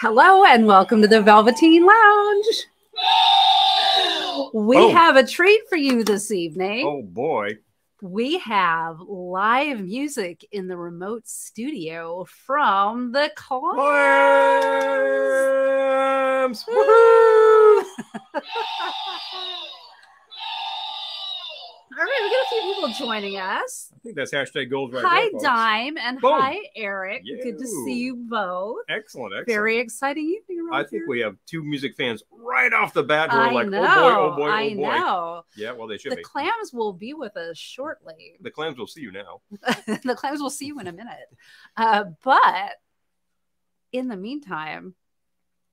Hello and welcome to the Velveteen Lounge. We Oh. have a treat for you this evening. Oh boy. We have live music in the remote studio from the Clams. All right, we got a few people joining us. I think that's hashtag gold right hi, there. Dime, and Boom. hi, Eric. Good to see You. both. Excellent, excellent. Very exciting evening. I think here. we have two music fans right off the bat who are I like, know. oh boy, oh boy, oh I boy. know. Yeah, well, they should The be. clams will be with us shortly. the clams will see you now. the clams will see you in a minute. Uh, but in the meantime,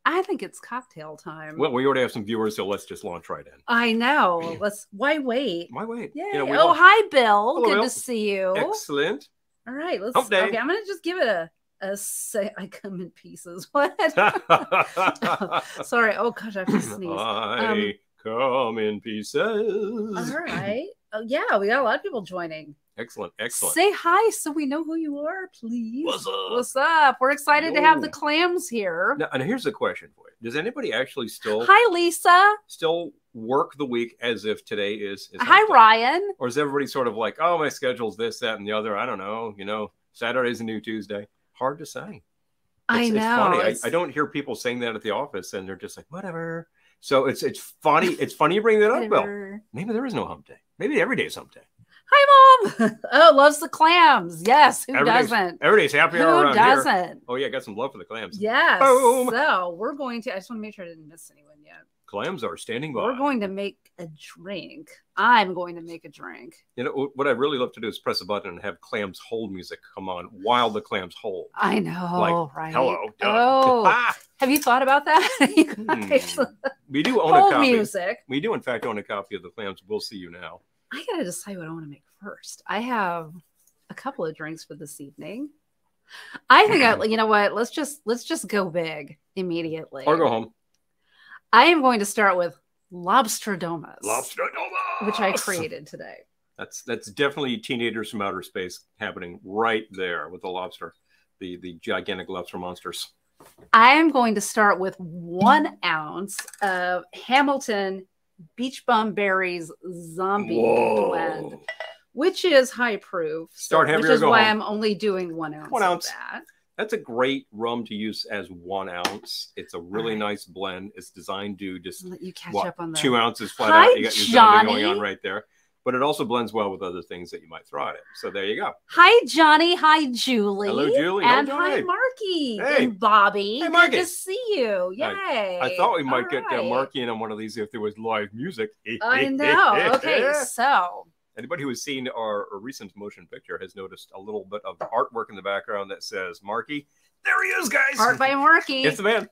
I think it's cocktail time. Well, we already have some viewers, so let's just launch right in. I know. Let's why wait? Why wait. Yay. You know, oh, hi, Bill. Hello, Good Bill. to see you. Excellent. All right, let's. Hump day. Okay, I'm gonna just give it a a say. I come in pieces. What? Sorry. Oh gosh, I have to sneeze. I Um, come in pieces. All right. Oh yeah, we got a lot of people joining. Excellent, excellent. Say hi so we know who you are, please. What's up? What's up? We're excited to have the clams here. Now, and here's a question for you: Does anybody actually still Hi, Lisa. still work the week as if today is? is Hi? Ryan. Or is everybody sort of like, oh, my schedule's this, that, and the other? I don't know. You know, Saturday's a new Tuesday. Hard to say. I It's- know. It's funny. it's- I, I don't hear people saying that at the office, and they're just like, whatever. So it's it's funny. It's funny you bring that up, Bill. Maybe there is no hump day. Maybe every day is hump day. Hi, mom. oh, loves the clams. Yes. Who Every day's- doesn't? Every day's happy hour Who around here. doesn't? Oh yeah, got some love for the clams. Yes. Boom. So we're going to. I just want to make sure I didn't miss anyone yet. Clams are standing by. We're going to make a drink. I'm going to make a drink. You know what I'd really love to do is press a button and have clams hold music come on while the clams hold. I know, Like, right? Hello. duh. Oh, have you thought about that? Hmm. we do own Hold a copy. music. We do in fact own a copy of the clams. We'll see you now. I gotta decide what I want to make first. I have a couple of drinks for this evening. I think I, you know what? Let's just let's just go big immediately. Or go home. I am going to start with lobster domas, Lobster Nova, which I created today. That's that's definitely teenagers from outer space happening right there with the lobster, the the gigantic lobster monsters. I am going to start with one ounce of Hamilton Beach Bum Berries Zombie Blend, which is high proof. Start which heavy or is go why home. I'm only doing one ounce. One of ounce. that. That's a great rum to use as one ounce. It's a really All right. nice blend. It's designed to just I'll let you catch what, up on that. two ounces flat Hi, out. You got your zombie going Johnny. on right there. But it also blends well with other things that you might throw at it. So there you go. Hi, Johnny. Hi, Julie. Hello, Julie. Hello, And hi, Marky. Hey. And Bobby. Hey, Marky. Good to see you. Yay. I thought we might All get uh, right. Marky in on one of these if there was live music. I know. Okay, so Anybody who has seen our, our recent motion picture has noticed a little bit of artwork in the background that says Marky. There he is, guys. art by Marky. It's the man.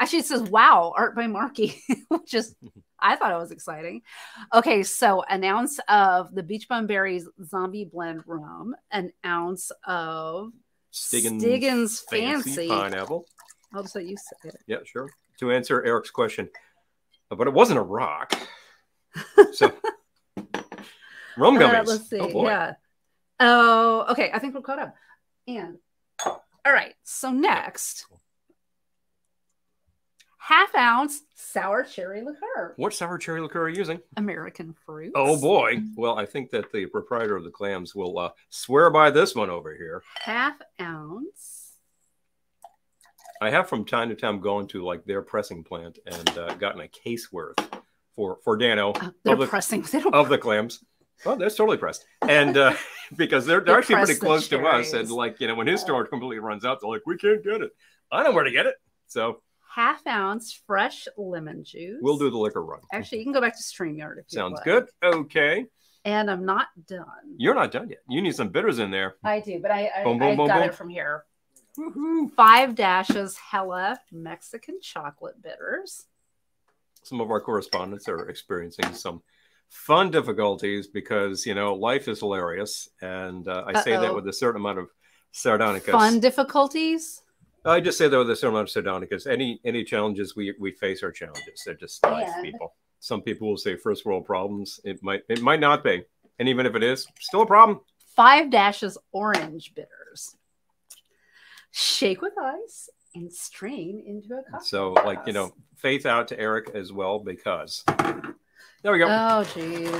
Actually, it says "Wow, art by Marky," which is I thought it was exciting. Okay, so an ounce of the Beach Bum Berries Zombie Blend rum, an ounce of Stiggins, Stiggins Fancy. pineapple. I'll just let you say it. Yeah, sure. To answer Eric's question, but it wasn't a rock. So rum Uh, gummies. let's see. Oh yeah. Oh, okay. I think we're caught up. And all right. So next, half ounce sour cherry liqueur, What sour cherry liqueur are you using? American fruit. Oh boy. Well, I think that the proprietor of the clams will uh, swear by this one over here. half ounce. I have from time to time gone to like their pressing plant and uh, gotten a case worth for for Dano Uh, they're of the, pressing. They don't of the clams. Well, they're totally pressed, and uh, because they're, they're They actually pretty the close to us, and like you know, when his store completely runs out, they're like, "We can't get it." I know where to get it, so half ounce fresh lemon juice. we'll do the liquor run. Actually, you can go back to StreamYard if you want. Sounds good. Okay, And I'm not done. you're not done yet. You need some bitters in there. I do, but I I, Boom, boom, boom, got boom. it from here. Woohoo. Five dashes Hella Mexican chocolate bitters. Some of our correspondents are experiencing some fun difficulties because you know life is hilarious, and uh, I say that with a certain amount of sardonicus. Fun difficulties. I just say though the same amount of sardonicus. Any any challenges we we face are challenges. They're just life, And- people. Some people will say first world problems. It might it might not be, and even if it is, still a problem. Five dashes orange bitters. Shake with ice and strain into a cocktail. So, like, you know, faith out to Eric as well because there we go. Oh, jeez.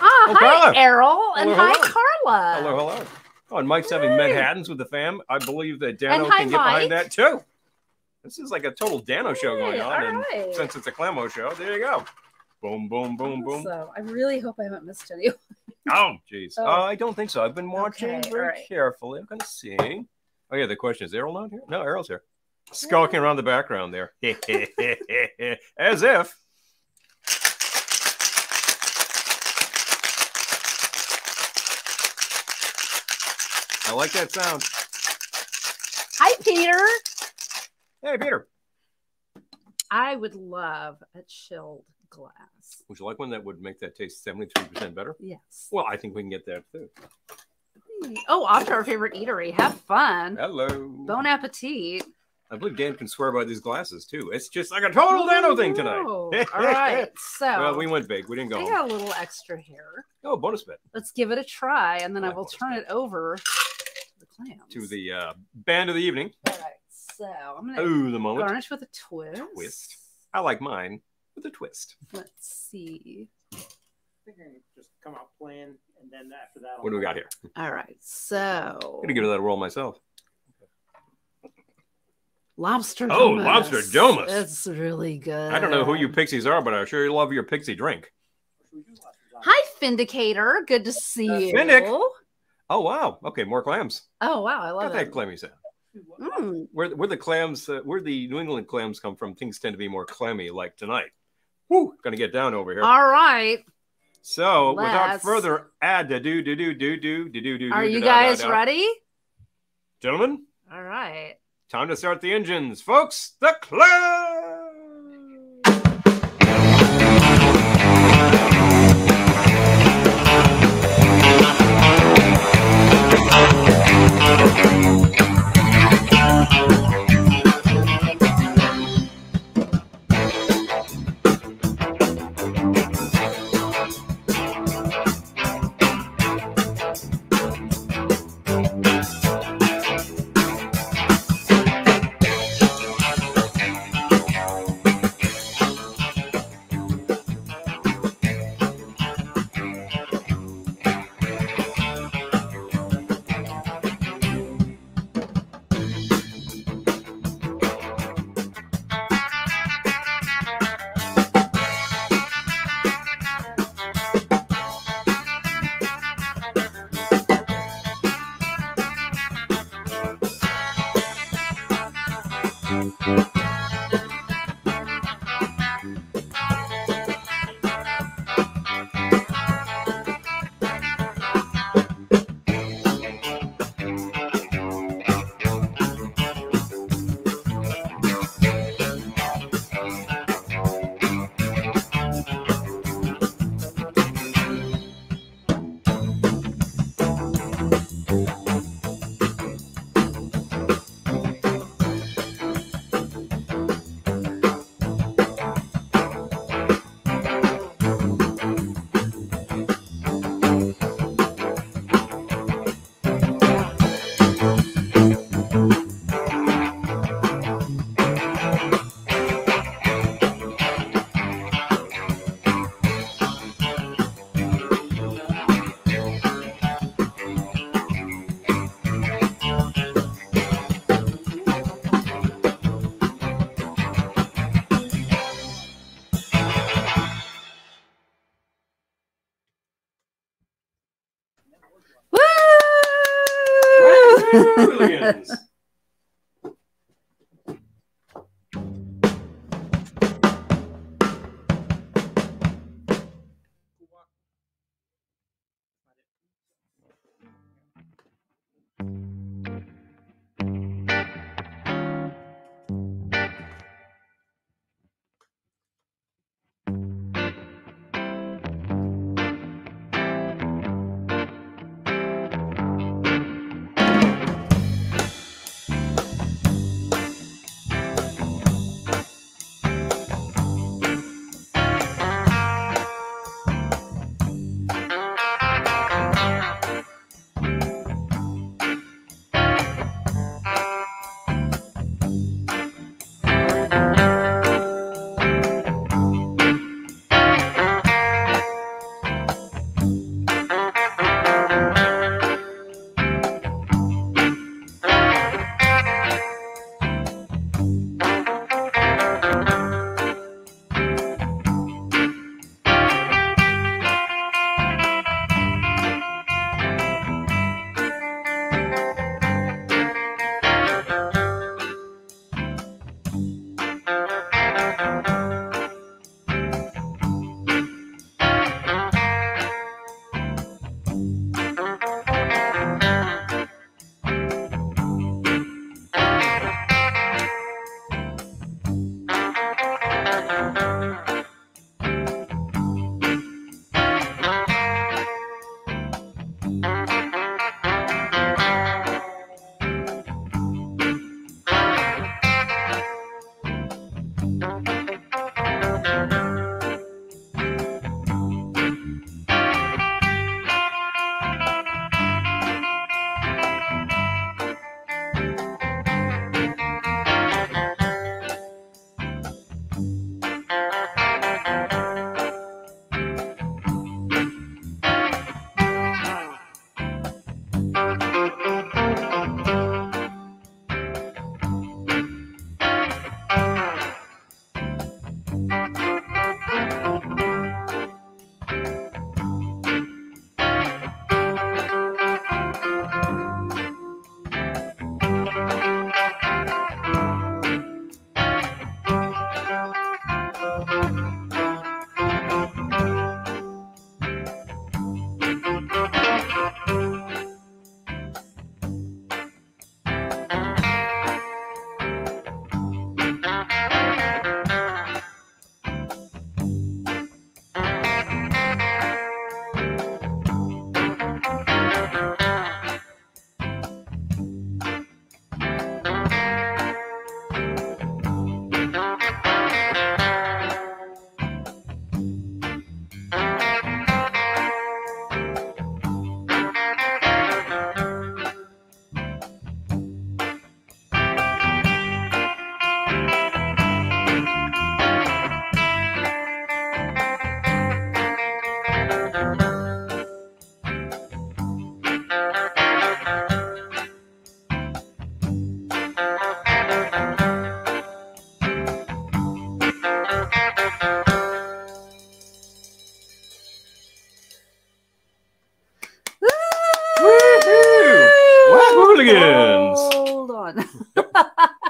Ah, Oh, hi, Carla. Errol, and Hello, hi, hello. Carla. hello, hello. Oh, and Mike's having Hey. Manhattans with the fam. I believe that Dano hi, can get behind that too. This is like a total Dano show going on. and right. since it's a Clammo show, there you go. Boom, boom, boom, boom. So I really hope I haven't missed any. Oh, jeez. Oh. Uh, I don't think so. I've been watching Okay, very right. carefully. I'm going to see. Oh, yeah. The question is Errol not here? No, Errol's here. Skulking around the background there. As if. I like that sound. Hi, Peter. Hey, Peter. I would love a chilled glass. Would you like one that would make that taste 73% better? Yes. Well, I think we can get that too. Oh, off to our favorite eatery. Have fun. Hello. Bon appetit. I believe Dan can swear by these glasses too. It's just like a total Dano thing tonight. Ooh. All right. So Well, we went big. We didn't go. I home. got a little extra here. Oh, bonus bit Let's give it a try, and then I will turn bit. it over to the clams. to the uh, band of the evening. All right. So I'm gonna Oh, the moment. garnish with a twist. Twist. I like mine with a twist. Let's see. I think I can just come out playing, and then after that, I'll What do we got here? All right. So I'm gonna give it that a roll myself. Lobster. Oh, domus. lobster domus. That's really good. I don't know who you pixies are, but I sure you love your pixie drink. Should we do last one? Hi, Vindicator. Good to see Uh, you. Findic. Oh wow. Okay, more clams. Oh wow, I Got love that clammy sound. Mm. Where where the clams, uh, where the New England clams come from, things tend to be more clammy, like tonight. Whoo, gonna get down over here. All right. So without Let's- further ado, do do do do do do do do. Are you da, da, guys ready? gentlemen? All right. Time to start the engines, folks. The clam.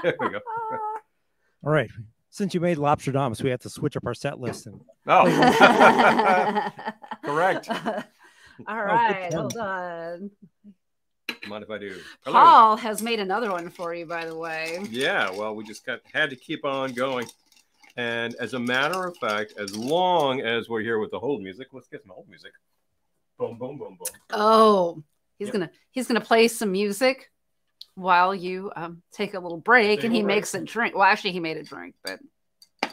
All right. Since you made Lobsterdamus, we have to switch up our set list. And Oh, correct. All oh, right, hold on. Mind if I do? Hello. Paul has made another one for you, by the way. Yeah, well, we just got had to keep on going. And as a matter of fact, as long as we're here with the hold music, let's get some hold music. Boom, boom, boom, boom. Oh, he's Yep. gonna he's gonna play some music while you um, take a little break, Take and he break. makes a drink. Well, actually, he made a drink, but So,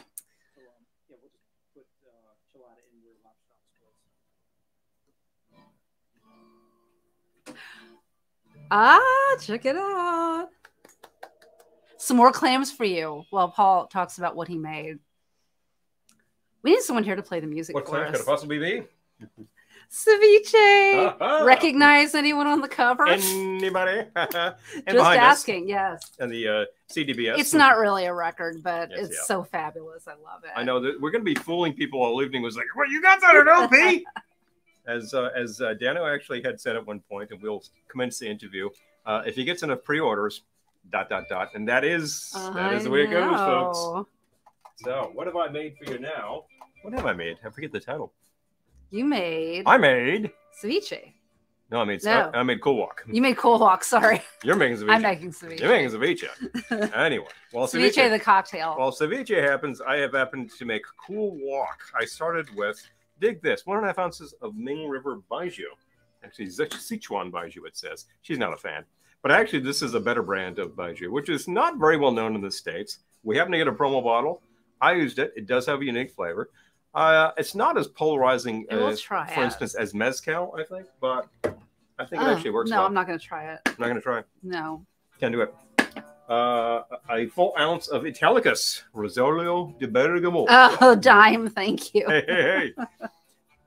yeah, we'll just put Chilada in where lobster was. ah, check it out. Some more clams for you while Paul talks about what he made. We need someone here to play the music What for claim could it possibly be? Ceviche. Ah-ha. Recognize anyone on the cover? Anybody? and Just asking. Yes. and the uh, CDBS. It's not really a record, but Yes, it's yeah. so fabulous. I love it. I know that we're going to be fooling people all evening. Was like, well, you got that at LP. as uh, as uh, Dano actually had said at one point, and we'll commence the interview. Uh, if he gets enough pre-orders, dot dot dot, and that is that is the way it goes, folks. So, what have I made for you now? What have I made? I forget the title. You made I made. ceviche. No, I made. No. I made Cool Walk. You made cool walk. Sorry, You're making ceviche. I'm making ceviche. You're making ceviche. anyway, well, ceviche, ceviche. the cocktail. While ceviche happens, I have happened to make Cool Walk. I started with, dig this, one and a half ounces of Ming River Baijiu. Actually, Sich- Sichuan Baijiu, it says. She's not a fan. But actually, this is a better brand of Baijiu, which is not very well known in the States. We happen to get a promo bottle. I used it. It does have a unique flavor. Uh, it's not as polarizing, we'll as, try for it. instance, as Mezcal, I think, but I think it Oh, actually works no, well. I'm not going to try it. I'm not going to try. No. Can't do it. Uh, a full ounce of Italicus Rosolio de Bergamo. Oh, dime. Thank you. Hey, hey, hey.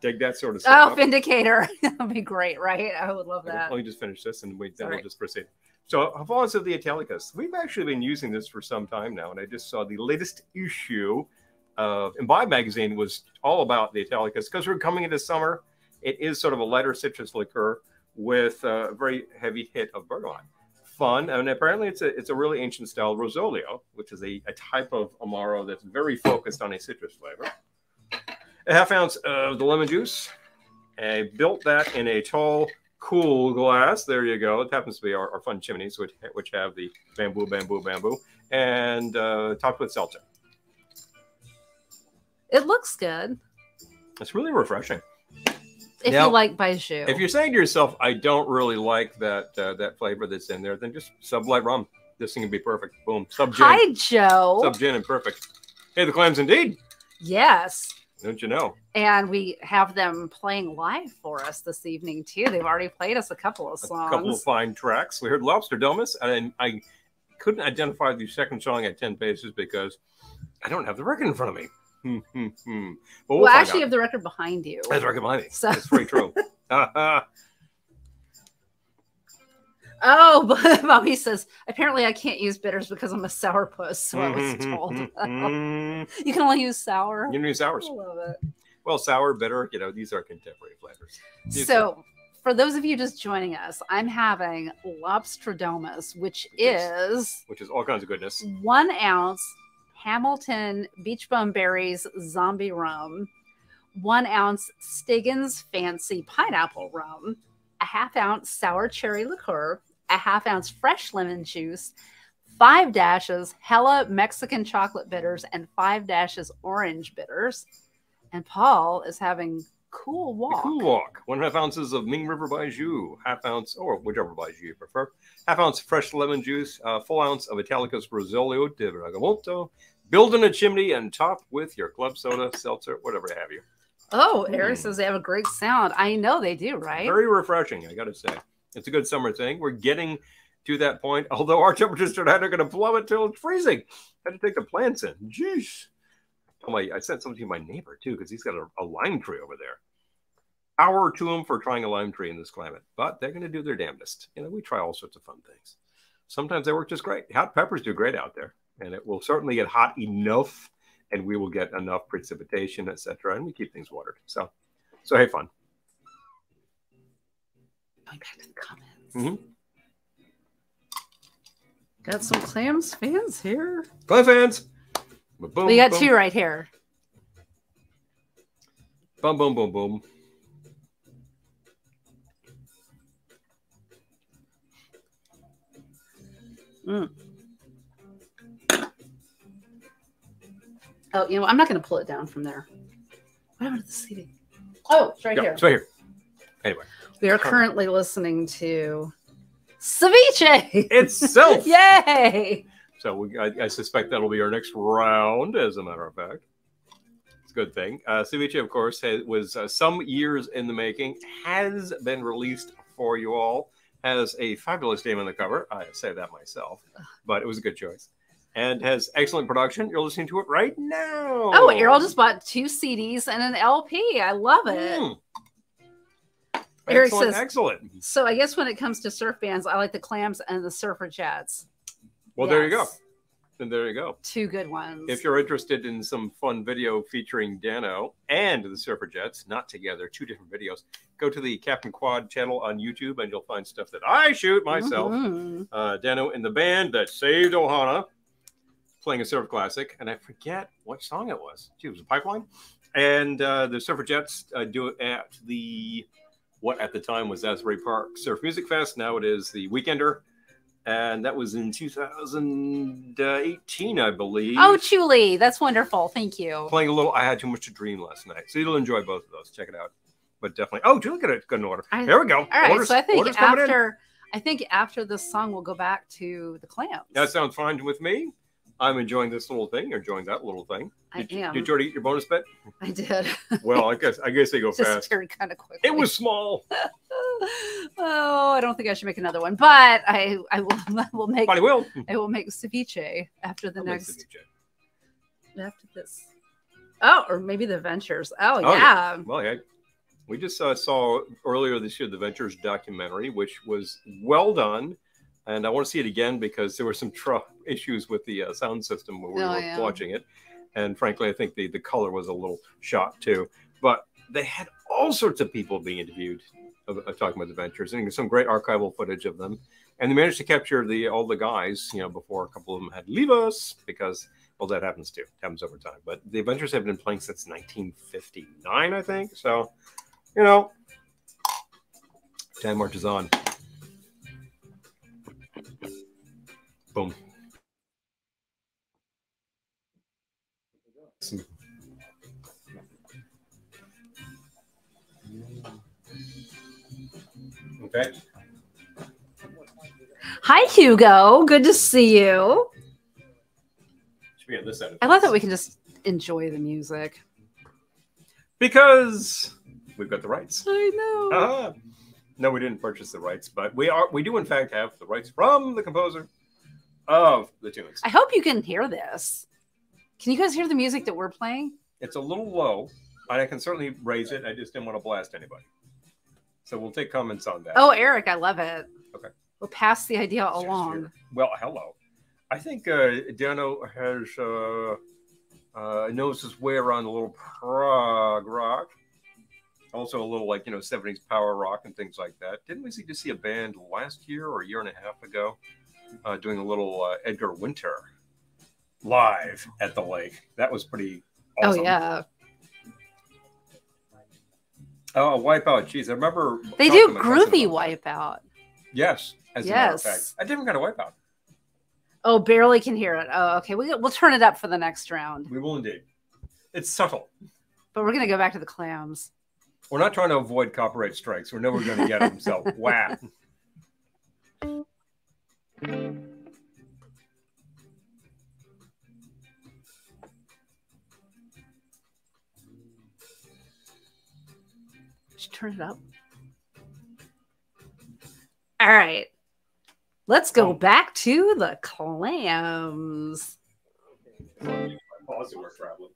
Dig that sort of stuff. Oh, up. Vindicator. That'd be great, right? I would love that. Let me just finish this and we, then Sorry. we'll just proceed. So, a full ounce of the Italicus. We've actually been using this for some time now, and I just saw the latest issue of Imbibe magazine was all about the Italicus because we're coming into summer. It is sort of a lighter citrus liqueur with a very heavy hit of bergamot. Fun, and apparently it's a it's a really ancient style Rosolio, which is a, a type of amaro that's very focused on a citrus flavor. A half ounce of the lemon juice. I built that in a tall, cool glass. There you go. It happens to be our, our fun chimneys, which which have the bamboo, bamboo, bamboo, and uh, topped with seltzer. It looks good. It's really refreshing. If Now, you like Baijiu. If you're saying to yourself, "I don't really like that uh, that flavor that's in there," then just sub light rum. This thing would be perfect. Boom. Sub gin. Hi, Joe. Sub gin and perfect. Hey, the clams indeed. yes. Don't you know? And we have them playing live for us this evening, too. They've already played us a couple of songs. A couple of fine tracks. We heard Lobster Domus, and I couldn't identify the second song at 10 paces because I don't have the record in front of me. Hmm, hmm, hmm. But we'll, well, find actually, you have the record behind you. That's record behind me. So- That's very true. Oh, but Bobby says, apparently I can't use bitters because I'm a sourpuss. So I was told. mm you can only use sour. You need sours. I love it. Well, sour, bitter, you know, these are contemporary flavors. These So, for those of you just joining us, I'm having Lobsterdomus, which is Which is all kinds of goodness. one ounce Hamilton Beach Bum Berries Zombie Rum, one ounce Stiggins Fancy Pineapple Rum, a half ounce sour cherry liqueur, a half ounce fresh lemon juice, five dashes Hella Mexican chocolate bitters, and five dashes orange bitters. And Paul is having Cool Walk. Cool Walk, one and a half ounces of Ming River Baijiu, half ounce, or whichever Baijiu you prefer, half ounce fresh lemon juice, uh, full ounce of Italicus Rosolio de Bergamonto, build in a chimney and top with your club soda, seltzer, whatever have you. Oh, Eric Hmm. says they have a great sound. I know they do, right? Very refreshing, I got to say. It's a good summer thing. We're getting to that point, although our temperatures tonight are going to plummet till it's freezing. had to take the plants in. Jeez. Oh my, I sent something to my neighbor too because he's got a, a lime tree over there. Hour to him for trying a lime tree in this climate, but they're going to do their damnedest. You know, we try all sorts of fun things. Sometimes they work just great. Hot peppers do great out there, and it will certainly get hot enough, and we will get enough precipitation, etc., and we keep things watered. So, so hey, fun. Going back to the comments. Mhm. Got some clams fans here. Bye, fans. Boom, we got boom, two right here. Boom, boom, boom, boom. Oh, you know, I'm not going to pull it down from there. What happened to the CD? Oh, it's right Yeah, here. it's right here. Anyway, We are currentently listening to Ceviche. itself. Yay! So we, I, I suspect that'll be our next round, as a matter of fact. It's a good thing. Uh, Ceviche, of course, has, was uh, some years in the making, has been released for you all, has a fabulous name on the cover. I say that myself, but it was a good choice. And has excellent production. You're listening to it right now. Oh, Errol just bought two CDs and an LP. I love it. Mm. Eric Excellent, says- excellent. So I guess when it comes to surf bands, I like the Clams and the Surfer Jets. Well, there you go. And there you go. Two good ones. If you're interested in some fun video featuring Dano and the Surfer Jets, not together, two different videos, go to the Captain Quad channel on YouTube and you'll find stuff that I shoot myself. Mhm. Uh, Dano in the band that saved Ohana, playing a surf classic, and I forget what song it was. Gee, it was a pipeline. And uh, the Surfer Jets uh, do it at the what at the time was Asbury Park Surf Music Fest. Now it is the Weekender. And that was in 2018, I believe Oh, Chuli, that's wonderful. Thank you. playing a little. I had too much to dream last night, so you'll enjoy both of those. Check it out. But definitely. Oh, Julie got it. Got an order. I- there we go. All right, Orders- so I think after I think after this song, we'll go back to the Clams. that sounds fine with me. I'm enjoying this little thing. You're enjoying that little thing. I Did, am. Did you already eat your bonus bet? I did. Well, I guess I guess they go Just fast. very kind of quick. It was small. oh, I don't think I should make another one, but I I will I will make Funny will. I will make ceviche after the I'll next after this. Oh, or maybe the Ventures. Oh, Oh, yeah. Well, yeah. We just uh, saw earlier this year the Ventures documentary, which was well done. And I want to see it again because there were some tr- issues with the uh, sound system when we Oh, were yeah. watching it. And frankly, I think the, the color was a little shot too. But they had all sorts of people being interviewed of, of talking about the Ventures and some great archival footage of them. And they managed to capture the all the guys, you know, before a couple of them had to leave us because, well, that happens too. It happens over time. But the Ventures have been playing since 1959, I think. So, you know, time marches on. Boom. Some- Okay. Hi, Hugo. Good to see you. Should be on this end. I love that we can just enjoy the music. because we've got the rights. I know. Uh-huh. No, we didn't purchase the rights, but we are we do in fact have the rights from the composer of the tunes. I hope you can hear this. Can you guys hear the music that we're playing? It's a little low, but I can certainly raise it. I just didn't want to blast anybody. So we'll take comments on that. Oh, Eric, I love it. Okay. We'll pass the idea along. Well, hello. I think uh, Dano has uh, uh, knows his way around a little prog rock, also a little like you know '70s power rock and things like that. Didn't we see just see a band last year or a year and a half ago uh, doing a little uh, Edgar Winter live at the lake? That was pretty. Awesome. Oh yeah, Oh, Wipeout. Jeez, I remember. they do to groovy wipeout. Yes, as a matter of fact, Yes. I didn't got a Wipeout. Oh, barely can hear it. Oh, okay. We, we'll turn it up for the next round, We will indeed. It's subtle. but we're gonna go back to the clams. We're not trying to avoid copyright strikes. We're never going to get them. So, wow. Should turn it up. All right. Let's go Oh. back to the clams. Pause it, we're traveling.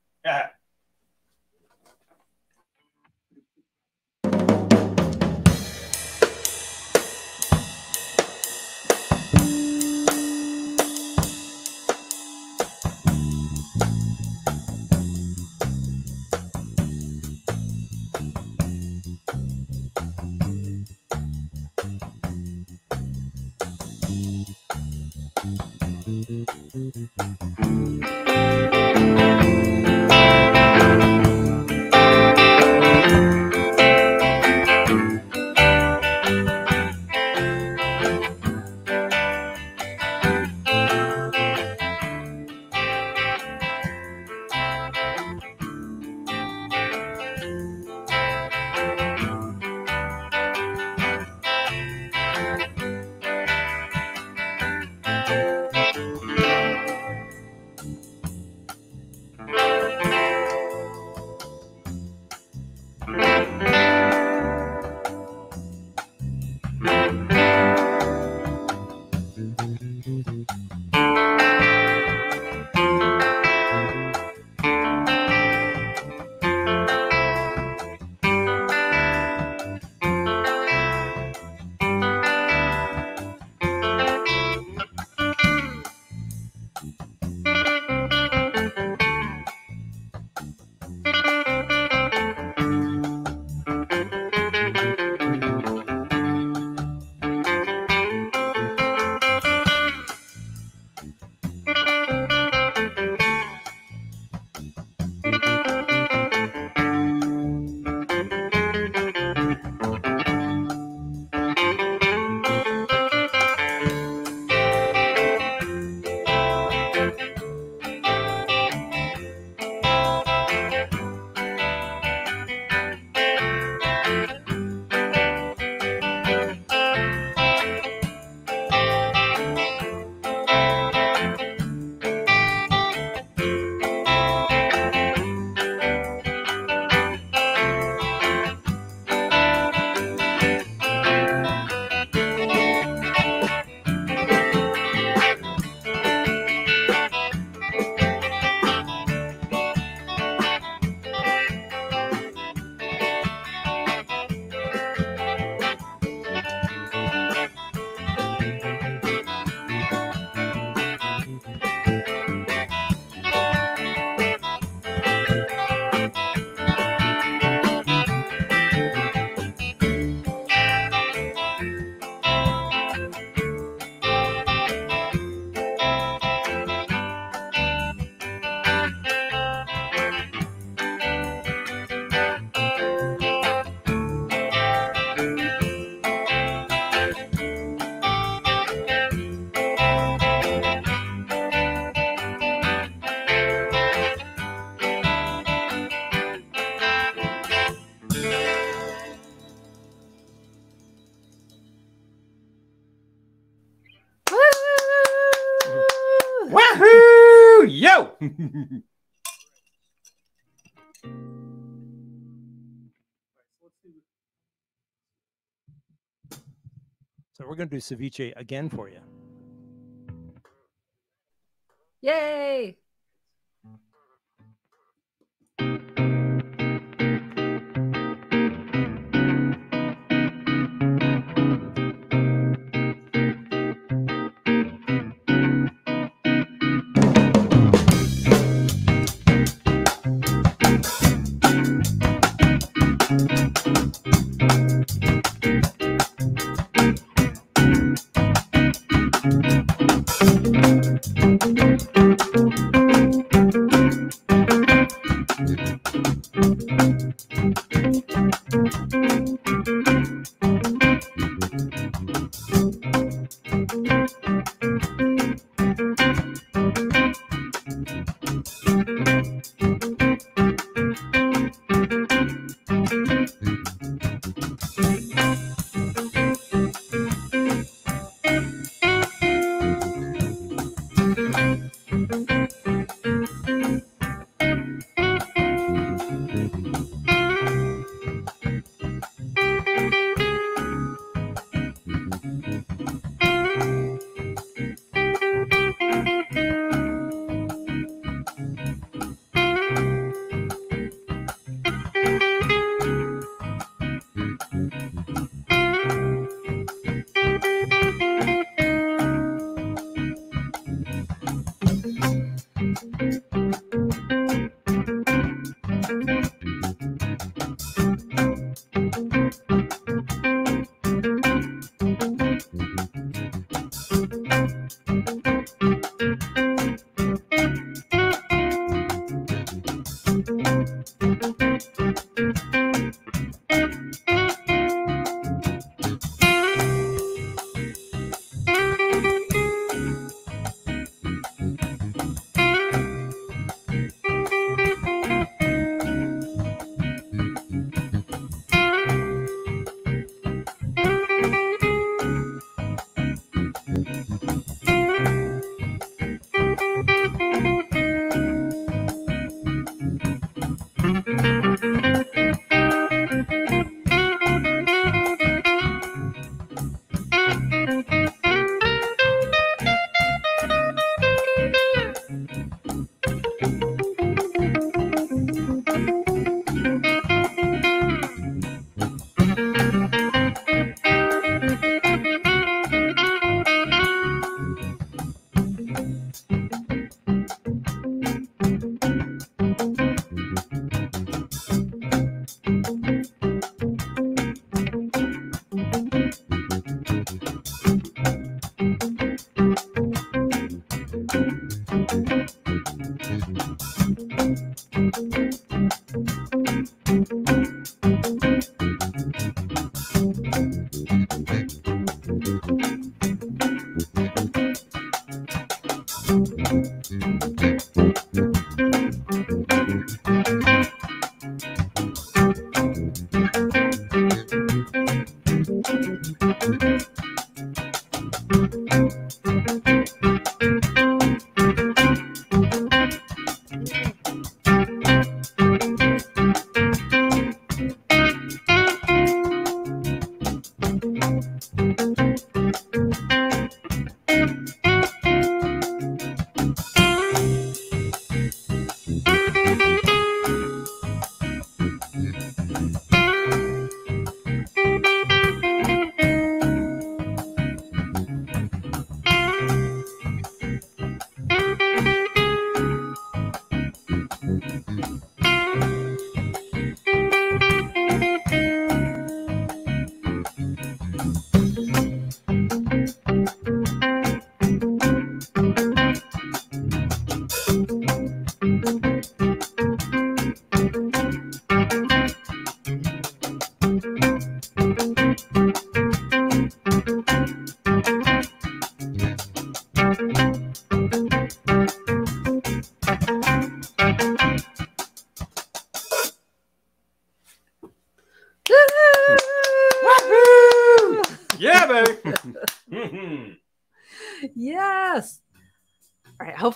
Yeah. Thank So we're going to do ceviche again for you. Yay!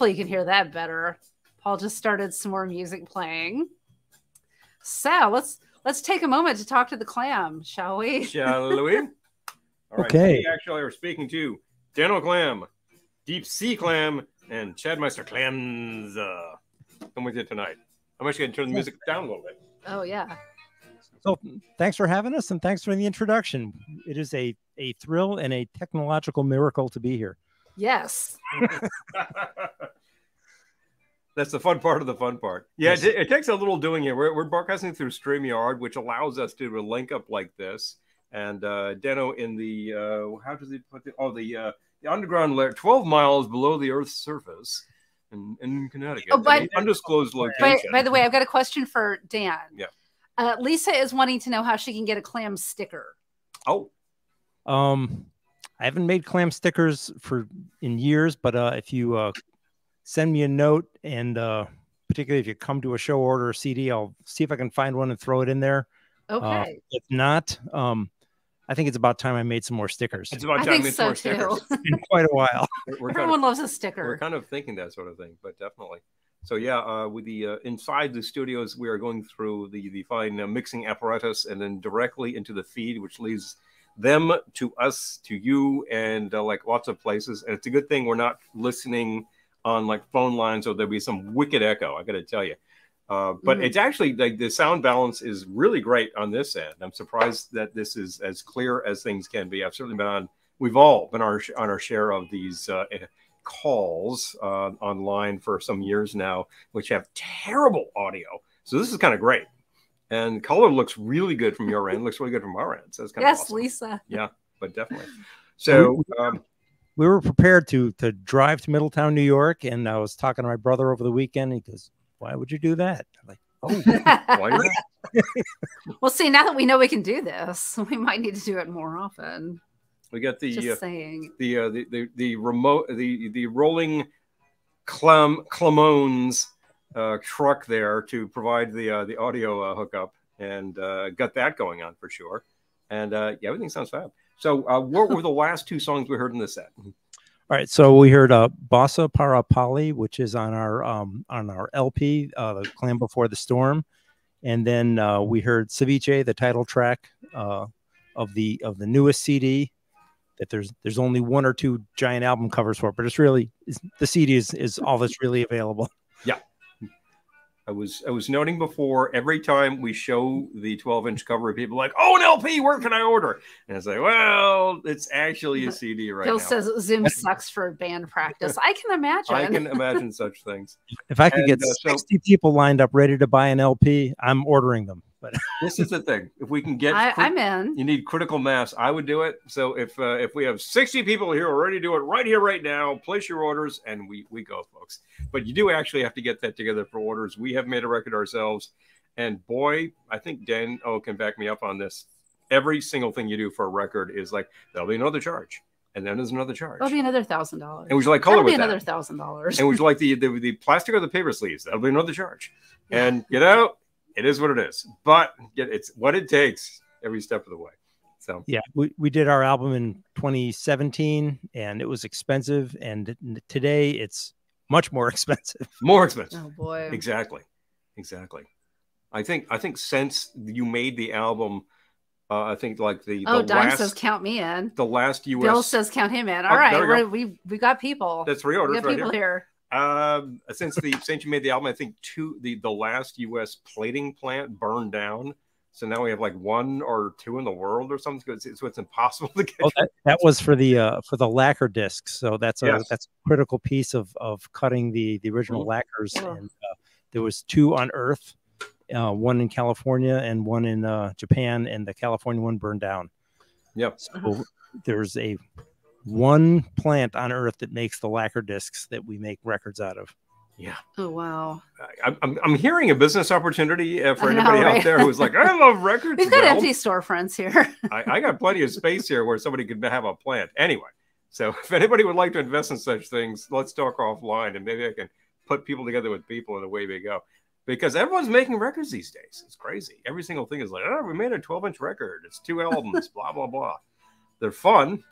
Hopefully you can hear that better. Paul just started some more music playing. So let's let's take a moment to talk to the clam, shall we? Shall we? All right. Okay. We actually are speaking to Daniel Clam, Deep C Clam, and Chadmeister Clamz. Uh, come with you tonight. I'm actually going to turn the music down a little bit. Oh yeah. So thanks for having us and thanks for the introduction. It is a, a thrill and a technological miracle to be here. Yes. That's the fun part of the fun part. Yeah, Yes. it, it takes a little doing here. We're, we're broadcasting through StreamYard, which allows us to link up like this. And uh, Dano in the uh, how does he put it? Oh, the uh, the underground lair, twelve miles below the Earth's surface, in, in Connecticut, Oh, by- An undisclosed By, location. by the way, I've got a question for Dan. Yeah. Uh, Lisa is wanting to know how she can get a clam sticker. oh, Um, I haven't made clam stickers for in years, but uh, if you uh, send me a note and uh, particularly if you come to a show order a CD, I'll see if I can find one and throw it in there. Uh, Okay. if not, um, I think it's about time I made some more stickers. it's about time think we so more too. stickers. It's been quite a while. We're, we're kind Everyone of, loves a sticker. we're kind of thinking that sort of thing, but definitely. So yeah, uh, with the uh, inside the studios, we are going through the the fine uh, mixing apparatus, and then directly into the feed, which leads them to us, to you, and uh, like lots of places. And it's a good thing we're not listening on like phone lines, or there'll be some wicked echo. I got to tell you. Uh, but Mhm. it's actually like the sound balance is really great on this end. I'm surprised that this is as clear as things can be. I've certainly been on. We've all been our, on our share of these uh, calls uh, online for some years now, which have terrible audio. So this is kind of great. And color looks really good from your end. Looks really good from our end. So it's kind yes, of awesome. Lisa. Yeah, but definitely. So um, we were prepared to to drive to Middletown, New York, and I was talking to my brother over the weekend. He goes, "Why would you do that?" I'm like, "Oh, why not? well, see, now that we know we can do this, we might need to do it more often. we got the Just uh, saying. the, uh, the the the remote the the rolling clam clamones uh, truck there to provide the uh, the audio uh, hookup and uh, got that going on for sure. And uh, yeah, everything sounds fab. So, uh, what were the last two songs we heard in the set? All right, so we heard uh, "Bossa Para Pali," which is on our um, on our LP, uh, "The Clam Before the Storm," and then uh, we heard "Ceviche," the title track uh, of the of the newest CD. That there's there's only one or two giant album covers for it, but it's really it's, the CD is is all that's really available. I was I was noting before every time we show the 12 inch cover, people are like, oh, an LP, where can I order? And it's like, well, it's actually a CD right Phil now. says Zoom sucks for band practice. I can imagine. I can imagine such things. If I could And, get uh, so- 60 people lined up ready to buy an LP, I'm ordering them. But This is the thing. If we can get I, cri- I'm in. you need critical mass. I would do it. So if uh, if we have 60 people here who are ready to do it right here, right now, place your orders and we we go, folks. But you do actually have to get that together for orders. We have made a record ourselves, and boy, I think Dano can back me up on this. Every single thing you do for a record is like there'll be another charge, and then there's another charge. That'll be another thousand dollars. and would you like color That'll be with that? another thousand dollars. and would you like the, the the plastic or the paper sleeves? That'll be another charge. And you know, it is what it is. But it's what it takes every step of the way. So yeah, we, we did our album in 2017 and it was expensive. And today it's much more expensive. more expensive. Oh boy. Exactly. Exactly. I think I think since you made the album, uh, I think like the Oh, the Dime last says count me in. the last US Bill says count him in. Oh, All right, we we're, we we got people. that's three we orders got right people here. here. Um, since the since you made the album, I think two the the last U.S. plating plant burned down. So now we have like one or two in the world or something. So it's, so it's impossible to get. Oh, that, that was for the uh, for the lacquer discs. So that's a Yes. that's a critical piece of of cutting the the original Mhm. lacquers. Oh. And uh, there was two on Earth, uh, one in California and one in uh, Japan, and the California one burned down. Yep. So there's a one plant on Earth that makes the lacquer discs that we make records out of. Yeah. Oh wow. I, I'm, I'm hearing a business opportunity uh, for I know, anybody right? out there who's like, I love records. We've got Well, empty storefronts here. I, I got plenty of space here where somebody could have a plant. Anyway, so if anybody would like to invest in such things, let's talk offline and maybe I can put people together with people and away we go. Because everyone's making records these days. It's crazy. Every single thing is like, oh, we made a 12 inch record. It's two albums, blah, blah, blah. They're fun.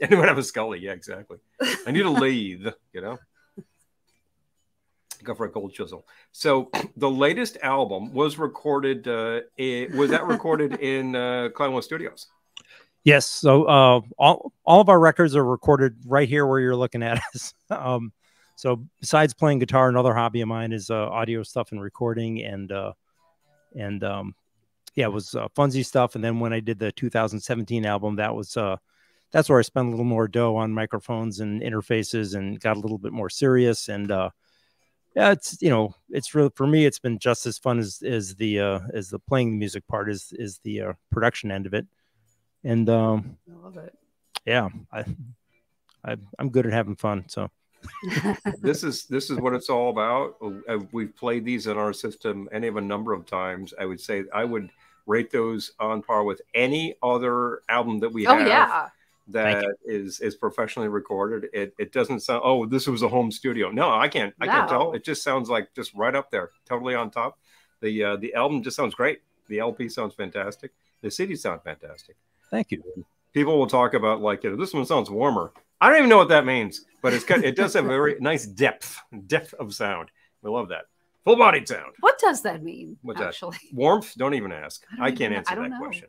Anyone have a Scully? Yeah, exactly. I need a lathe, you know? Go for a gold chisel. So the latest album was recorded. Uh, it, was that recorded in uh, Clownwood Studios? Yes. So uh, all all of our records are recorded right here where you're looking at us. um, so besides playing guitar, another hobby of mine is uh, audio stuff and recording, and uh, and um, yeah, it was uh, funsy stuff. And then when I did the 2017 album, that was uh, that's where I spent a little more dough on microphones and interfaces, and got a little bit more serious. And uh, yeah, it's you know, it's real for me. It's been just as fun as as the uh, as the playing the music part is is the uh, production end of it. And um, I love it. yeah, I, I I'm good at having fun. So this is this is what it's all about. Uh, we've played these in our system any of a number of times. I would say I would rate those on par with any other album that we have. oh have yeah. That is is professionally recorded. It it doesn't sound oh this was a home studio. No, I can't I can't tell. It just sounds like just right up there, totally on top. The uh, the album just sounds great. The LP sounds fantastic. The CDs sound fantastic. thank you. People will talk about like you know this one sounds warmer. I don't even know what that means, but it's kind it does have a very nice depth depth of sound. We love that full bodied sound. What does that mean? What's that? actually? Warmth? Don't even ask. I don't I, can't know. answer I don't that know. question.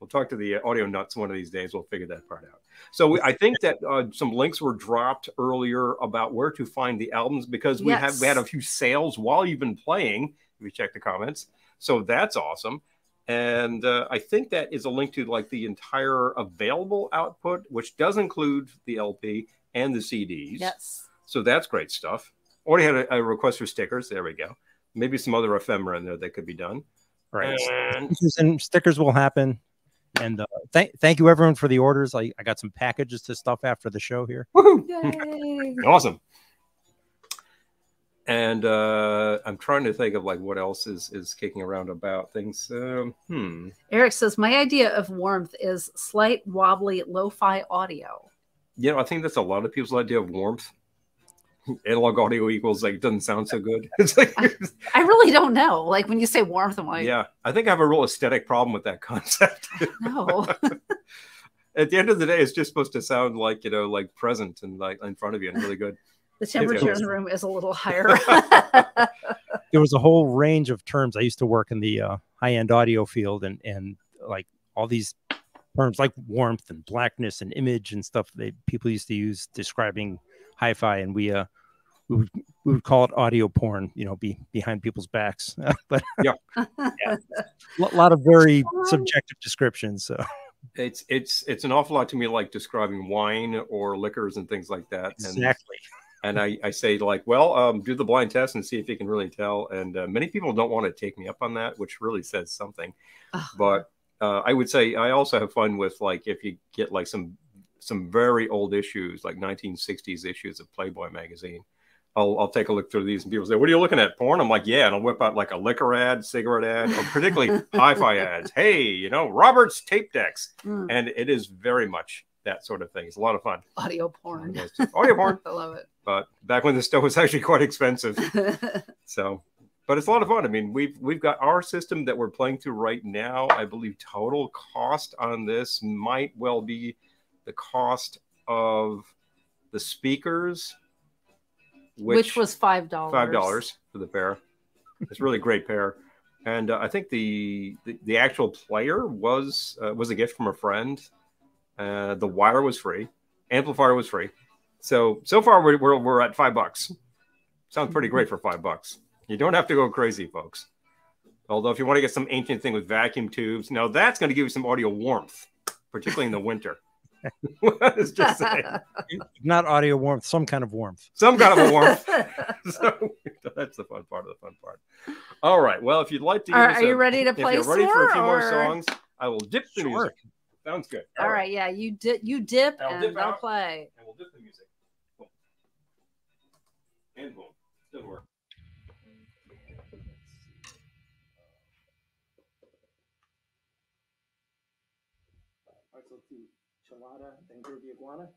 We'll talk to the uh, audio nuts one of these days. We'll figure that part out. So we, I think that uh, some links were dropped earlier about where to find the albums because we have we had a few sales while you've been playing. If you check the comments, so that's awesome. And uh, I think that is a link to like the entire available output, which does include the LP and the CDs. Yes. So that's great stuff. Already had a, a request for stickers. There we go. Maybe some other ephemera in there that could be done. Right. And Stickers and stickers will happen. And uh, thank thank you everyone for the orders. I, I got some packages to stuff after the show here. woohoo! Yay. awesome. And uh, I'm trying to think of like what else is is kicking around about things. Um, hmm. Eric says my idea of warmth is slight wobbly lo-fi audio. You know, I think that's a lot of people's idea of warmth. Analog audio equals like doesn't sound so good. It's like I really don't know. Like when you say warmth, I'm like, yeah, I think I have a real aesthetic problem with that concept. no. At the end of the day, it's just supposed to sound like you know, like present and like in front of you and really good. the temperature in the room is a little higher. There was a whole range of terms. I used to work in the uh, high end audio field, and and like all these terms like warmth and blackness and image and stuff that people used to use describing hi-fi, and we uh we would, we would call it audio porn. You know, be behind people's backs, but Yeah. a lot of very subjective descriptions. So It's it's it's an awful lot to me like describing wine or liquors and things like that. And exactly. and I, I say like, well, um, do the blind test and see if you can really tell. And uh, many people don't want to take me up on that, which really says something. Ugh. But uh, I would say I also have fun with like if you get like some some very old issues, like 1960s issues of Playboy magazine. I'll, I'll take a look through these and people say, What are you looking at? Porn? I'm like, Yeah. And I'll whip out like a liquor ad, cigarette ad, or particularly hi fi ads. Hey, you know, Robert's tape decks. Mm, And it is very much that sort of thing. It's a lot of fun. audio porn. Audio porn. I love it. But back when the stuff was actually quite expensive. So, but it's a lot of fun. I mean, we've we've got our system that we're playing through right now. I believe total cost on this might well be the cost of the speakers, Which, was five dollars. five dollars for the pair. It's a really great pair, and uh, I think the, the the actual player was uh, was a gift from a friend. Uh, the wire was free, amplifier was free. So so far we're, we're we're at five bucks. Sounds pretty great for five bucks. You don't have to go crazy, folks. Although if you want to get some ancient thing with vacuum tubes, now that's going to give you some audio warmth, particularly in the winter. it's just saying. Not audio warmth, some kind of warmth. some kind of a warmth. so that's the fun part of the fun part. All right. Well, if you'd like to, give Are, us are you ready to play? if you're ready for a more, few more songs, I will dip the Sure. music. Sounds good. All right, yeah, you dip, you dip, I'll and dip I'll out. play. And we'll dip the music. Boom. And boom. Doesn't work. All right, so let's do Chelada and Groovy Iguana.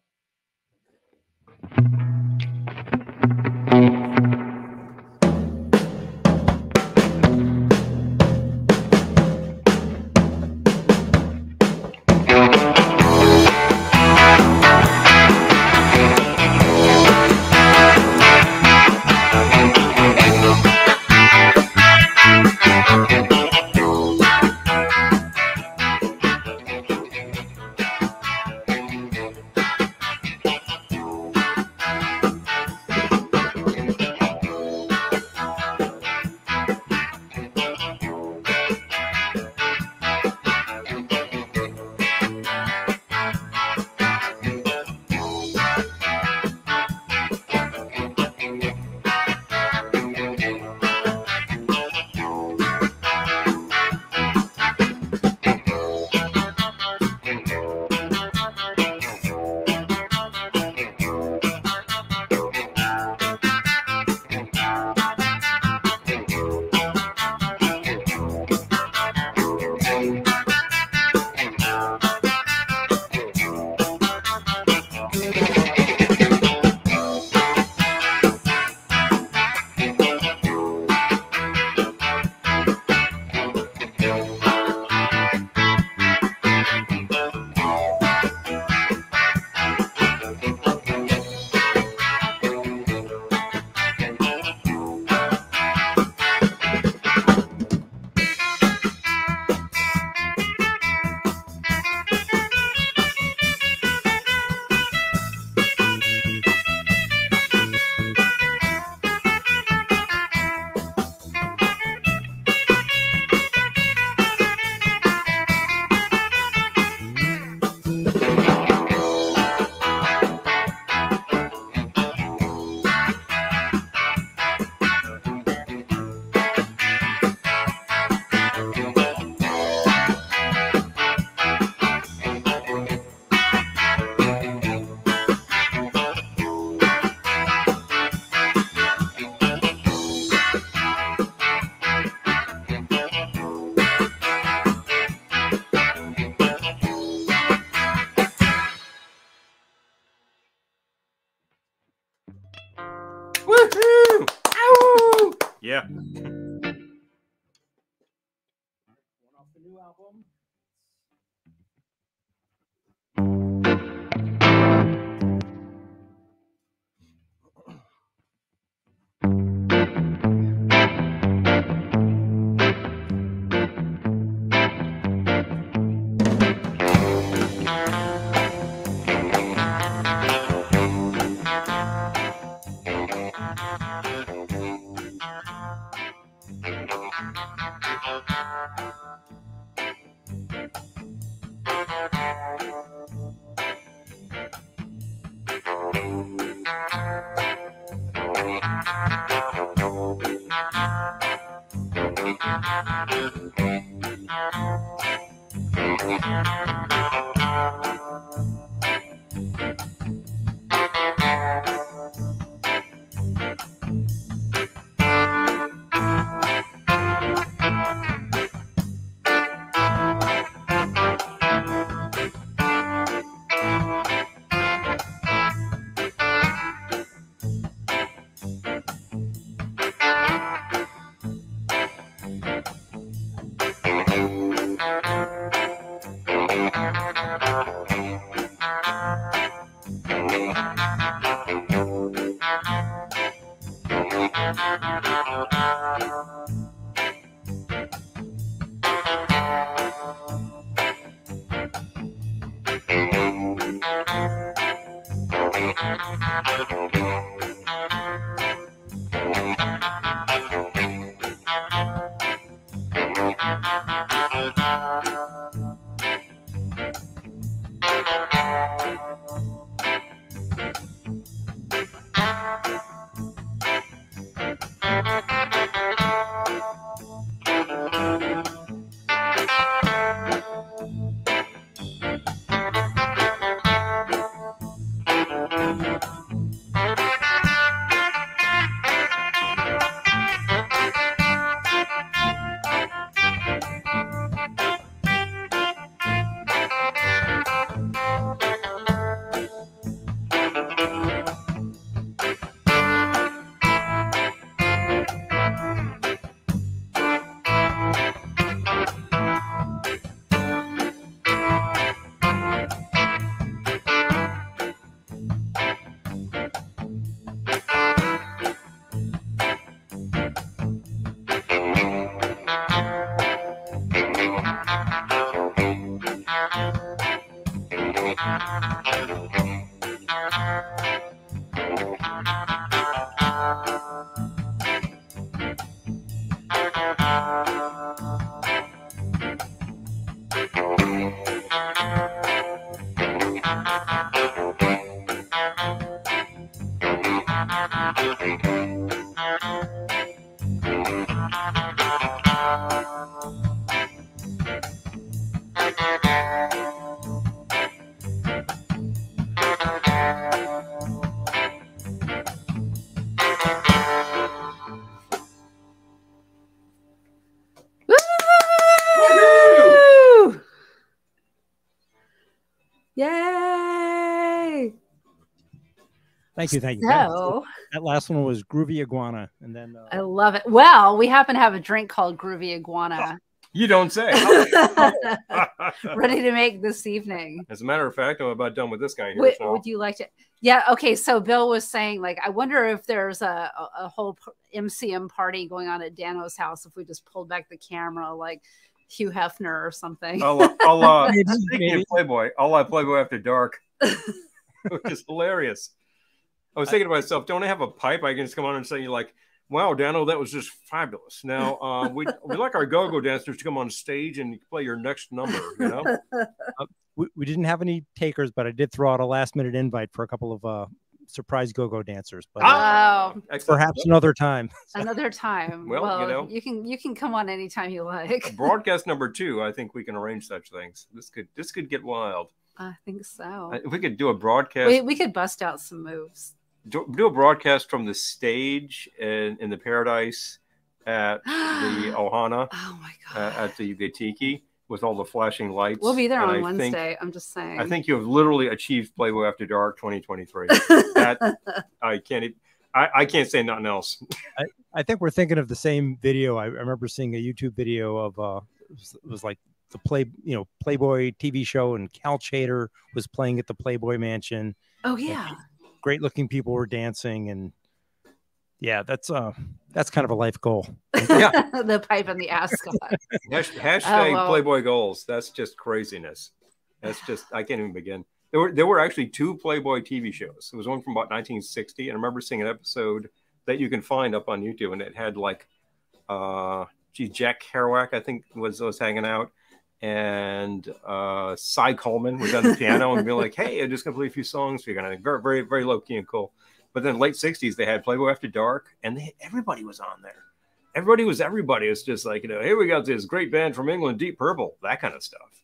Thank you, thank you. That, So that last one was Groovy Iguana, and then I uh, love it. Well, we happen to have a drink called Groovy Iguana You don't say. ready to make this evening. As a matter of fact, I'm about done with this guy here. Would, so- would you like to? Yeah. Okay. So Bill was saying, like, I wonder if there's a, a, a whole p- MCM party going on at Dano's house if we just pulled back the camera, like Hugh Hefner or something. I'll, I'll uh, speaking of Playboy, I'll let Playboy after dark, which is hilarious. I was thinking to myself, don't I have a pipe? I can just come on and say, you're like, wow, Daniel, that was just fabulous. Now, uh, we we like our go-go dancers to come on stage and play your next number. You know, we, we didn't have any takers, but I did throw out a last minute invite for a couple of uh, surprise go-go dancers. But uh, perhaps another time. Another time. Well, you know. you can you can come on anytime you like. broadcast number two. I think we can arrange such things. This could this could get wild. I think so. If we could do a broadcast, We, we could bust out some moves. Do, do a broadcast from the stage in, in the Paradise at the Ohana oh my uh, at the Yugatiki with all the flashing lights. we'll be there And on I Wednesday. Think, I'm just saying. I think you have literally achieved Playboy After Dark 2023. that I can't. I can't say nothing else. I think we're thinking of the same video. I I remember seeing a YouTube video of uh, it was, it was like the play, you know, Playboy TV show, and Cal Tjader was playing at the Playboy Mansion. Oh yeah. Great looking people were dancing, and yeah, that's uh, that's kind of a life goal. Yeah. the pipe and the ascot. Hash, hashtag Oh, well. Playboy goals. That's just craziness. That's just I can't even begin. There were there were actually two Playboy TV shows. There was one from about 1960, and I remember seeing an episode that you can find up on YouTube, and it had like, uh, gee, Jack Kerouac I think was was hanging out, and uh, Cy Coleman was on the piano and be like, "Hey, I'm just gonna play a few songs for you." And very very very low key and cool. But then late 60s they had Playboy After Dark, and they, everybody was on there everybody was everybody. It's just like, you know, here we got this great band from England, Deep Purple, that kind of stuff.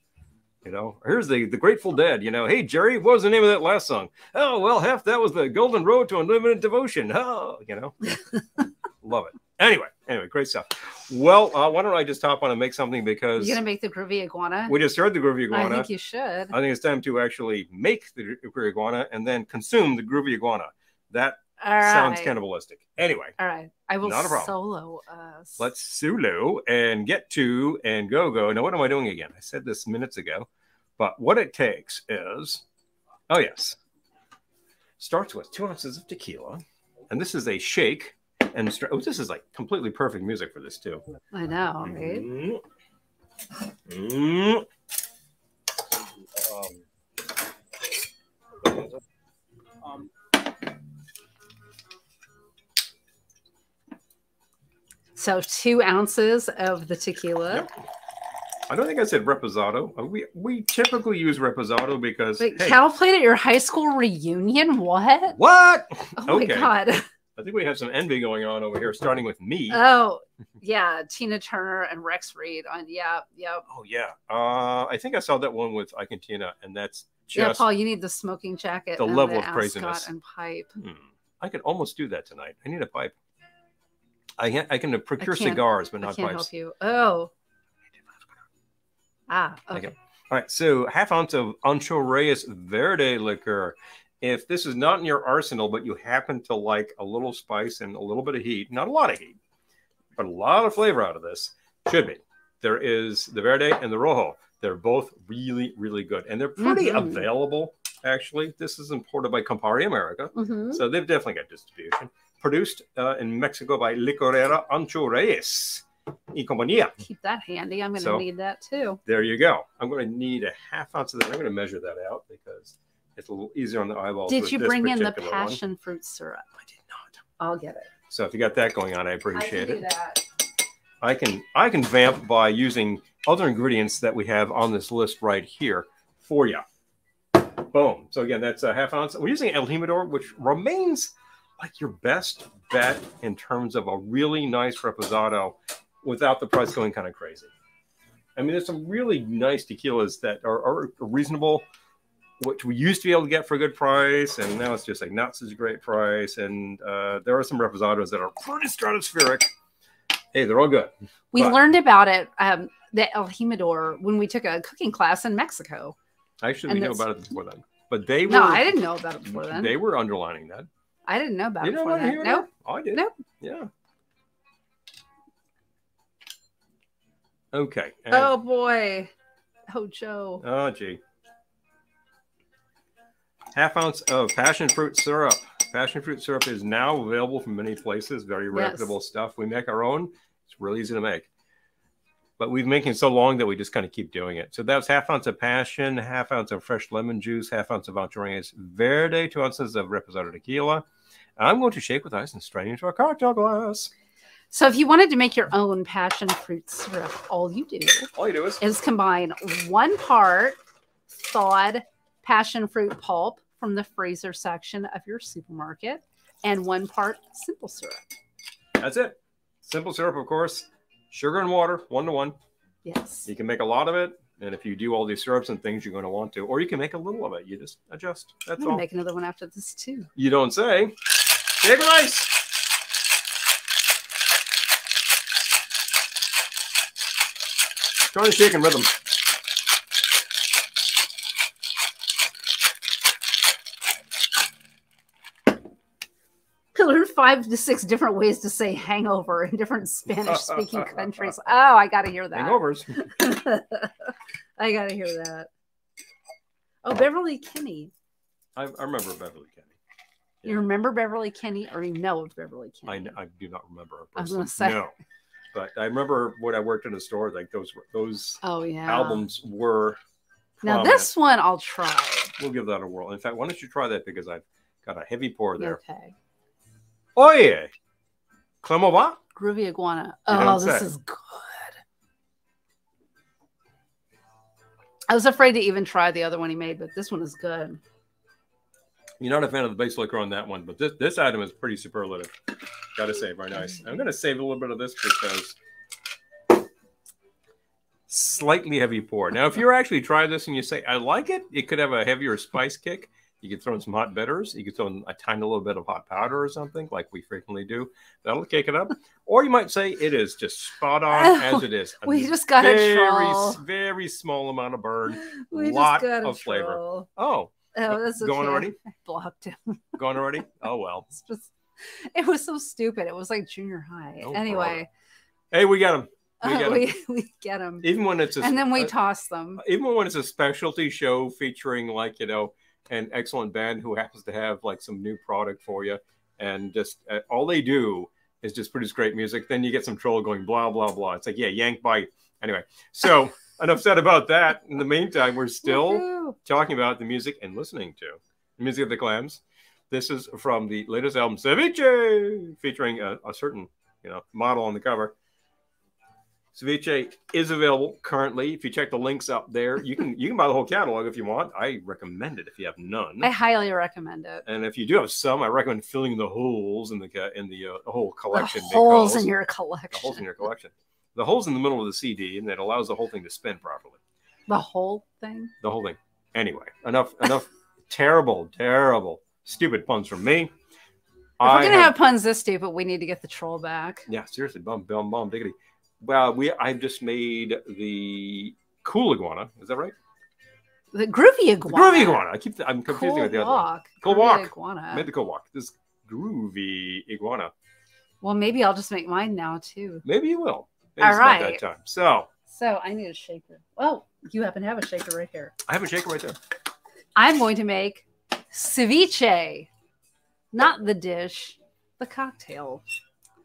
You know, here's the the Grateful Dead. You know, hey Jerry, what was the name of that last song? Oh well, half that was the Golden Road to Unlimited Devotion. Oh, you know, love it. Anyway, anyway, great stuff. Well, uh, why don't I just hop on and make something because you're gonna make the groovy iguana? we just heard the groovy iguana. I think you should. I think it's time to actually make the groovy iguana and then consume the groovy iguana. That right. sounds cannibalistic. Anyway, All right. I will Not a problem. solo us. let's Sulu and get to and go go. Now, what am I doing again? I said this minutes ago, but what it takes is, oh yes, starts with two ounces of tequila, and this is a shake. And oh, this is like completely perfect music for this too. I know, right? Mm. Mm. Um, So two ounces of the tequila. Yep. I don't think I said reposado. Uh, We we typically use reposado because Wait, hey, Cal played at your high school reunion? What? what? Oh Okay. my god. I think we have some envy going on over here, starting with me. Oh, yeah. Tina Turner and Rex Reed on yeah, yeah. Oh yeah, uh, I think I saw that one with Ike and Tina, and that's Yeah. Paul, you need the smoking jacket the and level the of craziness. and pipe. Hmm. I could almost do that tonight. I need a pipe. I can I can procure can't- cigars, but I not can't pipes. help you. Oh. Ah, Okay. okay. All right, so half ounce of Ancho Reyes Verde liquor. If this is not in your arsenal, but you happen to like a little spice and a little bit of heat, not a lot of heat, but a lot of flavor out of this, should be. There is the Verde and the Rojo. They're both really, really good. And they're pretty Mhm. available, actually. This is imported by Campari America. Mhm. So they've definitely got distribution. Produced uh, in Mexico by Licorera Ancho Reyes y Compañía. Keep that handy. I'm going to So- need that too. There you go. I'm going to need a half ounce of that. I'm going to measure that out because it's a little easier on the eyeballs. Did you bring in the particular one. passion fruit syrup? I did not. I'll get it. So if you got that going on, I I appreciate can it. that. I can I can vamp by using other ingredients that we have on this list right here for you. Boom. So again, that's a half ounce. We're using El Jimador, which remains like your best bet in terms of a really nice reposado without the price going kind of crazy. I mean, there's some really nice tequilas that are, are reasonable, which we used to be able to get for a good price, and now it's just like not such a great price. And uh, there are some reposados that are pretty stratospheric. Hey, they're all good. We But- learned about it, um, the El Jimador, when we took a cooking class in Mexico. Actually, And we knew about it before then, but they were. No, I didn't know about it before then. They were underlining that. I didn't know about You it know before then. it? Nope. I did. Nope. Yeah. Okay. and- Oh boy. Oh Joe. Oh, gee. Half ounce of passion fruit syrup. Passion fruit syrup is now available from many places. Very Yes. reputable stuff. We make our own. It's really easy to make. But we've been making so long that we just kind of keep doing it. So that's half ounce of passion, half ounce of fresh lemon juice, half ounce of Ancho Reyes Verde, two ounces of Reposado tequila. I'm going to shake with ice and strain into a cocktail glass. So if you wanted to make your own passion fruit syrup, all you do All you do is is combine one part thawed passion fruit pulp from the freezer section of your supermarket and one part simple syrup. that's it. Simple syrup, of course. Sugar and water, one to one. Yes. You can make a lot of it, and if you do all these syrups and things, you're going to want to, or you can make a little of it. You just adjust. I'm That's all. make another one after this too. You don't say. Shake with ice. Try to shake in rhythm. Five to six different ways to say hangover in different Spanish speaking countries. Oh, I got to hear that. Hangovers. I got to hear that. Oh, Beverly Kenny. I, I remember Beverly Kenny. You remember Beverly Kenny or you know of Beverly I, Kenny? I do not remember her I was gonna say. No. But I remember when I worked in a store, like those those oh, yeah. albums were. Now, prominent. this one I'll try. We'll give that a whirl. In fact, why don't you try that because I've got a heavy pour there. Okay. Oh, Oye! Comment va? Groovy Iguana. Oh, don't this say. is good. I was afraid to even try the other one he made, but this one is good. You're not a fan of the base liquor on that one, but this this item is pretty superlative. Gotta say, very nice. I'm gonna save a little bit of this because slightly heavy pour. Now, if you're actually try this and you say I like it, it could have a heavier spice kick. You could throw in some hot bitters. You could throw in a tiny little bit of hot powder or something, like we frequently do. That'll kick it up. Or you might say it is just spot on as it is. A We just got a very, troll. very small amount of burn. We lot just got a of flavor. Oh, Oh, that's Going okay. already? I blocked him. going already? Oh well. It's just, it was so stupid. It was like junior high. No anyway, Hey, we got him. We uh, we, we get them. Even when it's a, And then we uh, toss them. even when it's a specialty show featuring like you know an excellent band who happens to have like some new product for you. And just uh, all they do is just produce great music. Then you get some troll going blah blah blah. It's like yeah yank bite. Anyway so enough said about that. In the meantime we're still Woohoo. talking about the music and listening to the music of the clams this is from the latest album ceviche featuring a, a certain you know model on the cover Ceviche is available currently. If you check the links up there, you can you can buy the whole catalog if you want. I recommend it if you have none. I highly recommend it. and if you do have some, I recommend filling the holes in the in the, uh, the whole collection. the holes in your the collection. holes in your collection. The holes in the middle of the CD, and that allows the whole thing to spin properly. The whole thing. The whole thing. Anyway, enough enough terrible, terrible, stupid puns from me. If we're I gonna have- have puns this stupid, we need to get the troll back. Yeah, seriously, bum, bum, bum, diggity. Well, we I've just made the cool iguana. Is that right? The groovy The iguana. groovy iguana. I keep I'm confusing Cool with the other one. walk. Cool walk. Iguana. Made the cool walk. This groovy iguana. Well, maybe I'll just make mine now too. Maybe you will. Maybe All it's about right. that time. So So I need a shaker. Oh, you happen to have a shaker right here. I have a shaker right there. I'm going to make ceviche, not the dish, the cocktail.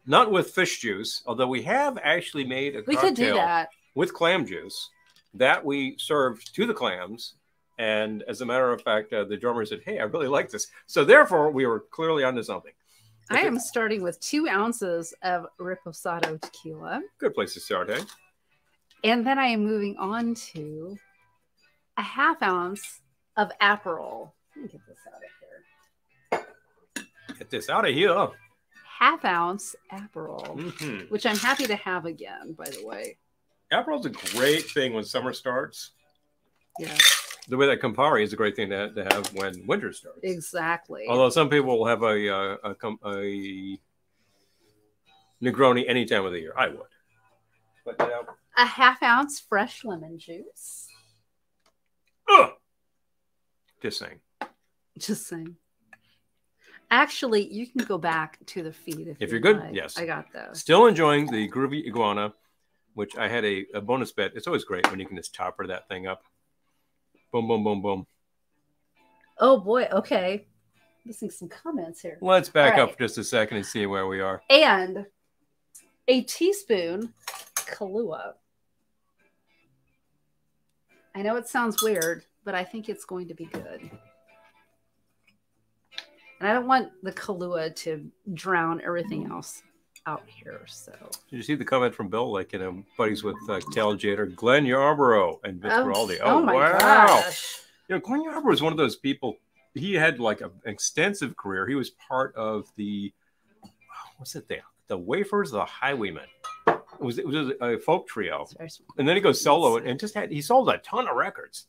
Not with fish juice, although we have actually made a We cocktail could do that. with clam juice that we served to the clams. And as a matter of fact, uh, the drummer said, "Hey, I really like this." So therefore, we were clearly onto something. I am starting with two ounces of reposado tequila, Good place to start, eh? and then I am moving on to a half ounce of Aperol. Let me get this out of here. Get this out of here. Half ounce Aperol, hmm which I'm happy to have again, by the way. Aperol's a great thing when summer starts. Yeah, The way that Campari is a great thing to, to have when winter starts. exactly. Although some people will have a, uh, a, com- a Negroni any time of the year. I would. But, you know, a half ounce fresh lemon juice. ugh! just saying. Just saying. Actually, you can go back to the feed if, If you you're good, like. yes. I got those. Still enjoying the groovy iguana, which I had a, a bonus bet. It's always great when you can just topper that thing up. Boom, boom, boom, boom. Oh boy. Okay. Missing some comments here. Let's back All up for just a second and see where we are. And a teaspoon Kahlua. I know it sounds weird, but I think it's going to be good. And I don't want the Kahlua to drown everything else out here. So, Did you see the comment from Bill? Like, you know, buddies with uh, Cal Tjader, Glenn Yarbrough, and Vince Guaraldi. oh my wow. gosh. You know, Glenn Yarbrough was one of those people. He had like a, an extensive career. He was part of the what's it there? The Wafers, the Highwaymen. It was it was a folk trio, It's very small. and then he goes solo and, and just had he sold a ton of records.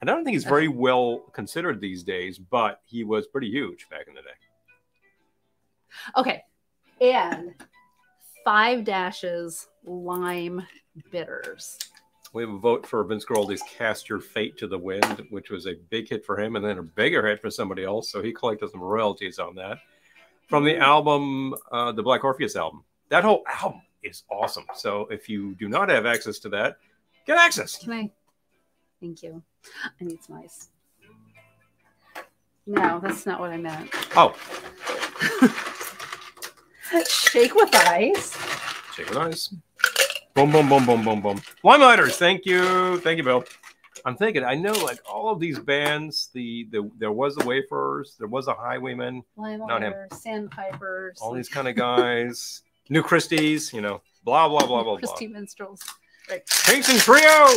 And I don't think he's very well considered these days, but he was pretty huge back in the day. Okay. And five dashes lime bitters. We have a vote for Vince Guaraldi's "Cast Your Fate to the Wind," which was a big hit for him, and then a bigger hit for somebody else. So he collected some royalties on that. from the album, uh, the Black Orpheus album. That whole album is awesome. So if you do not have access to that, get access. Can I? Thank you. I need some ice. No, that's not what I meant. Oh, Shake with ice. shake with ice. Boom, boom, boom, boom, boom, boom. Limeliters, thank you, thank you, Bill. I'm thinking, I know, like all of these bands. The, the there was the Wayfarers, there was a Highwayman, Not him. Sandpipers, all these kind of guys. New Christies, you know, blah blah blah blah blah. Christy Minstrels. Right. Kingston Trio.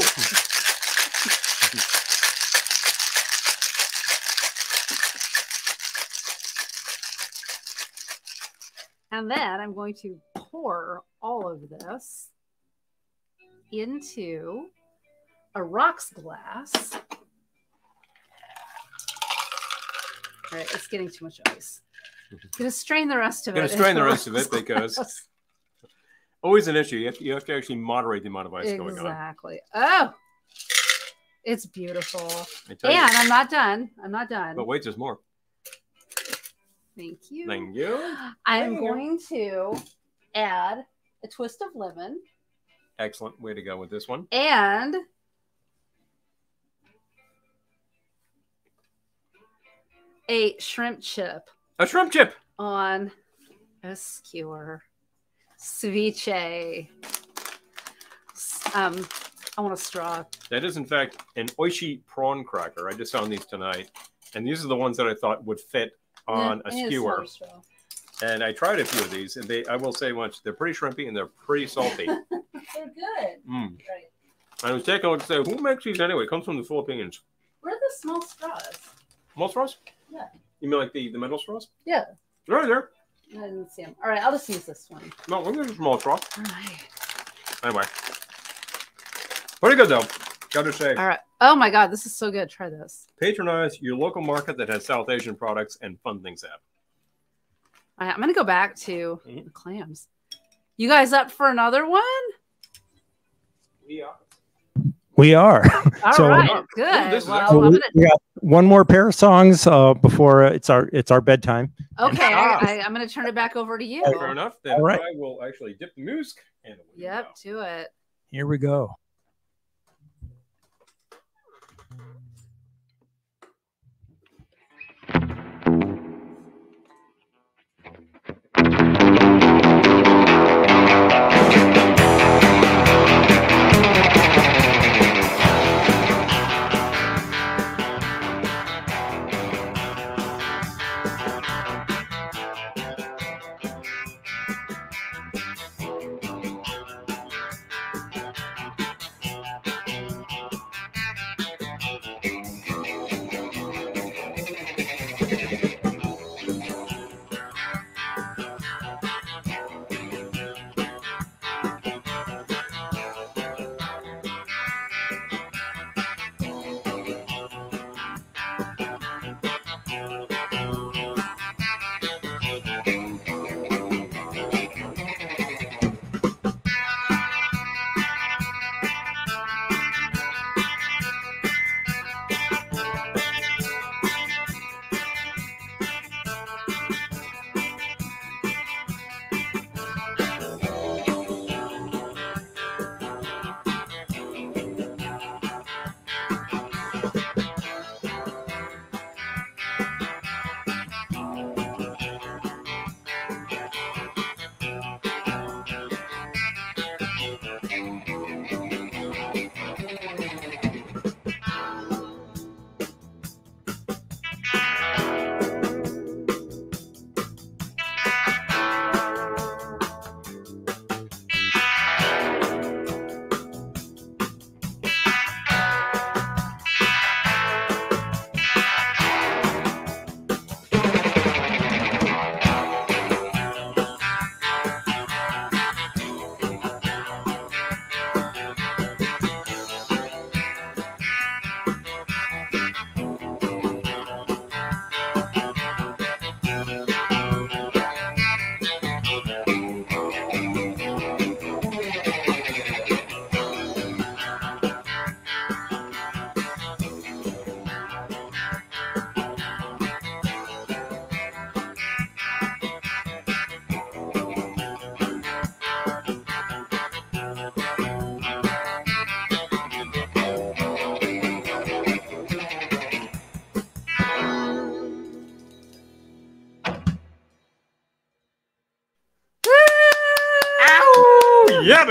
And then I'm going to pour all of this into a rocks glass. All right, it's getting too much ice. I'm Gonna strain the rest of it. Gonna strain the rest of it because glass. always an issue. You have to, you have to actually moderate the amount of ice going on. exactly. Oh, it's beautiful. Tell you. And I'm not done. I'm not done. But wait, there's more. Thank you. Thank you. I'm Thank you. going to add a twist of lemon Excellent way to go with this one. and a shrimp chip A shrimp chip. on a skewer. Ceviche. Um, I want a straw. That is, in fact, an oishi prawn cracker. I just found these tonight, and these are the ones that I thought would fit on Yeah, a skewer. And I tried a few of these, and they, I will say much, they're pretty shrimpy and they're pretty salty. They're good. mm. Right. I was taking a look and say, who makes these anyway? It comes from the Philippines. Where are the small straws? Small straws? Yeah. You mean like the, the metal straws? Yeah. Right there. I didn't see them. All right, I'll just use this one. No, we're going small straw. All right. Anyway. Pretty good, though. Gotta say. All right. Oh my God, this is so good. Try this. Patronize your local market that has South Asian products and fun things happen. All right, I'm gonna go back to Mhm. the clams. You guys up for another one? Yeah. We are. All So- right, good. this is well, excellent. We gonna, we got one more pair of songs uh, before uh, it's our it's our bedtime. okay, Ah. I, I'm gonna turn it back over to you. Fair enough. Then All right. I will actually dip the music and Yep, go. do it. Here we go.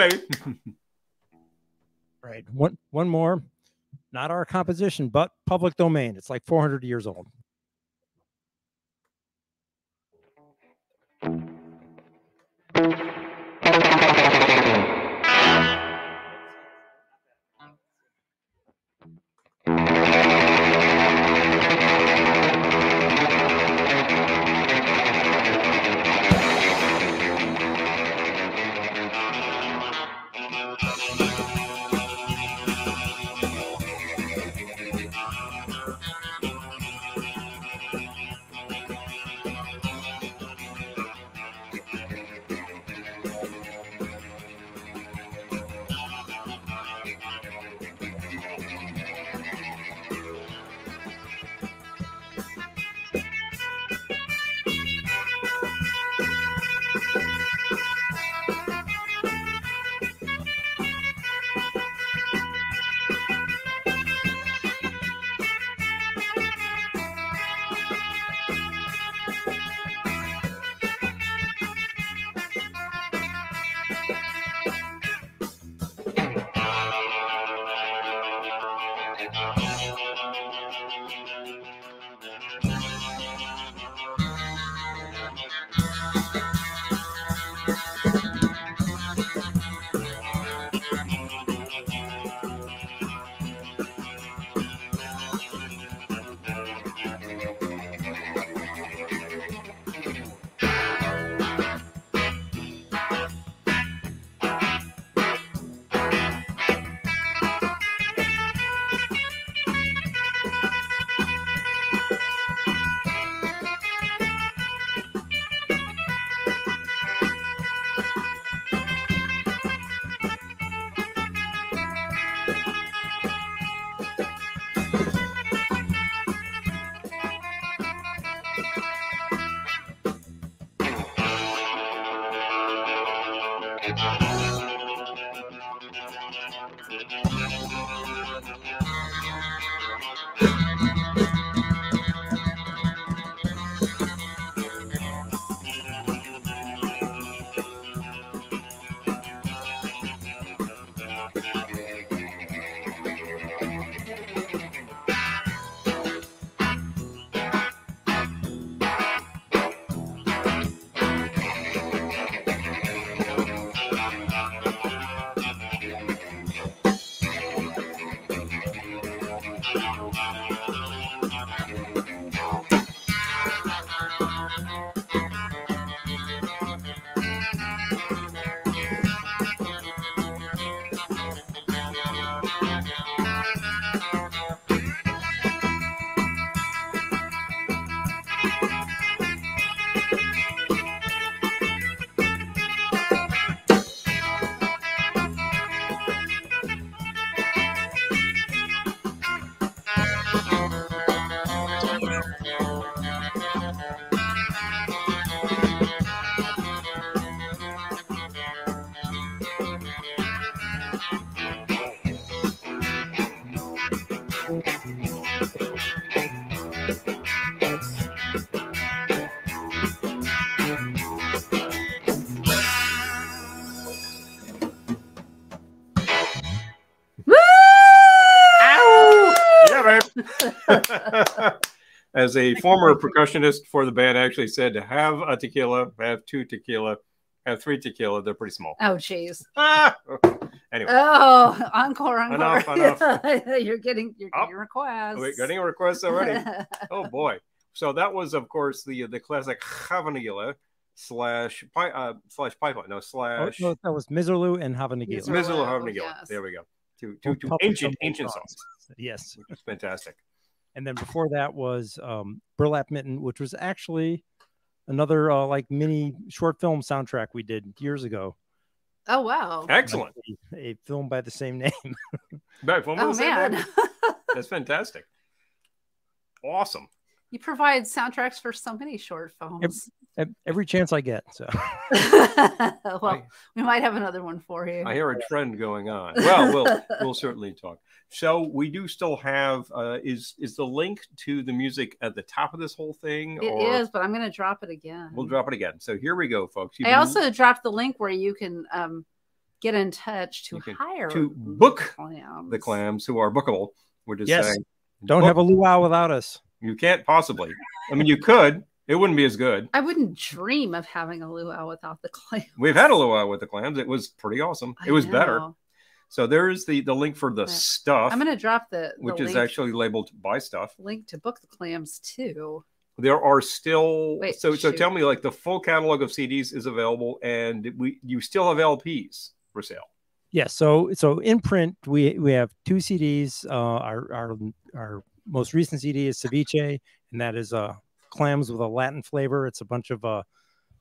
Baby. Right. One one more. Not our composition, but public domain. It's like 400 years old. As a former percussionist for the band actually said, to have a tequila, have two tequila, have three tequila, they're pretty small. Oh, jeez. Ah! Anyway, Oh, encore, encore. Enough, enough. you're getting you're Up. getting requests. we're getting a request already. oh boy. So that was, of course, the the classic Havanilla slash pi- uh, slash pipeline. No Oh, slash no, that was Misirlou and Havanagila. Misirlou. Misirlou Misirlou, yes. There we go. Two, two, two ancient ancient songs, Yes. which is fantastic. And then before that was um, Burlap Mitten, which was actually another uh, like mini short film soundtrack we did years ago. Oh wow. Excellent. A, a film by the same name. Back when Oh was in there. man. That's fantastic. Awesome. you provide soundtracks for so many short films. Ev- Every chance I get. So well, I- we might have another one for you. I hear a trend going on. Well, we'll we'll certainly talk. So we do still have uh, is is the link to the music at the top of this whole thing, It or is, but I'm going to drop it again. we'll drop it again. So here we go, folks. You I can- also dropped the link where you can um, get in touch to can- hire to book clams. the clams who are bookable. We're just Yes. saying Don't book- have a luau without us. You can't possibly. I mean, you could. It wouldn't be as good. I wouldn't dream of having a luau without the clams. We've had a luau with the clams. It was pretty awesome. I It was better. Know. So there is the the link for the Right. stuff, I'm gonna drop the, the which is actually labeled buy stuff. link to book the clams too. There are still Wait, so so tell me like the full catalog of CDs is available, and we you still have LPs for sale. Yeah, so so in print we we have two CDs. Uh, our our our most recent CD is Ceviche, and that is uh clams with a Latin flavor. It's a bunch of uh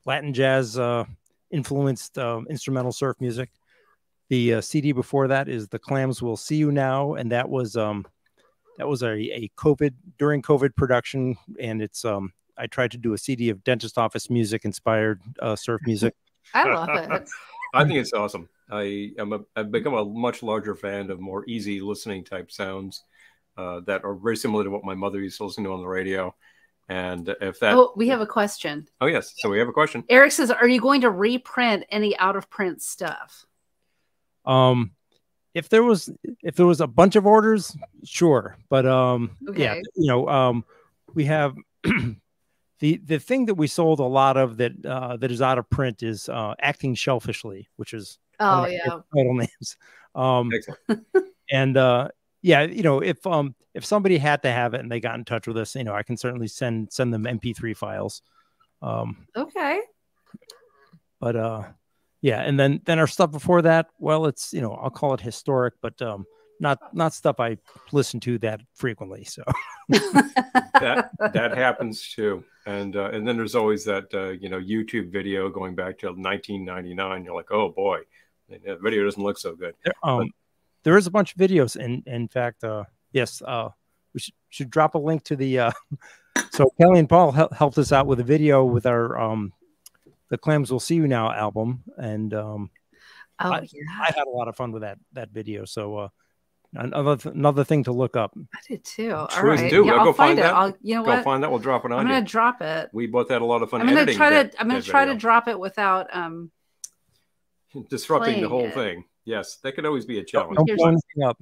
Latin jazz uh, influenced um, instrumental surf music. The uh, CD before that is the clams will see you now, and that was um that was a a COVID during COVID production, and it's um I tried to do a CD of dentist office music inspired uh, surf music. I love it. I think it's awesome. I am a, I've become a much larger fan of more easy listening type sounds uh, that are very similar to what my mother used to listen to on the radio. And if that, oh, oh, we have a question. Oh yes, so we have a question. Eric says, "Are you going to reprint any out of print stuff?" Um, if there was if there was a bunch of orders, sure, but um, yeah, you know, um, we have the the thing that we sold a lot of that uh, that is out of print is uh, acting shellfishly, which is oh yeah. title names. Um, and uh, yeah, you know, if um if somebody had to have it and they got in touch with us, you know, I can certainly send send them MP3 files. Um, Okay. but uh yeah and then then our stuff before that well it's you know i'll call it historic but um not not stuff i listen to that frequently so That that happens too. And uh, and then there's always that uh, you know YouTube video going back to 1999. You're like, oh boy, the video doesn't look so good. there, um there is a bunch of videos and in fact uh yes uh we should, should drop a link to the uh so kelly and paul hel- helped us out with a video with our um the clams will see you now album and um Oh I- yeah. i had a lot of fun with that that video so uh another th- another thing to look up I did too. All Sure right. do. Yeah, I'll I'll go find find it. that. I'll, you know Go what? find that. We'll drop it on I'm gonna drop it. We both had a lot of fun I'm gonna editing. try that- to. I'm gonna that try to drop it without. Um. disrupting the whole it. thing. Yes, that could always be a challenge. don't Here's blow anything up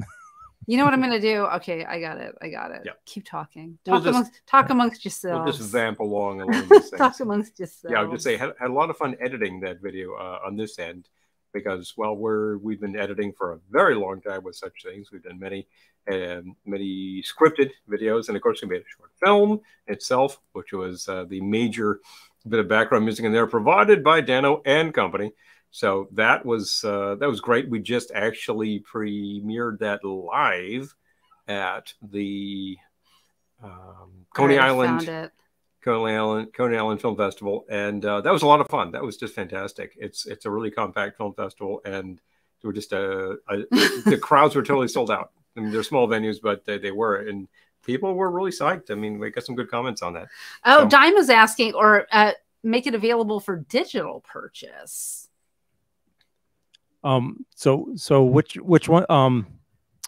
You know what I'm gonna do? Okay, I got it. I got it. Yeah. Keep talking. We'll Talk just- amongst. Talk amongst We'll just vamp along along these talk amongst yourselves. Yeah, I would just say had, had a lot of fun editing that video uh, on this end because well we're we've been editing for a very long time with such things. We've done many um, many scripted videos, and of course we made a short film itself, which was uh, the major bit of background music in there provided by Dano and Company. So that was uh, that was great. We just actually premiered that live at the um, Coney All right, I Island Coney Island Coney Island Film Festival, and uh, that was a lot of fun. That was just fantastic. It's it's a really compact film festival, and were just uh, a, the crowds were totally sold out. I mean, they're small venues, but they, they were, and people were really psyched. I mean, we got some good comments on that. Oh, So- Dime was asking, or uh, make it available for digital purchase. Um. So so which which one? Um.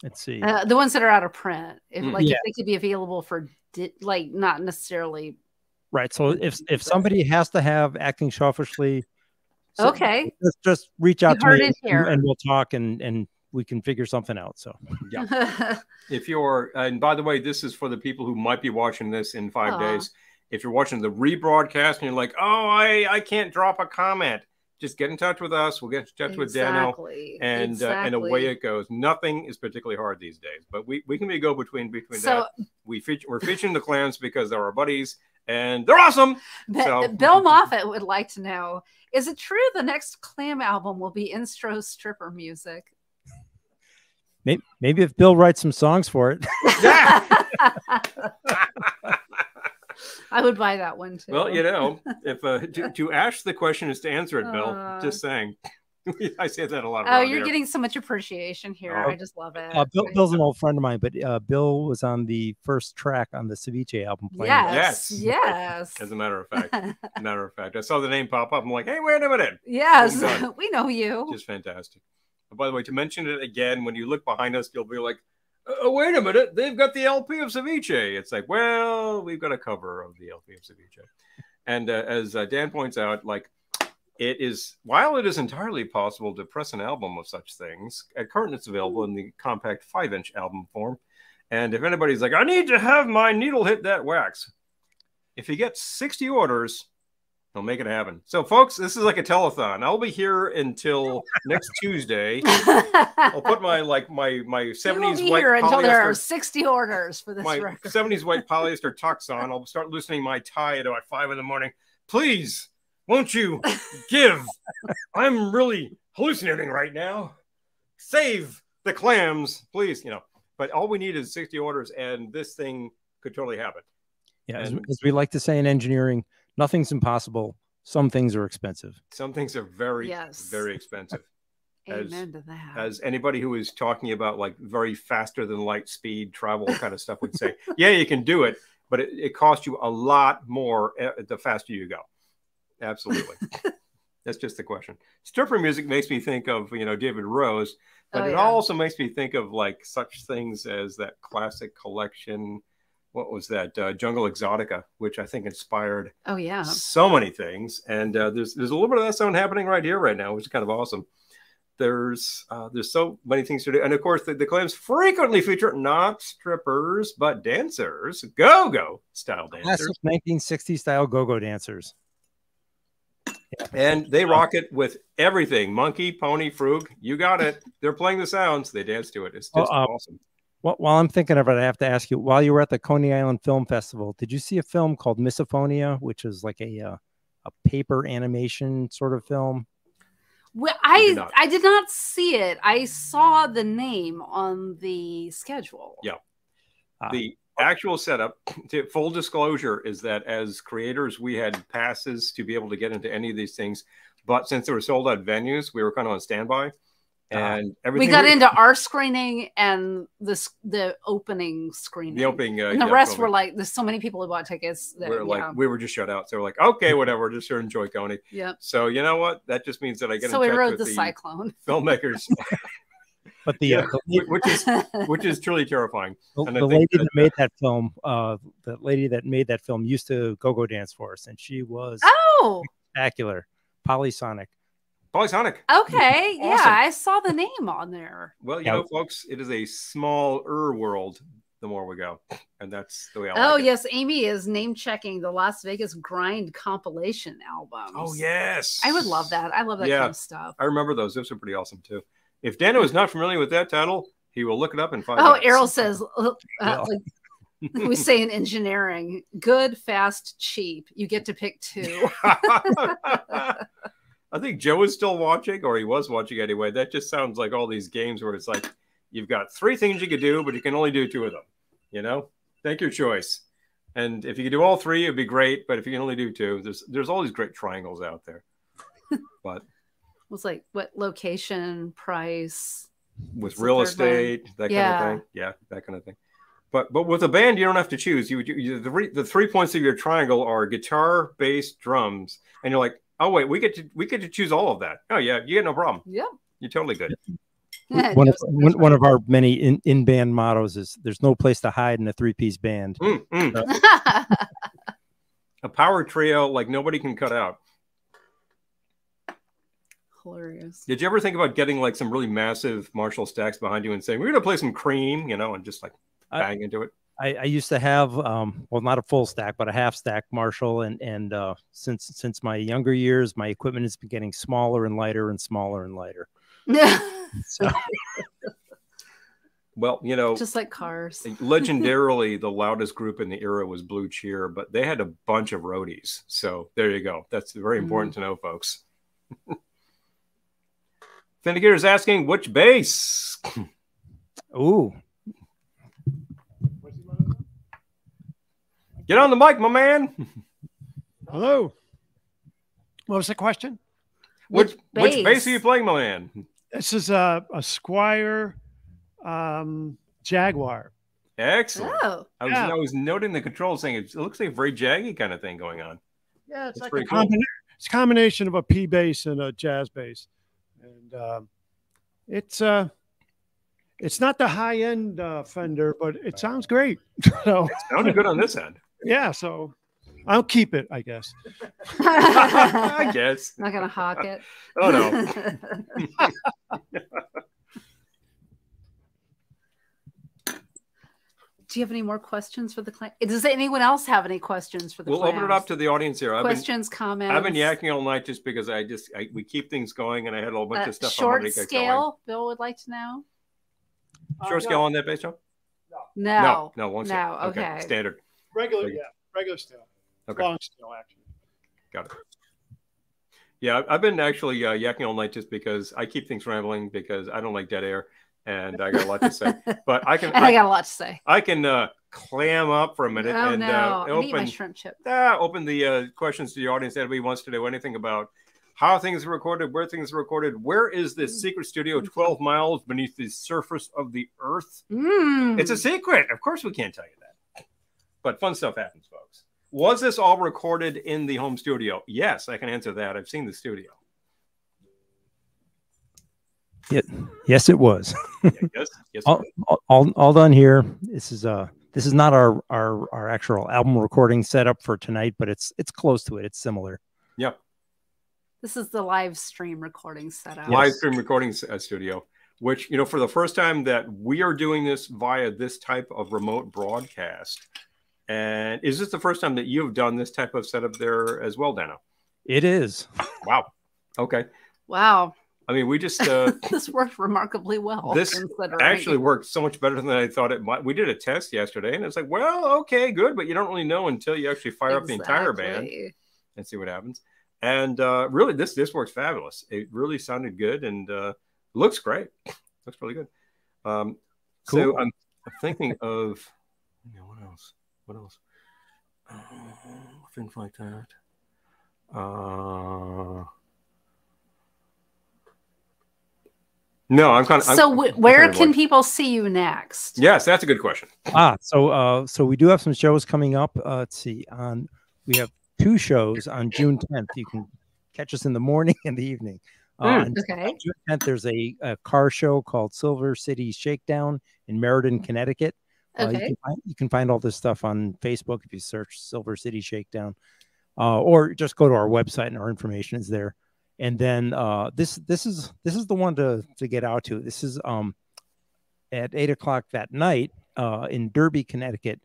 Let's see. Uh, the ones that are out of print, if Mm. like Yeah. if they could be available for di- like not necessarily. right. So if if somebody has to have acting shellfishly, so Okay. just just reach out You to me and, here. and we'll talk and and we can figure something out. So yeah. If you're, and by the way, this is for the people who might be watching this in five Aw. days. If you're watching the rebroadcast and you're like, oh, I, I can't drop a comment, just get in touch with us. We'll get in touch with Dano. exactly. and uh, and away it goes. Nothing is particularly hard these days, but we, we can be go between between So that. We feature, we're featuring the clams because they're our buddies and they're awesome. Be- So- Bill Moffat would like to know: Is it true the next Clam album will be intro stripper music? maybe maybe if Bill writes some songs for it. I would buy that one too. Well, you know, if uh, to, to ask the question is to answer it, Bill. Uh. Just saying. I say that a lot. Oh, you're here. getting so much appreciation here. Oh. I just love it. Uh, Bill, Bill's an old friend of mine, but uh, Bill was on the first track on the Ceviche album. playing yes, Yes. yes, As a matter of fact, matter of fact, I saw the name pop up. I'm like, hey, wait a minute. yes. Well done. we know you. Just fantastic. And by the way, to mention it again, when you look behind us, you'll be like, oh, wait a minute, they've got the LP of Ceviche. It's like, well, we've got a cover of the LP of Ceviche. And uh, as uh, Dan points out, like, it is while it is entirely possible to press an album of such things, at current it's available in the compact five inch album form. And if anybody's like, I need to have my needle hit that wax, if you get 60 orders, he'll make it happen. So, folks, this is like a telethon. I'll be here until next Tuesday. I'll put my like my my 70s white here until there are 60 orders for this my record. 70s white polyester tux on. I'll start loosening my tie at about five in the morning. Please, won't you give? I'm really hallucinating right now. Save the clams, please. You know, but all we need is 60 orders, and this thing could totally happen. Yeah, as, And- as we like to say in engineering, nothing's impossible. Some things are expensive. Some things are very, Yes. very expensive. as- Amen to that. As anybody who is talking about like very faster than light speed travel kind of stuff would say, yeah, you can do it, but it, it costs you a lot more uh, the faster you go. Absolutely. That's just the question. Stripper music makes me think of, you know, David Rose, but Oh, it yeah. also makes me think of like such things as that classic collection. What was that? Uh, Jungle Exotica, which I think inspired oh, yeah. so many things, and uh, there's there's a little bit of that sound happening right here, right now, which is kind of awesome. There's uh, there's so many things to do, and of course the, the clams frequently feature not strippers but dancers, go-go style dancers, Classic 1960s style go-go dancers. and they rock it with everything: monkey, pony, frug. You got it. They're playing the sounds. They dance to it. It's just uh, awesome. Wh- While I'm thinking of it, I have to ask you: While you were at the Coney Island Film Festival, did you see a film called Misophonia, which is like a uh, a paper animation sort of film? Well, I did I not. I did not see it. I saw the name on the schedule. Yeah. Ah. the actual setup to full disclosure is that as creators we had passes to be able to get into any of these things but since they were sold out venues we were kind of on standby Ah. and We everything got into our screening and the the opening screening. the opening uh, and the yeah, rest filming. were like, there's so many people who bought tickets. That, we were like yeah. we were just shut out so we're like okay whatever just here enjoy Coney Yep. so you know what that just means that i get So in we touch rode with the, the cyclone. filmmakers But the Yeah, uh, the, which is which is truly terrifying the, and I the think lady that, that made that film, uh, the lady that made that film used to go-go dance for us, and she was oh, spectacular. Polysonic. Polysonic okay. Yeah, I saw the name on there. well you Yeah. know folks it is a smaller world the more we go and that's the way i oh, like it. yes. Amy is name checking the Las Vegas Grind compilation album. Oh yes, I would love that. I love that Yeah. kind of stuff. I remember those. Those are pretty awesome too. If Dano is not familiar with that title, he will look it up and find. Oh, minutes. Errol says, uh, Yeah. like, we say in engineering, good, fast, cheap. You get to pick two. I think Joe is still watching, or he was watching anyway. That just sounds like all these games where it's like you've got three things you could do, but you can only do two of them. You know, take your choice. And if you could do all three, it'd be great. But if you can only do two, there's there's all these great triangles out there. But was like what location, price. with real estate, that Yeah. kind of thing. Yeah, that kind of thing. But but with a band, you don't have to choose. You, you, you the, three, the three points of your triangle are guitar, bass, drums, and you're like, oh wait, we get to we get to choose all of that. Oh yeah, you get no problem. Yeah, You're totally good. Yeah, one, of, one, one of our many in, in band mottos is "There's no place to hide in a three piece band." Mm, mm. right. A power trio like nobody can cut out. Hilarious. Did you ever think about getting like some really massive Marshall stacks behind you and saying we're gonna play some Cream, you know, and just like I- bang into it? I, I used to have, um, well, not a full stack, but a half stack Marshall, and and uh, since since my younger years, my equipment has been getting smaller and lighter and smaller and lighter. So Well, you know, Just like cars. legendarily the loudest group in the era was blue cheer but they had a bunch of roadies. So there you go. That's very important to know folks. Vindicator's asking which bass ooh, get on the mic my man Hello. What was the question? which Which which bass bass? are you playing my man This is a, a Squier um, Jaguar. excellent Oh, I, was, Yeah. I was noting the controls saying it looks like a very jaggy kind of thing going on Yeah, it's That's like a cool. combina- it's a combination of a P bass and a jazz bass, and um, it's uh, it's not the high end uh, Fender, but it sounds great. so it sounded good on this end yeah, so I'll keep it, I guess. I guess. Not gonna hawk it. Oh no. Do you have any more questions for the client? Does anyone else have any questions for the We'll open it up to the audience here. I've been, questions, comments? I've been yakking all night just because I just I, we keep things going, and I had a whole bunch Uh, of stuff. I short wanted to get scale. Bill would like to know. Going. Short scale on that bass, John? No. no, no, one scale. No, okay. standard. Regular, yeah, regular steel. Okay. Long steel, actually. Got it. Yeah, I- I've been actually uh, yakking all night just because I keep things rambling because I don't like dead air, and I got a lot to say. But I can and I I, got a lot to say. I can uh, clam up for a minute oh and no! uh, I my open shrimp chip. ah, open the uh, questions to the audience. Anybody wants to know anything about how things are recorded, where things are recorded, where is this secret studio 12 miles beneath the surface of the earth? Mm. It's a secret. Of course, we can't tell you that. But fun stuff happens, folks. Was this all recorded in the home studio? Yes, I can answer that. I've seen the studio. Yes, it was. yes, yes. all, all- all, all done here. This is uh this is not our, our our actual album recording setup for tonight, but it's it's close to it. It's similar. Yep. This is the live stream recording setup. live stream recording uh, studio, which you know, for the first time that we are doing this via this type of remote broadcast. And is this the first time that you've done this type of setup there as well, Dano? It is. Wow. Okay. Wow, I mean, we just uh, this worked remarkably well. This actually worked so much better than I thought it might. We did a test yesterday, and it's like, well, okay, good, but you don't really know until you actually fire up the entire band and see what happens. And uh, really, this this works fabulous. It really sounded good and uh, looks great. looks really good. Um, So Cool. I'm, I'm thinking of you know, what else? Uh, things like that. Uh, no, I'm kind of. So, wh- where kinda can like- people see you next? Yes, that's a good question. Ah, so uh so we do have some shows coming up. Uh let's see. On we have two shows on June 10th. You can catch us in the morning and the evening. Uh, Mm, on Okay. June 10th, there's a, a car show called Silver City Shakedown in Meriden, Connecticut. Uh, you, can find, you can find all this stuff on Facebook if you search Silver City Shakedown, uh, or just go to our website and our information is there. And then uh, this this is this is the one to to get out to. This is um at eight o'clock that night uh, in Derby, Connecticut.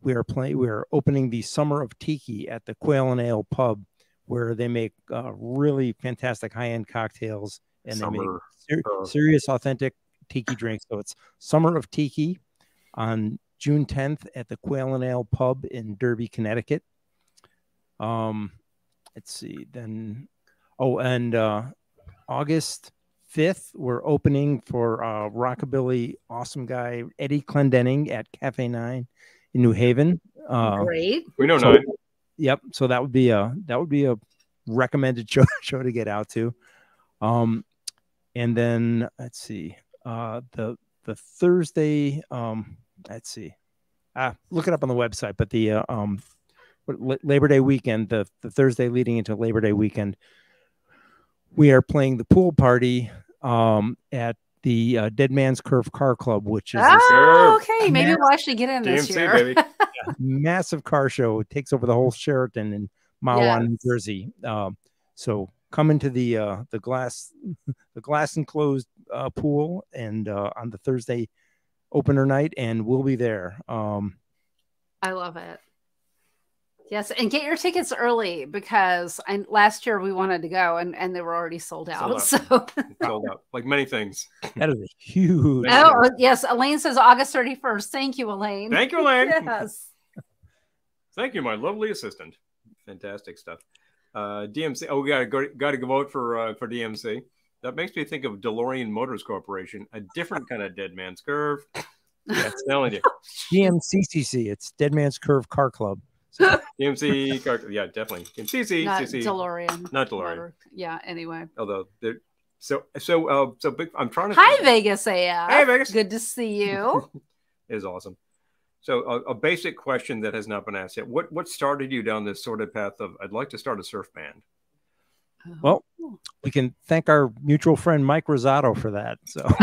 We are playing. We are opening the Summer of Tiki at the Quail and Ale Pub, where they make uh, really fantastic high end cocktails and they make ser- serious, authentic tiki drinks. So it's Summer of Tiki on June 10th at the Quail and Ale Pub in Derby, Connecticut. Um, let's see. Then, oh, and uh, August 5th, we're opening for uh, Rockabilly awesome guy Eddie Clendening at Cafe Nine in New Haven. Uh, Great. We know so- nine. Yep. So that would be a that would be a recommended show show to get out to. Um, and then let's see, uh, the the Thursday, um, let's see, ah, look it up on the website. But the uh, um, Labor Day weekend, the the Thursday leading into Labor Day weekend, we are playing the pool party um at the uh, Dead Man's Curve Car Club, which is this Oh, Sure. okay. Maybe Yeah. we'll actually get in this DMC, year. baby. massive car show. It takes over the whole Sheraton in Mahwah, New Jersey. Um, so come into the uh, the glass the glass enclosed uh, pool and uh, on the Thursday opener night, and we'll be there. Um, I love it. Yes, and get your tickets early because I, last year we wanted to go and, and they were already sold out. Sold out. So, Sold out. Like many things. that is a huge. Oh yes, Elaine says August thirty first. Thank you, Elaine. Thank you, Elaine. Yes. Thank you, my lovely assistant. Fantastic stuff. Uh, DMC. Oh, we got to go. Got to go vote for uh, for DMC. That makes me think of DeLorean Motors Corporation, a different kind of dead man's curve. That's telling you. DMCCC. It's Dead Man's Curve Car Club. DMC. car- Yeah, definitely. CC. Not CC. DeLorean. Not DeLorean. Whatever. Yeah. Anyway. Although they're so so uh so big. I'm trying to. Hi, Vegas AF. Hey, Vegas. Good to see you. is awesome. So a, a basic question that has not been asked yet: What what started you down this sort of path of I'd like to start a surf band? Well, we can thank our mutual friend Mike Rosato for that. So.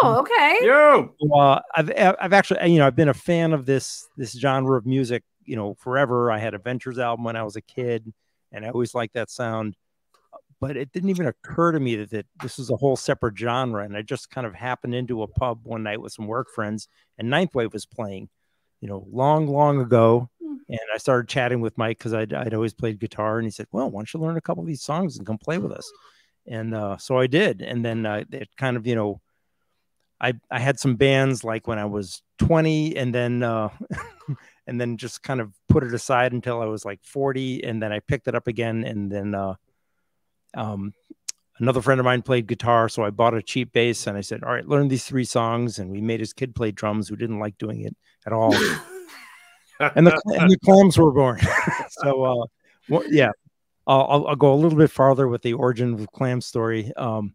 Oh, okay. Yo, uh, I've I've actually you know I've been a fan of this this genre of music you know, forever. I had a Ventures album when I was a kid, and I always liked that sound. But it didn't even occur to me that, that this was a whole separate genre. And I just kind of happened into a pub one night with some work friends, and Ninth Wave was playing, you know, long, long ago. Hmm. And I started chatting with Mike because I'd, I'd always played guitar, and he said, "Well, why don't you learn a couple of these songs and come play with us?" And uh, so I did. And then uh, it kind of, you know, I I had some bands like when I was 20, and then uh, and then just kind of put it aside until I was like 40, and then I picked it up again, and then uh, um, another friend of mine played guitar, so I bought a cheap bass, and I said, "All right, learn these three songs," and we made his kid play drums, who didn't like doing it at all, and the and the clams were born. so uh, well, yeah, I'll, I'll, go a little bit farther with the origin of the clam story. Um,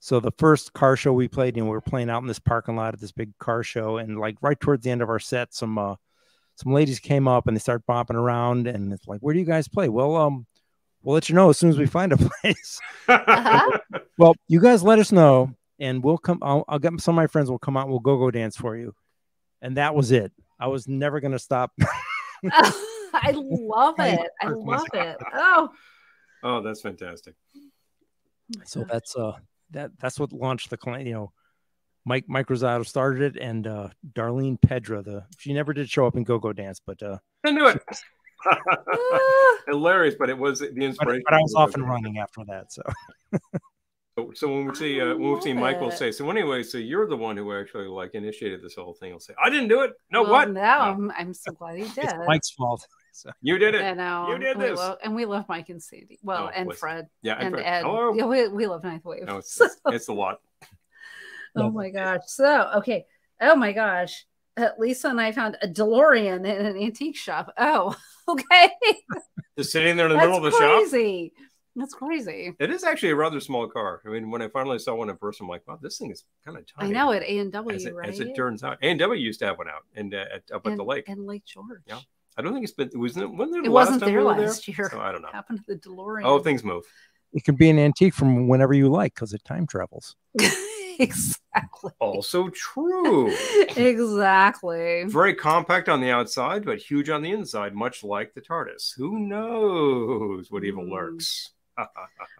so the first car show we played, know, we were playing out in this parking lot at this big car show, and like right towards the end of our set, some uh, some ladies came up and they started bopping around, and it's like, "Where do you guys play?" Well, um, we'll let you know as soon as we find a place. Uh-huh. well, you guys let us know, and we'll come. I'll, I'll get some of my friends. will come out. and We'll go go dance for you, and that was it. I was never gonna stop. I love it. I love it. Oh, oh, that's fantastic. so that's uh that that's what launched the client. You know, Mike Mike Rosado started it, and uh Darlene Pedra. The she never did show up in Go Go Dance, but uh, I knew it. Ah. Hilarious, but it was the inspiration. but I was off and running after that. So So, so when we see uh, when we see Michael it. say, so anyway, so you're the one who actually like initiated this whole thing. He'll say, I didn't do it. No, well, what? No, I'm, I'm so glad he did. it's Mike's fault. So you did it. know. You did and we this. love- and we love Mike and Sandy. Well, Oh, and listen. Fred Yeah, and Fred. Ed. Hello. Yeah, we, we love Ninth Wave. No, it's, So- it's, it's a lot. oh my gosh. So, okay. Oh my gosh. Uh, Lisa and I found a DeLorean in an antique shop. Oh, okay. Just sitting there in the That's middle of the shop. That's crazy. That's crazy. It is actually a rather small car. I mean, when I finally saw one in person, I'm like, wow, this thing is kind of tiny. I know at A and W, As it, right? as it turns out, and W used to have one out and uh, at, up at the lake. and Lake George. Yeah. I don't think it's been. Wasn't it? Wasn't it, It the wasn't last time there we were last year. So I don't know. Happened to the DeLorean. Oh, things move. it can be an antique from whenever you like because it time travels. exactly. Also true. exactly. Very compact on the outside, but huge on the inside, much like the TARDIS. Who knows what evil Mm. lurks? All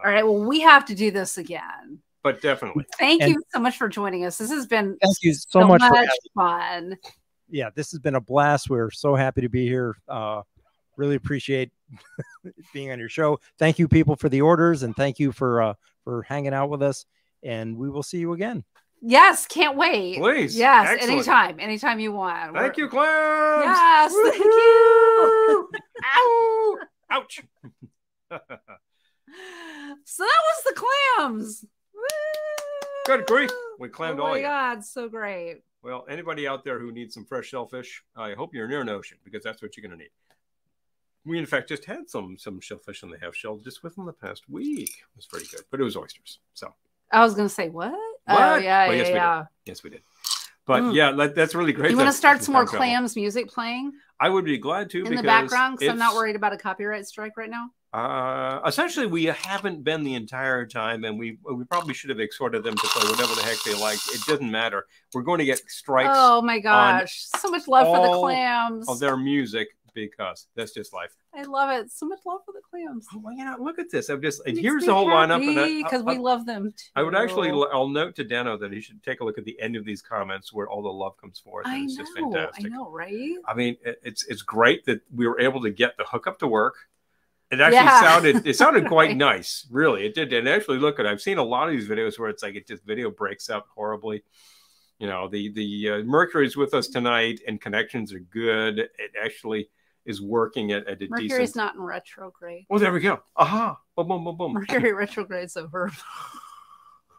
right. Well, we have to do this again. but definitely. Thank And- you so much for joining us. This has been Thank you so, so much. much fun. yeah, this has been a blast. We're so happy to be here. Uh, really appreciate being on your show. Thank you, people, for the orders, and thank you for uh, for hanging out with us. And we will see you again. Yes, can't wait. Please. Yes, Excellent. anytime, anytime you want. Thank We're- you, Clams. Yes, thank you. Ow! Ouch. So that was the clams. Woo! Good grief. We clammed oh all Oh my you. God, so great. Well, anybody out there who needs some fresh shellfish, I hope you're near an ocean because that's what you're going to need. We, in fact, just had some some shellfish on the half shell just within the past week. It was pretty good, but it was oysters. So, I was gonna say what? Oh What? yeah, Well, yeah, yes, we did. yes, we did. But Mm. yeah, that, that's really great. You want to start some more travel. clams music playing I would be glad to in the background because I'm not worried about a copyright strike right now. Uh, essentially, we haven't been the entire time, and we we probably should have exhorted them to play whatever the heck they like. It doesn't matter. We're going to get strikes Oh my gosh, so much love for the clams. of their music because that's just life. I love it. So much love for the clams. Oh, you know, look at this. I'm just and here's the whole lineup, because we love them too. I would actually, I'll note to Dano that he should take a look at the end of these comments where all the love comes forth. I it's know, just fantastic. I know, right? I mean, it- it's it's great that we were able to get the hookup to work. It actually Yeah. sounded it sounded quite Right. nice, really. It did. And actually, look at I've seen a lot of these videos where it's like it just video breaks up horribly. You know, the the uh, Mercury's with us tonight, and connections are good. It actually is working at, at a Mercury's decent. not in retrograde. well, there we go. Aha! Boom, boom, boom, boom. Mercury retrograde's over.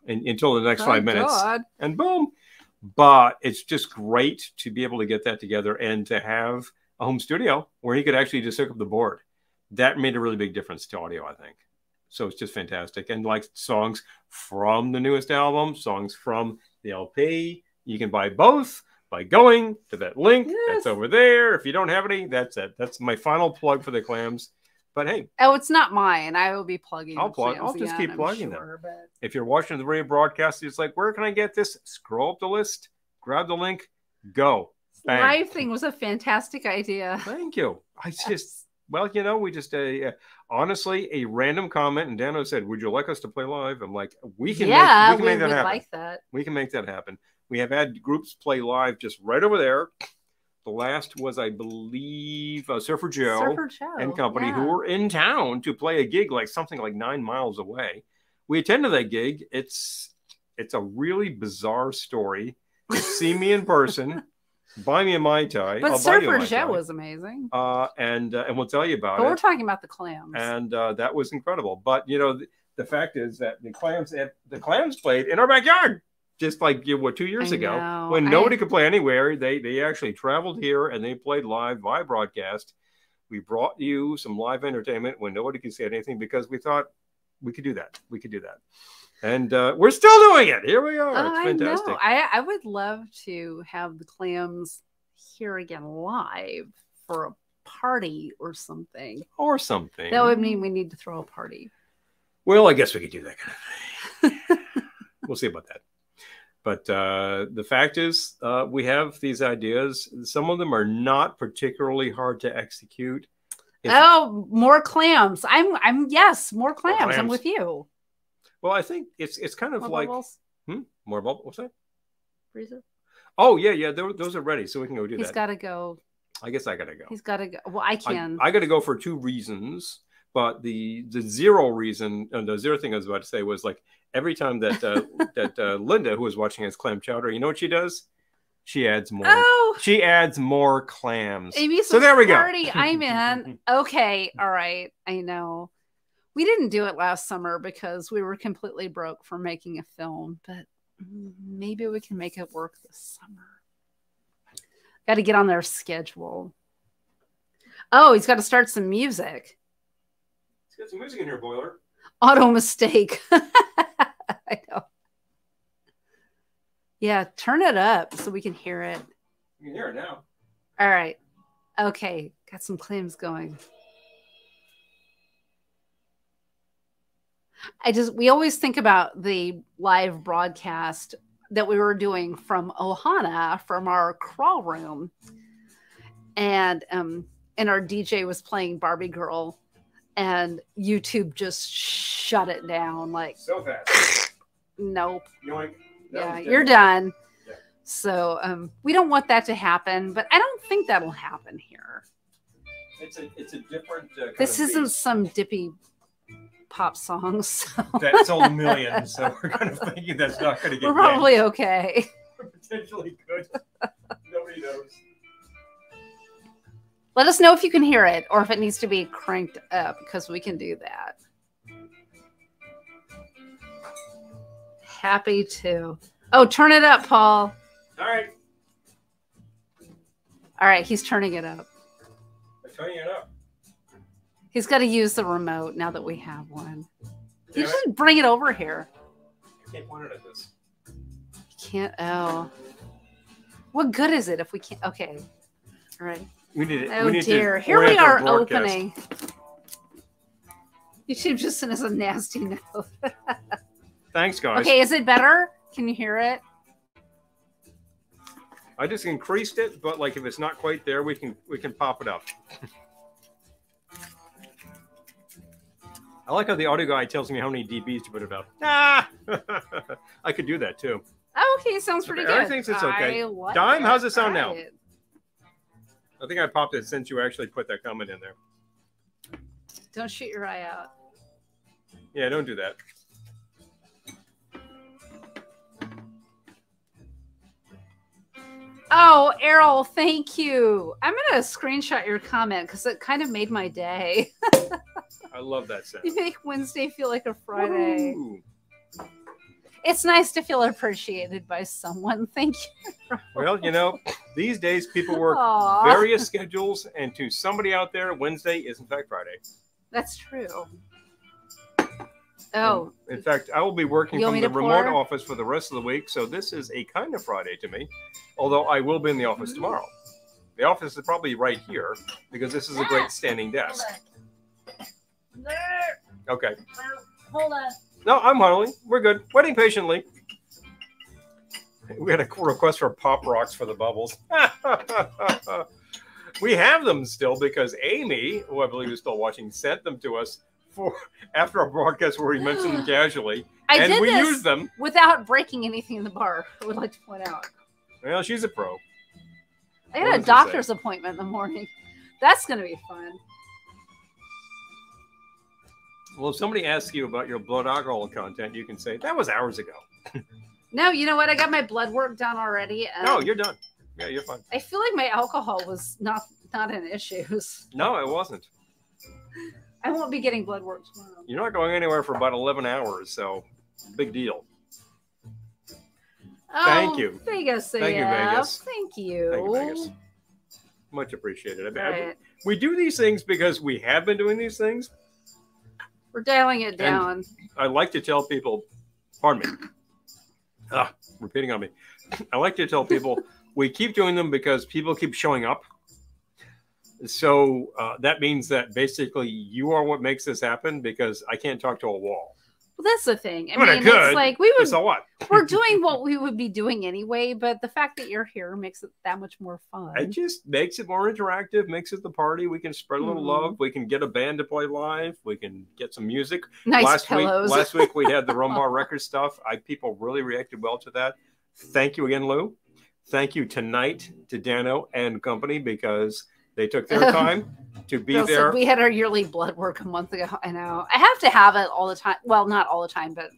And, until the next five minutes. God. and boom. But it's just great to be able to get that together and to have a home studio where he could actually just hook up the board. That made a really big difference to audio, I think. So it's just fantastic. And like songs from the newest album, songs from the LP, you can buy both by going to that link Yes. that's over there. If you don't have any, that's it. That's my final plug for the clams. But hey, Oh, it's not mine. I will be plugging. I'll plug- I'll just keep plugging them. But if you're watching the radio broadcast, it's like, where can I get this? Scroll up the list, grab the link, go. Bang. live thing was a fantastic idea. Thank you. I just, well, you know, we just, uh, honestly, a random comment, and Dano said, "Would you like us to play live?" I'm like, "We can, yeah, make, we can make that happen. like that. we can make that happen." We have had groups play live just right over there. The last was, I believe, uh, Surfer Joe Surfer Joe and company yeah. who were in town to play a gig like something like nine miles away. We attended that gig. It's it's a really bizarre story. To see me in person, buy me a mai tai. But I'll Surfer Joe Tai. was amazing. uh, and uh, and we'll tell you about it. But we're talking about the clams. And uh, that was incredible. But you know, the, the fact is that the clams the clams played in our backyard, just like you what two years I ago know. when I- nobody could play anywhere. They they actually traveled here and they played live via broadcast. We brought you some live entertainment when nobody could say anything because we thought we could do that. We could do that. And uh, we're still doing it. Here we are. Oh, it's I fantastic. know. I, I would love to have the clams here again live for a party or something. Or something. That would mean we need to throw a party. Well, I guess we could do that kind of thing. we'll see about that. But uh, the fact is, uh, we have these ideas. Some of them are not particularly hard to execute. If- oh, more clams. I'm I'm yes, more clams. I'm with you. Well, I think it's it's kind of More like bubbles, hmm? more bubble. What's that? Freezer. Oh yeah, yeah. Those are ready, so we can go do He's that. He's got to go. I guess I gotta go. He's got to go. Well, I I, can. I got to go for two reasons. But the the zero reason, uh, the zero thing I was about to say was like every time that uh, that uh, Linda, who was watching us clam chowder, you know what she does? She adds more. oh, She adds more clams. Amy, so there we go. Party, I'm in. Okay, all right. I know. We didn't do it last summer because we were completely broke for making a film, but maybe we can make it work this summer. Got to get on their schedule. Oh, he's got to start some music. He's got some music in here, boiler. Auto mistake. I know. Yeah, turn it up so we can hear it. You can hear it now. All right. Okay. Got some claims going. I just, we always think about the live broadcast that we were doing from Ohana from our crawl room. And, um, and our DJ was playing Barbie Girl, and YouTube just shut it down. Like, So fast. Nope Yoink. Yeah, you're done. Yeah. So um, we don't want that to happen, but I don't think that'll happen here. It's a it's a different. Uh, kind This isn't beast. some dippy pop song, so that sold a million, so we're kind of thinking that's not going to get. we're probably okay. potentially good. Nobody knows. Let us know if you can hear it or if it needs to be cranked up because we can do that. Happy to. Oh, turn it up, Paul. All right, All right, he's turning it up. I'm turning it up. He's got to use the remote now that we have one. Damn You should bring it over here. I can't point it at this. Can't. Oh. What good is it if we can't? Okay. All right. We need it. Oh we need dear. To Here we are opening. YouTube just sent us a nasty note. Thanks, guys. okay, is it better? Can you hear it? I just increased it, but like if it's not quite there, we can we can pop it up. I like how the audio guy tells me how many dBs to put it up. Ah, I could do that too. Oh, okay, sounds pretty I good. think it's okay. I Dime, how's it sound now? I think I popped it since you actually put that comment in there. Don't shoot your eye out. Yeah, don't do that. Oh, Errol, thank you. I'm gonna screenshot your comment because it kind of made my day. I love that sound. you make Wednesday feel like a Friday. Woo! It's nice to feel appreciated by someone. Thank you. Well, you know, these days people work Aw. various schedules, and to somebody out there, Wednesday is in fact Friday. That's true. Oh, In fact, I will be working You from the remote pour? office for the rest of the week, so this is a kind of Friday to me. Although I will be in the office Mm-hmm. tomorrow. The office is probably right here because this is a great standing desk. Okay. hold on. No, I'm Harley. We're good. Waiting patiently. We had a request for pop rocks for the bubbles. we have them still because Amy, who I believe is still watching, sent them to us for after our broadcast where we mentioned them casually, I and we used them. without breaking anything in the bar. I would like to point out. Well, she's a pro. I had a does it say? doctor's appointment in the morning. That's going to be fun. Well, if somebody asks you about your blood alcohol content, you can say that was hours ago. No, you know what? I got my blood work done already. And No, you're done. Yeah, you're fine. I feel like my alcohol was not not an issue. No, it wasn't. I won't be getting blood work tomorrow. You're not going anywhere for about 11 hours, so big deal. Thank Oh, you. Vegas. Thank you. Vegas. Thank you. Thank you, Vegas. Much appreciated. I mean, I- Right. we do these things because we have been doing these things. We're dialing it down. I like to tell people, pardon me, ah, repeating on me. I like to tell people we keep doing them because people keep showing up. So uh, that means that basically you are what makes this happen because I can't talk to a wall. Well, that's the thing. I But I mean, could. it's like we would So what? we're doing what we would be doing anyway, but the fact that you're here makes it that much more fun. It just makes it more interactive, makes it the party. We can spread a little Mhm. love. We can get a band to play live. We can get some music. nice last pillows. week, last week we had the Rumbar record stuff. I people really reacted well to that. Thank you again, Lou. Thank you tonight to Dano and company because they took their time to be said there. we had our yearly blood work a month ago. I know. I have to have it all the time. Well, not all the time, but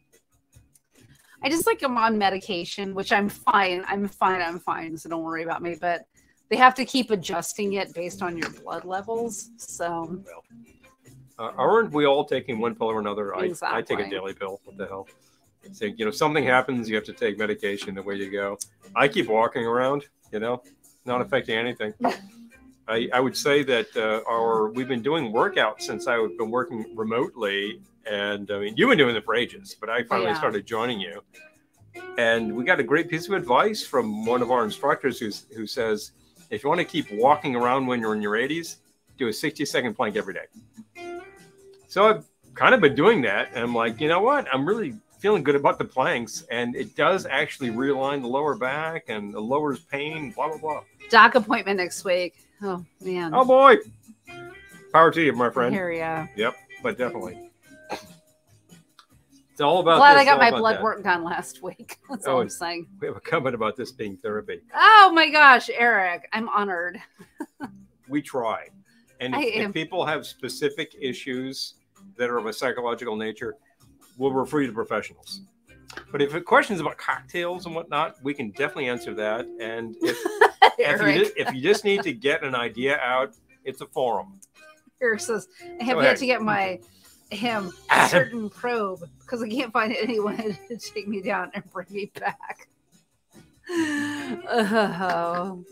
I just like I'm on medication, which I'm fine. I'm fine. I'm fine. So don't worry about me. But they have to keep adjusting it based on your blood levels. So Uh, aren't we all taking one pill or another? I, I take a daily pill. What the hell? So, you know, something happens, you have to take medication, the way you go. I keep walking around, you know, not affecting anything. I, I would say that uh, our we've been doing workouts since I've been working remotely, and I mean you've been doing it for ages, but I finally Yeah. started joining you, and we got a great piece of advice from one of our instructors who's who says if you want to keep walking around when you're in your 80s, do a 60 second plank every day. So I've kind of been doing that, and I'm like, you know what? I'm really feeling good about the planks, and it does actually realign the lower back and the lowers pain. Blah blah blah. doc appointment next week. Oh man. Oh boy, power to you, my friend. hear ya. Yep, but definitely, it's all about. Glad this, I got my blood that. work done last week. That's Oh, all I'm saying. We have a comment about this being therapy. Oh my gosh, Eric, I'm honored. We try, and if, if people have specific issues that are of a psychological nature, we'll refer you to professionals. But if it questions about cocktails and whatnot, we can definitely answer that. And if if you, just, if you just need to get an idea out, it's a forum. Eric says I have yet to get my him certain probe because I can't find anyone to take me down and bring me back. Oh,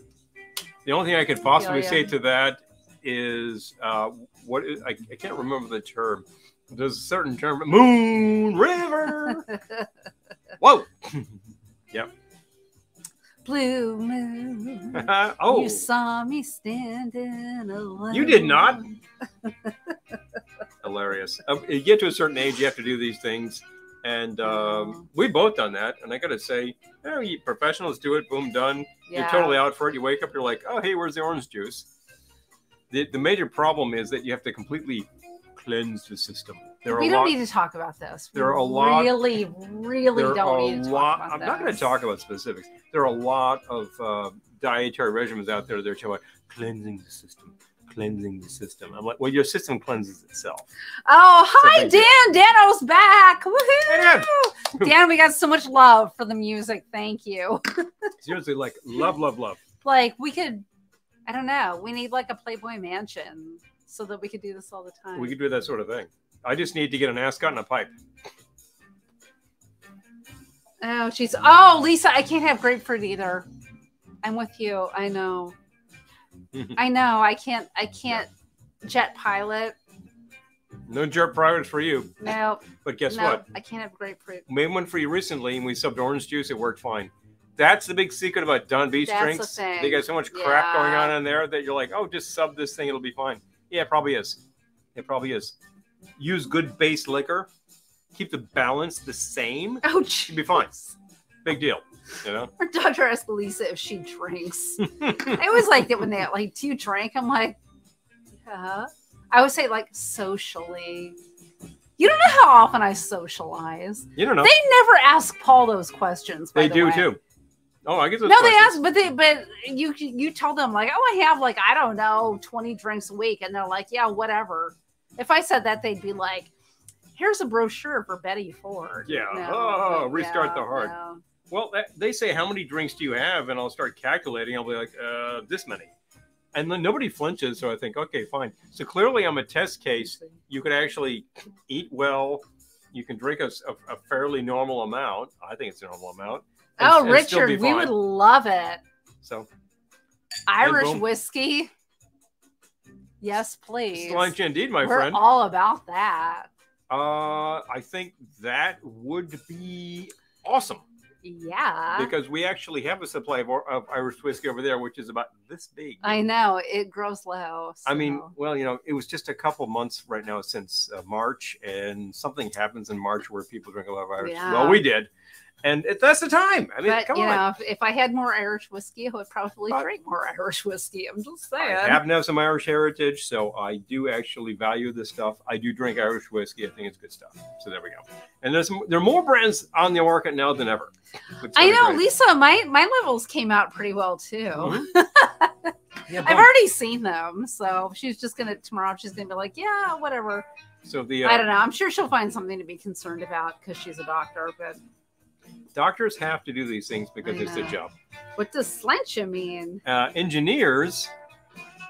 The only thing I could possibly ya. say to that is uh, what is, I, I can't remember the term. There's a certain term, Moon River. Whoa! Blue moon. oh, You saw me standing alone. You did not? hilarious. Uh, you get to a certain age, you have to do these things. And um, we both done that. And I got to say, you professionals do it. Boom, done. Yeah. You're totally out for it. You wake up, you're like, oh, hey, where's the orange juice? The, the major problem is that you have to completely cleanse the system. There we don't lot. need to talk about this. there are a lot- Really, really don't need to lot. talk about I'm not going to talk about specifics. There are a lot of uh, dietary regimens out there that are talking about cleansing the system, cleansing the system. I'm like, well, your system cleanses itself. Oh, hi, deal. Dan. Dano's back. Dan. Woohoo! Dan, we got so much love for the music. Thank you. Seriously, like love, love, love. Like, we could, I don't know, we need like a Playboy mansion so that we could do this all the time. We could do that sort of thing. I just need to get an ascot and a pipe. Oh, she's, oh, Lisa, I can't have grapefruit either. I'm with you. I know. I know. I can't, I can't jet pilot. No jet privates for you. No, But guess no, what? I can't have grapefruit. Made one for you recently, and we subbed orange juice. It worked fine. That's the big secret about Donn Beach That's the drinks. thing. They got so much crap Yeah. going on in there that you're like, oh, just sub this thing, it'll be fine. Yeah, it probably is. It probably is. Use good base liquor. Keep the balance the same. Ouch. You'll be fine. Big deal. You know. Our doctor asked Lisa if she drinks. I always liked it when they like, "Do you drink?" I'm like, "Yeah." I would say like socially. You don't know how often I socialize. You don't know. They never ask Paul those questions. They the do way. too. Oh, I guess. No, they ask, but they, but you, you tell them like, oh, I have like, I don't know, twenty drinks a week, and they're like, yeah, whatever. If I said that, they'd be like, here's a brochure for Betty Ford. Yeah. No, Oh, restart the heart. no. Well, that, they say how many drinks do you have, and I'll start calculating. I'll be like, uh, this many, and then nobody flinches. So I think, okay, fine. So clearly, I'm a test case. You could actually eat well. You can drink a fairly normal amount. I think it's a normal amount. and- Oh, and Richard, we would love it. So, Irish whiskey. Yes, please. lunch indeed, my We're friend. all about that. Uh, I think that would be awesome Yeah. because we actually have a supply of, of Irish whiskey over there, which is about this big. I know it grows low. I mean, well, you know, it was just a couple months right now since uh, March, and something happens in March where people drink a lot of Irish. Yeah. Well, we did, and it, that's the time. I mean, but come you on. know, if, if I had more Irish whiskey, I would probably But- drink more Irish whiskey. I'm just saying. I happen to have some Irish heritage, so I do actually value this stuff. I do drink Irish whiskey. I think it's good stuff. So there we go. And there's there are more brands on the market now than ever. I know, great. Lisa. My my levels came out pretty well too. Mhm. Yeah, I've already seen them, so she's just gonna tomorrow. She's gonna be like, yeah, whatever. so the I uh, don't know. I'm sure she'll find something to be concerned about because she's a doctor. But doctors have to do these things because I it's their job. what does slencha mean? Uh, engineers,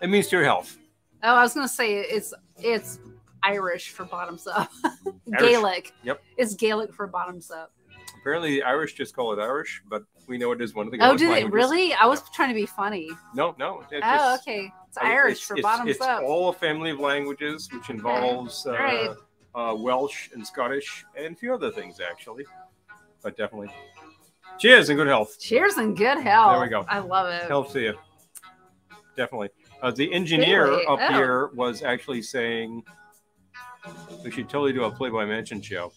it means to your health. Oh, I was gonna say it's it's Irish for bottoms up. Gaelic. Yep. It's Gaelic for bottoms up. Apparently, the Irish just call it Irish, but we know it is one of the. Oh, do they really? I was trying to be funny. No, no. it Oh, okay. It's Irish it's- for it's- bottoms it's up. It's all a family of languages, which involves uh, Right. uh, Welsh and Scottish and a few other things, actually. But definitely. Cheers and good health. Cheers and good health. There we go. I love it. Health to you. Definitely. Uh, the engineer Really? up Oh. here was actually saying we should totally do a Playboy Mansion show.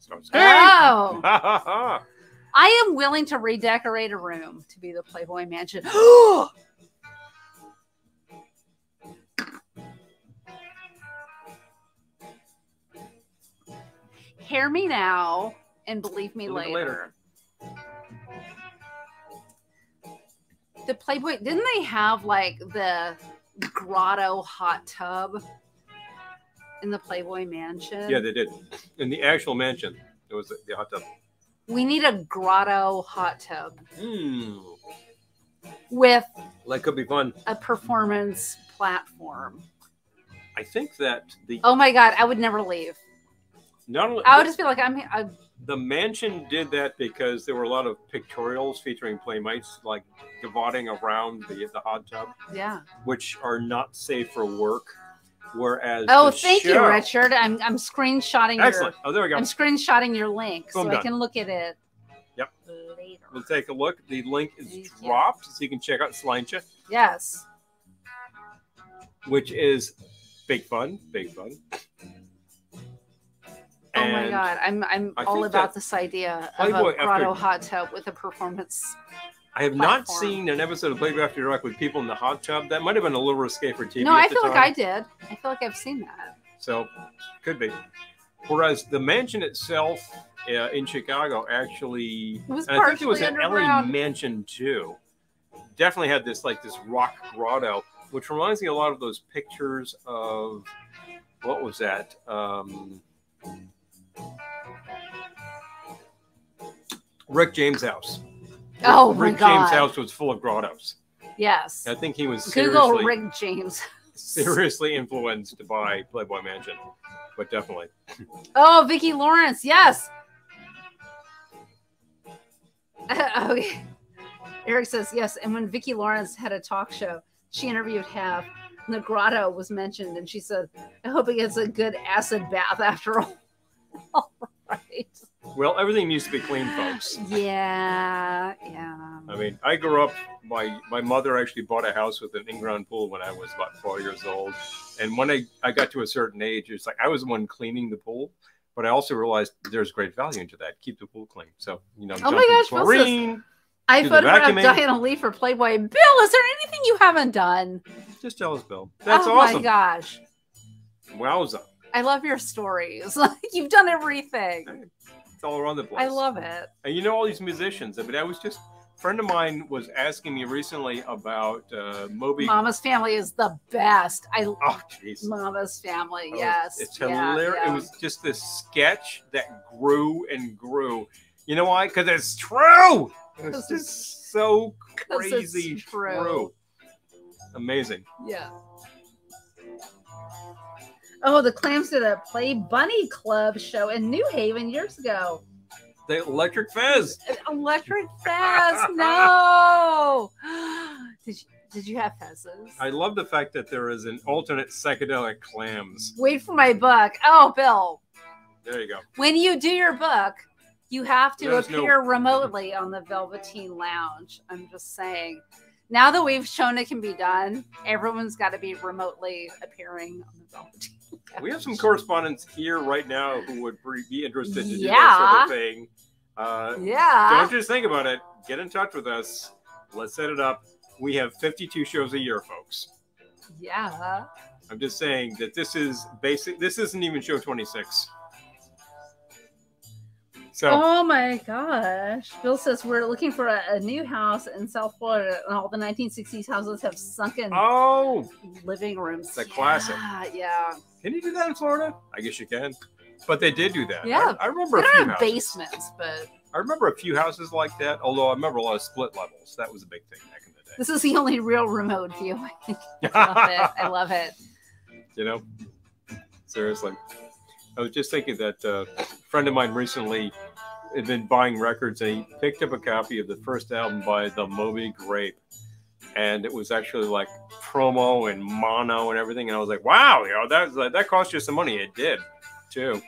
So Oh. I am willing to redecorate a room to be the Playboy Mansion. Hear me now and believe me Believe it later. The Playboy didn't they have like the grotto hot tub in the Playboy Mansion? yeah, they did. In the actual mansion, it was the, the hot tub. we need a grotto hot tub Hmm. with That could be fun. a performance platform. I think that the Oh my god, I would never leave. not only I would just be like, I'm. I, the mansion did that because there were a lot of pictorials featuring playmates like gavoting around the, the hot tub, yeah. which are not safe for work. Whereas Oh, thank you, Richard. I'm I'm screenshotting Excellent. your. Oh, there we go. I'm screenshotting your link so Boom, I can look at it. Yep. Later. We'll take a look. The link is dropped, so you can check out Slancha, Yes. which is big fun, big fun. Oh my god, I'm I'm I all about this idea Playboy of a grotto hot tub with a performance. I have not seen an episode of Playboy After Dark with people in the hot tub. That might have been a little risque for TV. no, I feel like. I did. I feel like I've seen that. So, could be. Whereas the mansion itself uh, in Chicago actually, It was I think it was an LA mansion too, definitely had this like this rock grotto, which reminds me a lot of those pictures of what was that? Um, Rick James' house. Oh my Rick. James' house was full of grottos. Yes. I think he was Google Rick James. seriously influenced by Playboy Mansion, but definitely. Oh, Vicki Lawrence. Yes. Oh, okay. Eric says yes. And when Vicki Lawrence had a talk show, she interviewed Hef. And the grotto was mentioned, and she said, "I hope it gets a good acid bath after all." all right. Well, everything needs to be clean, folks. Yeah. Yeah. I mean, I grew up. My my mother actually bought a house with an in-ground pool when I was about four years old, and when I I got to a certain age, it's like I was the one cleaning the pool, but I also realized there's great value into that. Keep the pool clean. So you know, Oh my gosh, chlorine. I photographed. Diana Lee for Playboy. Bill, is there anything you haven't done? Just tell us, Bill. That's oh awesome. Oh my gosh. Wowza. I love your stories. Like you've done everything. It's all around the place. I love it. And you know all these musicians. I mean, I was just a friend of mine was asking me recently about uh, Moby. Mama's family is the best. I Oh, jeez. Mama's family. Oh, yes. It's hilarious. yeah. It was just this sketch that grew and grew. You know why? Because it's true. It's This just so crazy true. Amazing. Yeah. Oh, the clams did a Play Bunny Club show in New Haven years ago. The Electric Fez. Electric Fez. no. Did you, did you have fezzes? I love the fact that there is an alternate psychedelic clams. Wait for my book. Oh, Bill. There you go. When you do your book, you have to There's no- appear remotely on the Velveteen Lounge. I'm just saying. Now that we've shown it can be done, everyone's got to be remotely appearing on the Velveteen. We have some correspondents here right now who would be- be interested to do Yeah. that sort of thing. Uh, Yeah. Don't just think about it. Get in touch with us. Let's set it up. We have 52 shows a year, folks. Yeah. I'm just saying that this is basic. This isn't even show 26. So Oh my gosh. Bill says we're looking for a, a new house in South Florida, and all the 1960s houses have sunken oh, living rooms. The classic. Yeah. Yeah. can you do that in Florida? I guess you can. But they did do that. Yeah. I, I remember a don't few houses. basements, but I remember a few houses like that. Although I remember a lot of split levels. That was a big thing back in the day. this is the only real remote view. I love it. I love it. you know seriously i was just thinking that uh, a friend of mine recently had been buying records and he picked up a copy of the first album by the moby grape. And it was actually like promo and mono and everything and i was like wow you know that that cost you some money. It did too.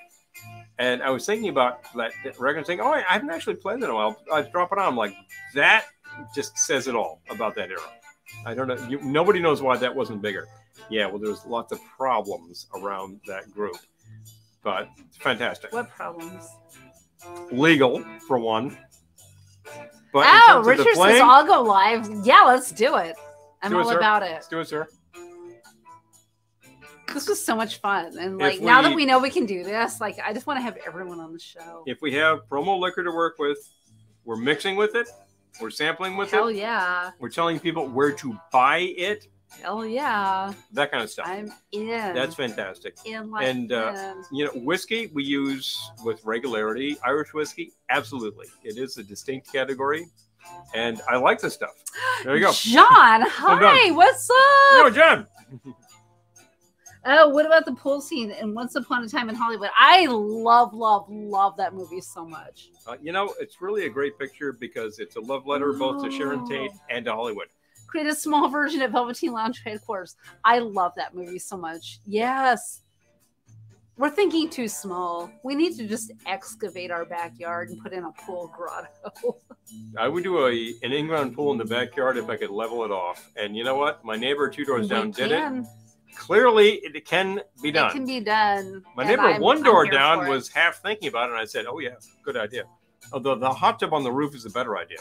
And i was thinking about that, record saying oh i haven't actually played that in a while. I was dropping on. I'm like that just says it all about that era. I don't know you, nobody knows why that wasn't bigger. Yeah, well, there's lots of problems around that group, but it's fantastic. What problems? Legal for one. But oh, terms of the Richard says I'll go live. Yeah, let's do it. I'm Do all about it. Let's do it, sir. This was so much fun. And like now that we- we know we can do this, like I just want to have everyone on the show. If we have promo liquor to work with, we're mixing with it, we're sampling with Hell it, Hell yeah. we're telling people where to buy it, Hell yeah. that kind of stuff. I'm in. That's fantastic. in like and, uh. You know, whiskey we use with regularity. Irish whiskey, absolutely. It is a distinct category. And I like this stuff. There you go. John, hi, what's up? Yo? John. Oh, what about the pool scene in Once Upon a Time in Hollywood? I love, love, love that movie so much. Uh, you know, it's really a great picture because it's a love letter both to Sharon Oh. Tate and to Hollywood. Create a small version of Velveteen Lounge headquarters. I love that movie so much. Yes. We're thinking too small. We need to just excavate our backyard and put in a pool grotto. I would do a an in-ground pool in the backyard if I could level it off. And you know what? My neighbor two doors down did it. Clearly, it can be done. It can be done. My neighbor I'm- one door down was half thinking about it, and I said, "Oh yeah, good idea." Although the hot tub on the roof is a better idea.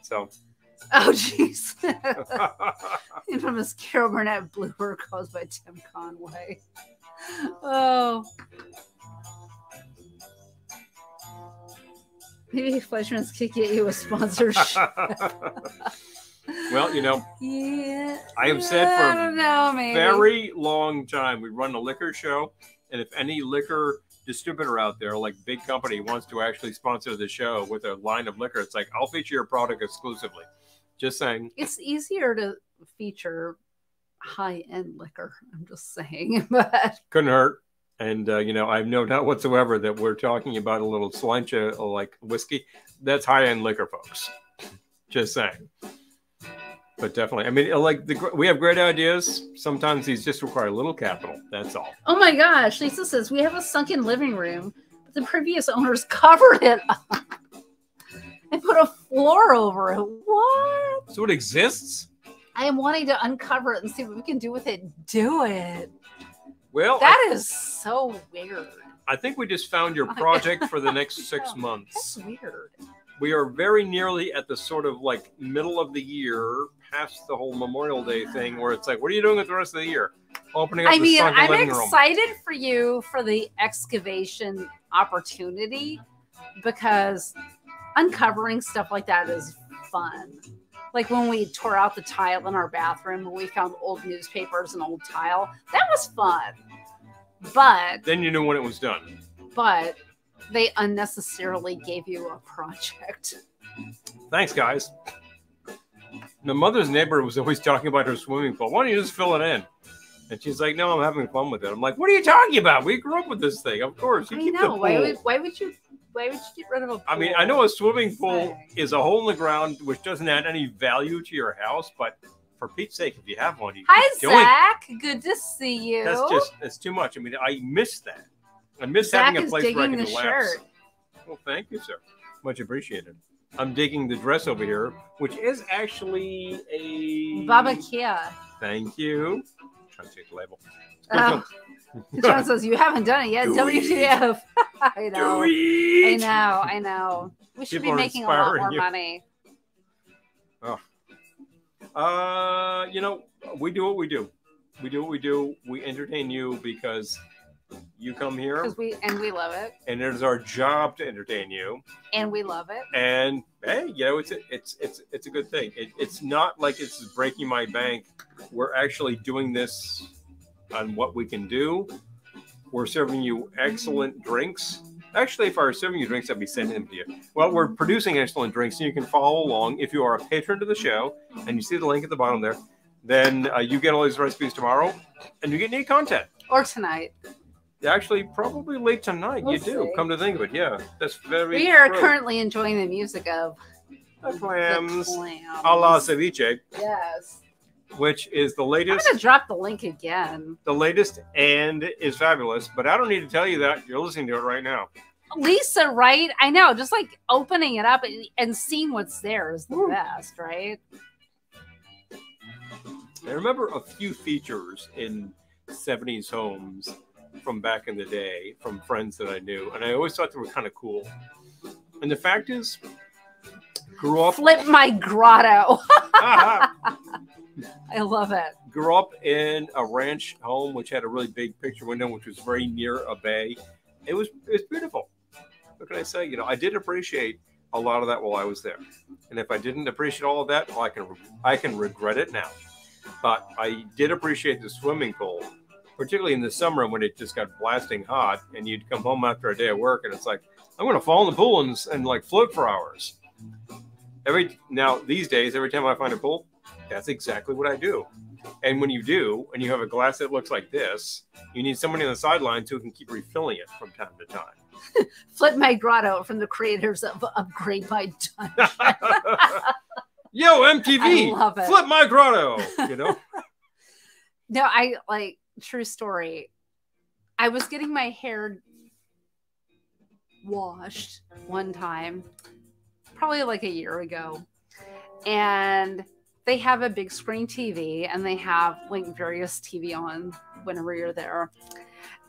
So, Oh, jeez. Infamous Carol Burnett blooper caused by Tim Conway. Oh. Maybe Fleischmann's could get you a sponsorship. well, you know, yeah. I have said for know, maybe. very long time we run a liquor show, and if any liquor distributor out there, like big company, wants to actually sponsor the show with a line of liquor, it's like I'll feature your product exclusively. Just saying. It's easier to feature high end liquor. I'm just saying. But couldn't hurt. And uh, you know, I have no doubt whatsoever that we're talking about a little slancha like whiskey. That's high end liquor, folks. Just saying. But definitely, I mean, like the we have great ideas. Sometimes these just require a little capital. That's all. oh my gosh, Lisa says we have a sunken living room, but the previous owners covered it put a floor over it. What? So it exists. I am wanting to uncover it and see what we can do with it. Do it. Well, I, That is so weird. I think we just found your project for the next six months. That's weird. we are very nearly at the sort of like middle of the year, past the whole Memorial Day thing, where it's like, what are you doing with the rest of the year? Opening up I mean, I'm living room. excited for you for the excavation opportunity because uncovering stuff like that is fun. Like when we tore out the tile in our bathroom and we found old newspapers and old tile, that was fun. But Then you knew when it was done. but they unnecessarily gave you a project. Thanks, guys. My mother's neighbor was always talking about her swimming pool. Why don't you just fill it in? And she's like, "No, I'm having fun with it." I'm like, "What are you talking about? We grew up with this thing. Of course, you I keep the know. pool." Why would why would you why would you get rid of a pool? I mean, I know a swimming pool is a hole in the ground which doesn't add any value to your house, but for Pete's sake, if you have one, you Hi keep doing it. Zach. Good to see you. That's just it's too much. I mean, I miss that. I miss Zach having a place where I can the relax. shirt. Well, thank you, sir. Much appreciated. I'm digging the dress over here, which is actually a Baba Kia. Thank you. trying to take the label. Oh. John says you haven't done it yet. Do WTF? I know. I know. I know. We should People be making a lot more you. money. Uh, you know, we do what we do. We do what we do. We entertain you because you come here, Because we and we love it. and it is our job to entertain you. And we love it. And hey, you know, it's a, it's it's it's a good thing. It, it's not like it's breaking my bank. We're actually doing this on what we can do. We're serving you excellent drinks. Actually, if I were serving you drinks, I'd be sending them to you. Well, we're producing excellent drinks, and you can follow along if you are a patron to the show. And you see the link at the bottom there. Then uh, you get all these recipes tomorrow, and you get new content. Or tonight. Actually, probably late tonight. We'll you do. see. Come to think of it, yeah, that's very. We are true. currently enjoying the music of The the clams, clams. a la ceviche, Yes. Which is the latest. I'm gonna drop the link again. The latest and is fabulous, but I don't need to tell you that. You're listening to it right now. Lisa, right? I know. Just like opening it up and, and seeing what's there is the Woo. best, right? I remember a few features in 70s homes from back in the day from friends that I knew, and I always thought they were kind of cool. And the fact is, grew up Flip my grotto. I love it. grew up in a ranch home which had a really big picture window, which was very near a bay. It was it was beautiful. What can I say? You know, I did appreciate a lot of that while I was there, and if I didn't appreciate all of that, well, I can I can regret it now. But I did appreciate the swimming pool, particularly in the summer when it just got blasting hot, and you'd come home after a day of work, and it's like I'm going to fall in the pool and, and like float for hours. Every now these days, every time I find a pool, that's exactly what I do. And when you do, and you have a glass that looks like this, you need somebody on the sidelines who can keep refilling it from time to time. Flip my grotto from the creators of Upgrade My Dungeon. Yo, MTV, I love it. flip my grotto. You know, No, I like true story. I was getting my hair washed one time, probably like a year ago. And they have a big screen TV and they have like various TV on whenever you're there.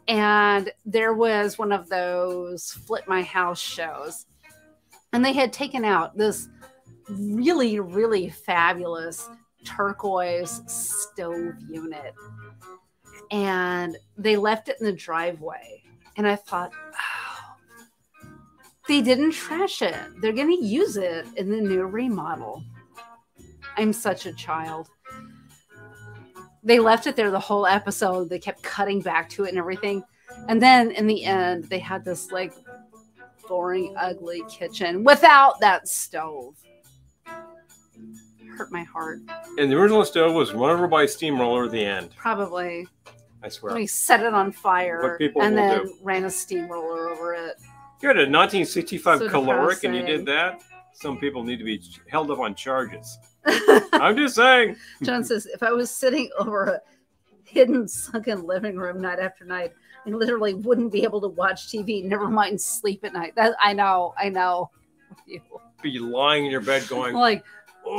And there was one of those flip my house shows. And they had taken out this really, really fabulous turquoise stove unit and they left it in the driveway and i thought oh, they didn't trash it they're going to use it in the new remodel i'm such a child they left it there the whole episode they kept cutting back to it and everything and then in the end they had this like boring ugly kitchen without that stove hurt my heart and the original stove was run over by a steamroller at the end. probably I swear. we set it on fire What people and then do. ran a steamroller over it. You had a 1965 So caloric and you did that. Some people need to be held up on charges. I'm just saying. John says, if I was sitting over a hidden sunken living room night after night, I literally wouldn't be able to watch TV, never mind sleep at night. That I know, I know. Be lying in your bed going, Like,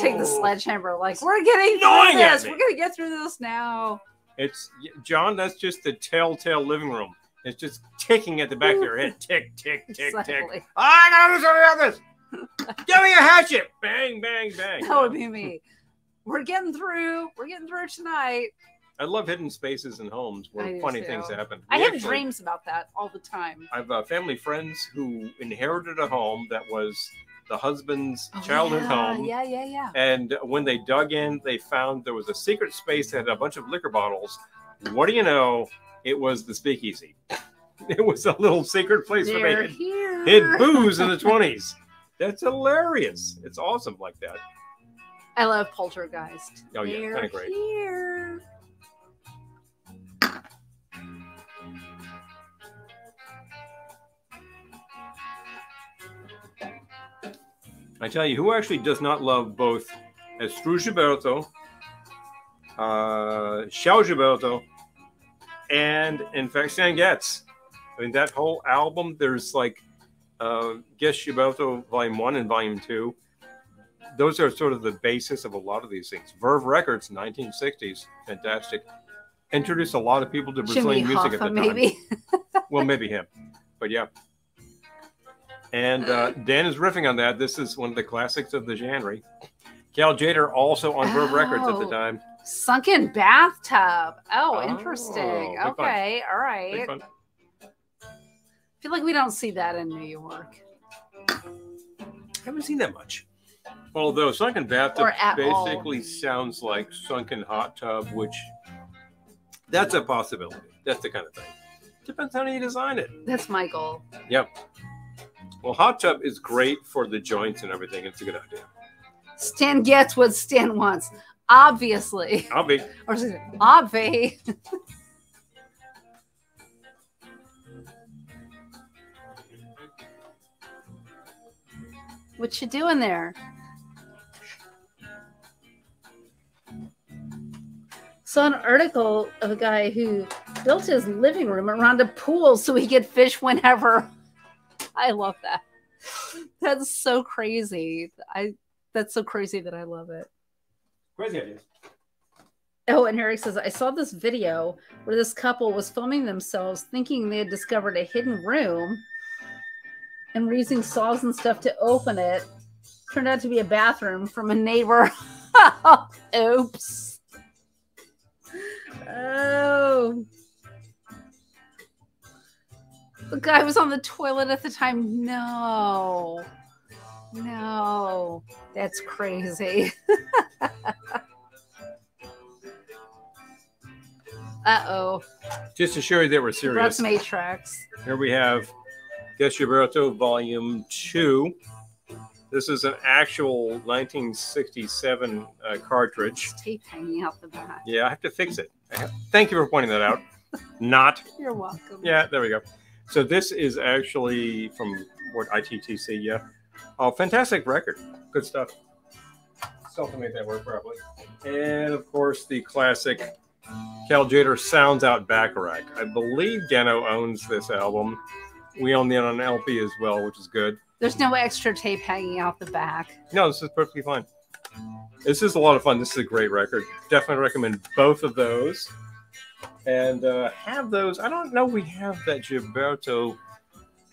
take the "Oh." sledgehammer, like, we're getting through this. We're gonna get through this now. It's John. That's just the telltale living room. It's just ticking at the back of your head. Tick, tick, tick, tick. Exactly. Ah, I gotta do something about this. Give me a hatchet! Bang, bang, bang. That would be me. We're getting through. We're getting through tonight. I love hidden spaces in homes where funny things happen. I have actually- dreams about that all the time. I've uh, family friends who inherited a home that was the husband's childhood Oh, yeah, home. Yeah, yeah, yeah. And when they dug in, they found there was a secret space that had a bunch of liquor bottles. What do you know? It was the speakeasy. It was a little secret place where They're they hid, hid booze in the 20s. That's hilarious. It's awesome like that. I love Poltergeist. Oh, yeah, They're kinda great. Here. I tell you, who actually does not love both Astrud Gilberto, uh, João Gilberto, and in fact Stan Getz. I mean, that whole album, there's like uh, Getz Gilberto Volume 1 and Volume 2. Those are sort of the basis of a lot of these things. Verve Records, 1960s, fantastic. Introduced a lot of people to Jimmy Brazilian music at the time maybe. well, maybe him, but yeah. And uh, Dan is riffing on that. This is one of the classics of the genre. Cal Tjader also on Verve Records at the Oh. time. Sunken bathtub. Oh, Oh, interesting. Okay, all right. I feel like we don't see that in New York. I haven't seen that much. Although Sunken Bathtub at all. basically sounds like Sunken Hot Tub, which that's a possibility. That's the kind of thing. Depends how you design it. That's my goal. Yep. Well, Hot Tub is great for the joints and everything. It's a good idea. Stan gets what Stan wants. Obviously. Be. Or is it obvi? what you doing there? Saw an article of a guy who built his living room around a pool so he could fish whenever. I love that. That's so crazy. I that's so crazy that I love it. Crazy ideas. Oh, and Eric says, I saw this video where this couple was filming themselves thinking they had discovered a hidden room and were using saws and stuff to open it. Turned out to be a bathroom from a neighbor. Oops. Oh. The guy was on the toilet at the time. No. No. That's crazy. Uh oh. Just to show you that we're serious. That's Matrix. Here we have Guess Volume 2. This is an actual 1967 uh, cartridge. Tape hanging out the back. Yeah, I have to fix it. Have- Thank you for pointing that out. Not. You're welcome. Yeah, there we go. So this is actually from what ITTC. Yeah. Oh, fantastic record. Good stuff. Still have to make that work properly. And of course, the classic Cal Tjader Sounds Out Bacharach. I believe Dano owns this album. We own it on LP as well, which is good. There's no extra tape hanging out the back. No, this is perfectly fine. This is a lot of fun. This is a great record. Definitely recommend both of those. And uh, have those. I don't know we have that Gilberto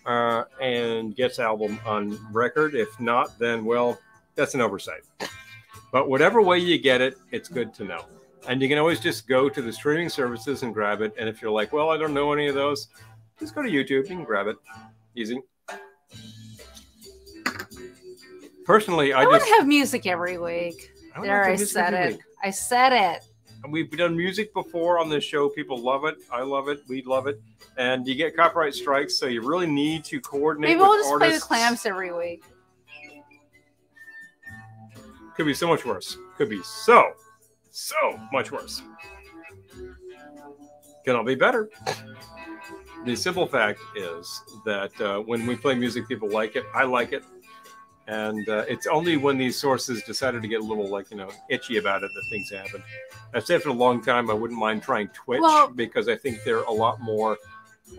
uh, and Getz album on record. If not, then, well, that's an oversight. But whatever way you get it, it's good to know. And you can always just go to the streaming services and grab it. And if you're like, well, I don't know any of those, just go to YouTube. You can grab it. Easy. Personally, I, I, want just to have music every week. I There, I said it. week. I said it. And We've done music before on this show. People love it. I love it. We love it. And you get copyright strikes, so you really need to coordinate Maybe we'll just play the artists. clams every week. Could be so much worse. Could be so, so much worse. Can all be better. The simple fact is that uh, when we play music, people like it. I like it. And uh, it's only when these sources decided to get a little, like, you know, itchy about it that things happen. I've said for a long time I wouldn't mind trying Twitch Well- because I think they're a lot more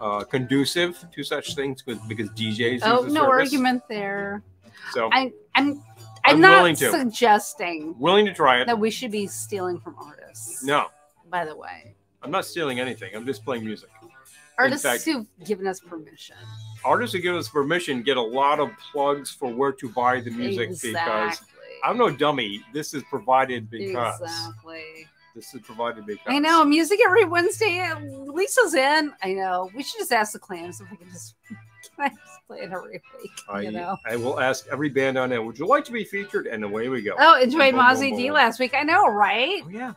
uh, conducive to such things because DJs Oh, no service. argument there. So I, I'm, I'm, I'm not willing to. suggesting willing to try it. that we should be stealing from artists. No, By the way, I'm not stealing anything. I'm just playing music. Artists fact- who've given us permission. Artists who give us permission get a lot of plugs for where to buy the music because exactly. I'm no dummy. This is provided because exactly. this is provided because I know music every Wednesday. uh, Lisa's in. I know. We should just ask the clams if we can just, can I just play it every week. I, you know. I will ask every band on there, would you like to be featured? And away we go. Oh, enjoyed Mozzie D last week. I know, right? Oh, yeah.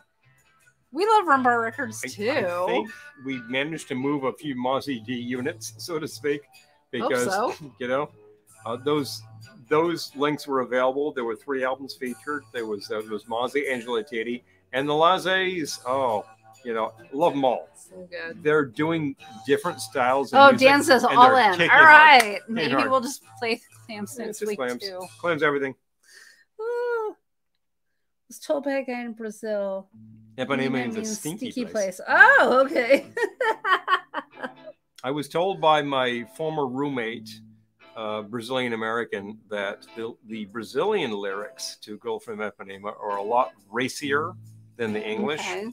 We love Rumbar Records too. I think we managed to move a few Mozzie D units, so to speak, because so. you know uh, those those links were available. There were three albums featured. There was uh, there was Mozzie, Angela Titi, and the Lazes. Oh, you know, love them all. so good. They're doing different styles. Of Oh, music, Dan says and all in. All right, hard. Maybe hard. we'll just play clams Yeah, next week clams. too. Claims everything. Oh, was told by a guy in Brazil. Ipanema Ipanema means a stinky, place. Oh, okay. I was told by my former roommate, uh, Brazilian American, that the, the Brazilian lyrics to Girl from Ipanema are a lot racier than the English. Okay.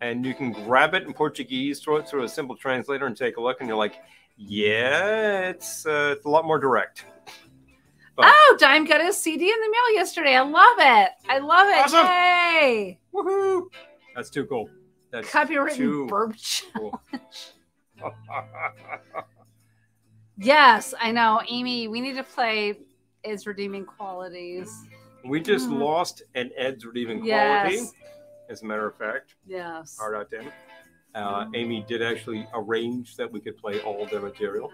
And you can grab it in Portuguese, throw it through a simple translator, and take a look, and you're like, yeah, it's, uh, it's a lot more direct. But- Oh, Dime got his CD in the mail yesterday. I love it. I love it. Awesome. Yay. Woohoo! That's too cool. That's Copywritten too burp. cool. Yes, I know. Amy, we need to play Its Redeeming Qualities. we just Mhm. lost an Ed's redeeming quality, Yes. as a matter of fact. Yes. hard out to. Uh, Amy did actually arrange that we could play all their material.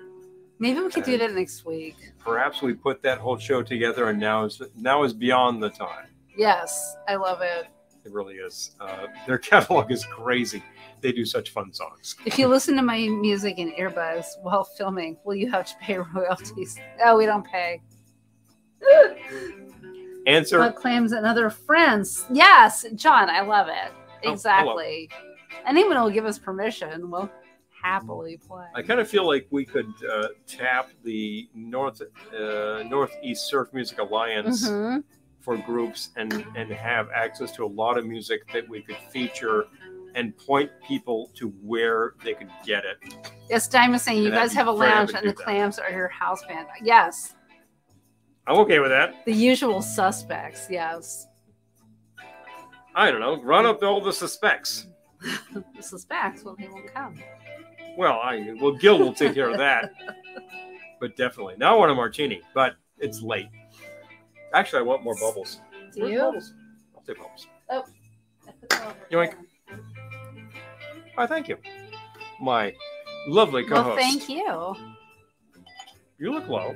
Maybe we could do that next week. Perhaps we put that whole show together, and now is now is beyond the time. Yes, I love it. It really is. Uh, their catalog is crazy. They do such fun songs. If you listen to my music in earbuds while filming, will you have to pay royalties? Oh, we don't pay. Answer. But clams and other friends. Yes, John, I love it. Oh, Exactly. Anyone will give us permission. We'll happily play. I kind of feel like we could uh, tap the North uh, Northeast Surf Music Alliance Mhm. For groups and and have access to a lot of music that we could feature and point people to where they could get it. Yes, is saying you And guys have a lounge and the that. clams are your house band. Yes. I'm okay with that. The usual suspects. Yes. I don't know. Run up all the suspects. The suspects, well, they won't come. Well, I well, Gil will take care of that. But definitely, now I want a martini. But it's late. Actually, I want more bubbles. Do Where's you? Bubbles? I'll take bubbles. Oh. over Yoink. Why, thank you, my lovely co-host. Well, thank you. You look low.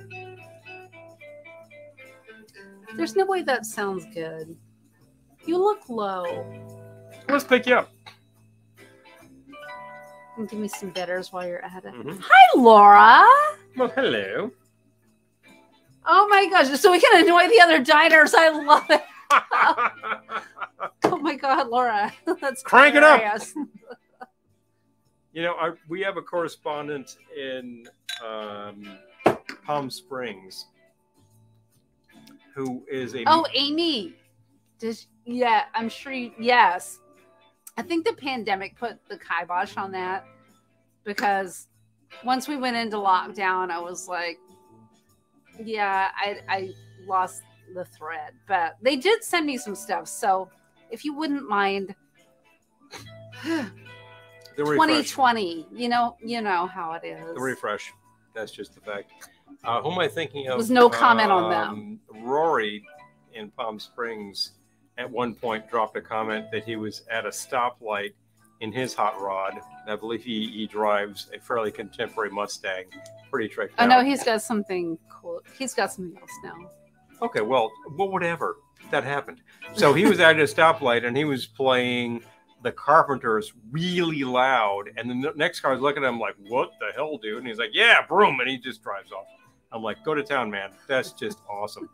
There's no way that sounds good. You look low. Let's pick you up. And give me some bitters while you're at it. Mhm. Hi, Laura. Well, hello. Oh my gosh. So we can annoy the other diners. I love it. Oh my God, Laura. That's Crank it up. you know, our, we have a correspondent in um, Palm Springs who is a Oh, Amy. Does yeah, I'm sure you, yes. I think the pandemic put the kibosh on that because once we went into lockdown, I was like, yeah, I I lost the thread. But they did send me some stuff. So if you wouldn't mind the refresh. 2020, you know, you know how it is. The refresh. That's just the fact. Uh, who am I thinking of? Was no comment on them. Um, Rory in Palm Springs at one point dropped a comment that he was at a stoplight in his hot rod. I believe he, he drives a fairly contemporary Mustang. Pretty tricked Oh out. no, he's got something cool. He's got something else now. Okay, well, well, whatever. That happened. So he was at a stoplight and he was playing the Carpenters really loud. And the next car is looking at him like, "What the hell, dude?" And he's like, "Yeah, broom," and he just drives off. I'm like, "Go to town, man. That's just awesome."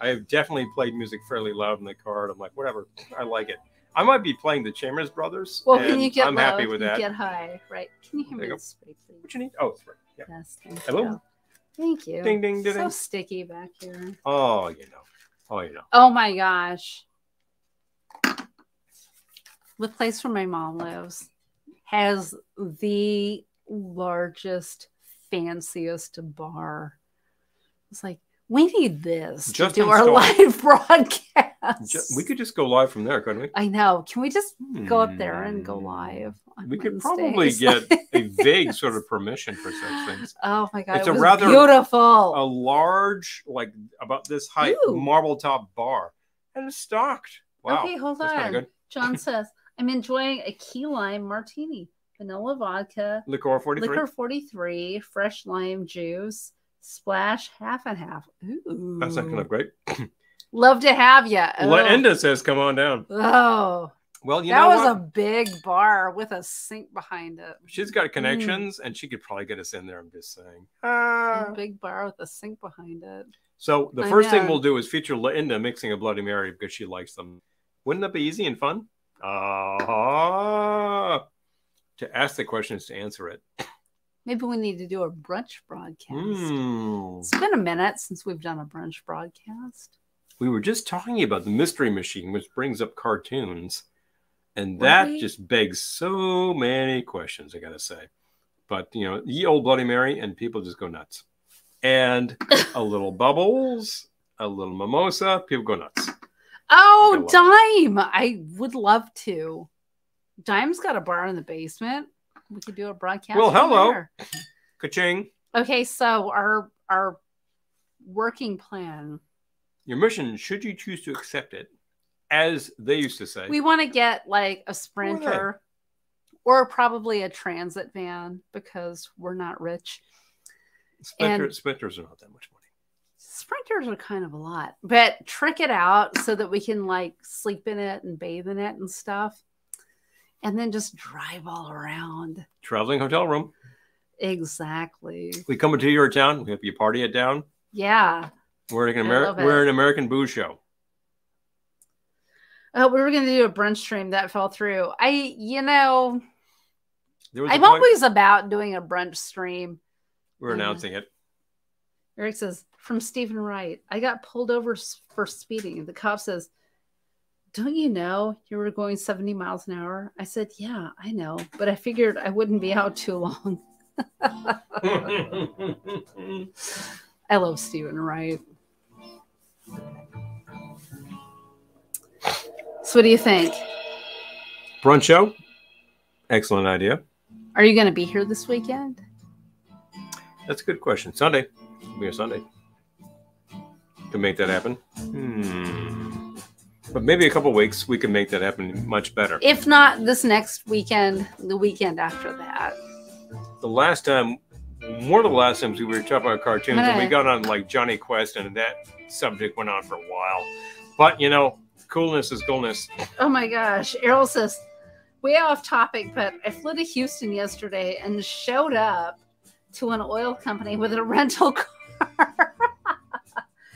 I have definitely played music fairly loud in the car. And I'm like, whatever, I like it. I might be playing the Chambers Brothers. Well, can you get I'm low? happy with that. Get high, right? Can you hear There me go. spray, please? What you need? Oh, it's right. Yeah. Yes, thank Hello? you. Thank you. Ding, ding, ding, So sticky back here. Oh, you know. Oh, you know. Oh my gosh. The place where my mom lives has the largest, fanciest bar. It's like we need this Just to do our live broadcast. Ju- We could just go live from there, couldn't we? I know. Can we just go up there and go Hmm. live? We could probably get a vague sort of permission for such things. oh my god! It's it a rather- beautiful. A large, like about this height, Ooh. marble top bar, and it's stocked. Wow. okay, hold that's on. John says, "I'm enjoying a key lime martini, vanilla vodka, Liqueur 43. liquor 43, fresh lime juice, splash half and half. Ooh, That's not kind of great. love to have you. Linda says, come on down. Oh, Well, you that know was what? a big bar with a sink behind it. She's got connections and she could probably get us in there. I'm just saying. Ah. A big bar with a sink behind it. So the I first thing we'll do is feature Linda mixing a Bloody Mary because she likes them. Wouldn't that be easy and fun? Ah, to ask the question is to answer it. Maybe we need to do a brunch broadcast. Hmm. It's been a minute since we've done a brunch broadcast. We were just talking about the Mystery Machine, which brings up cartoons, and that just begs so many questions. I gotta say, but you know, ye old Bloody Mary, and people just go nuts. And a little bubbles, a little mimosa, people go nuts. Oh, Dime! I would love to. Dime's got a bar in the basement. We could do a broadcast. Well, hello. Ka-ching! Okay, so our our working plan. Your mission, should you choose to accept it, as they used to say, We want to get like a sprinter or probably a transit van because we're not rich. Splinter, and- splinters are not that much money. Sprinters are kind of a lot, but trick it out so that we can like sleep in it and bathe in it and stuff. And then just drive all around. Traveling hotel room. Exactly. We come into your town. We have you party it down. Yeah. We're an I Ameri- love it. we're an American booze show. Oh, we were going to do a brunch stream that fell through. I, you know, There was a I'm always about doing a brunch stream. we're announcing it. Eric says, from Steven Wright, I got pulled over for speeding. The cop says, Don't you know you were going 70 miles an hour? I said, Yeah, I know, but I figured I wouldn't be out too long. I love Steven Wright. So, what do you think? Brunch show. Excellent idea. Are you going to be here this weekend? That's a good question. Sunday. It'll be a Sunday. To make that happen. Hmm. But maybe a couple weeks we can make that happen much better. If not this next weekend, the weekend after that. the last time, one of the last times we were talking about cartoons, and we got on like Jonny Quest, and that subject went on for a while. But you know, coolness is coolness. Oh my gosh. Errol says, way off topic, but I flew to Houston yesterday and showed up to an oil company with a rental car.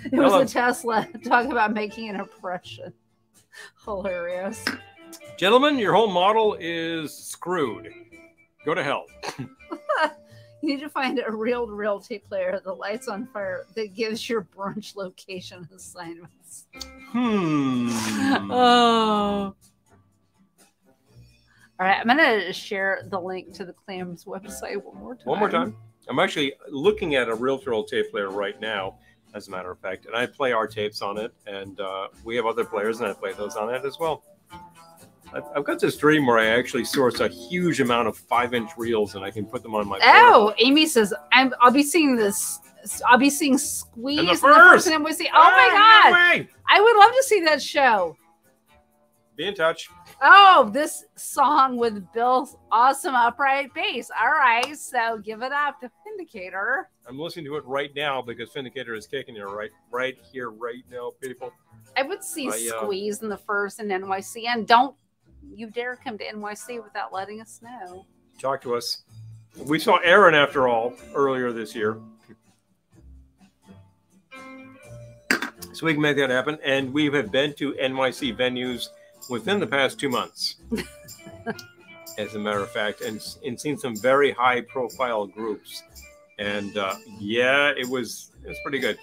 it was a um, Tesla. Talk about making an impression. Hilarious. Gentlemen, your whole model is screwed. Go to hell. You need to find a real realty player, the lights on fire, that gives your brunch location assignments. Hmm. Oh. All right, I'm gonna share the link to the clams website one more time. One more time. I'm actually looking at a real tape player right now, as a matter of fact, and I play our tapes on it, and uh, we have other players, and I play those on it as well. I've, I've got this dream where I actually source a huge amount of five-inch reels, and I can put them on my. Oh, Amy says I'm. I'll be seeing this. I'll be seeing Squeeze And the Furs! and NYC. Oh my god! god! I would love to see that show. Be in touch. Oh, this song with Bill's awesome upright bass. All right, so give it up to Vindicator. I'm listening to it right now because Vindicator is kicking it right, right here, right now, people. I would see I, uh, Squeeze in the first in NYC, and don't you dare come to NYC without letting us know. Talk to us. We saw Aaron after all earlier this year. So we can make that happen. And we have been to NYC venues within the past two months, as a matter of fact, and, and seen some very high profile groups. And uh, yeah, it was it was pretty good.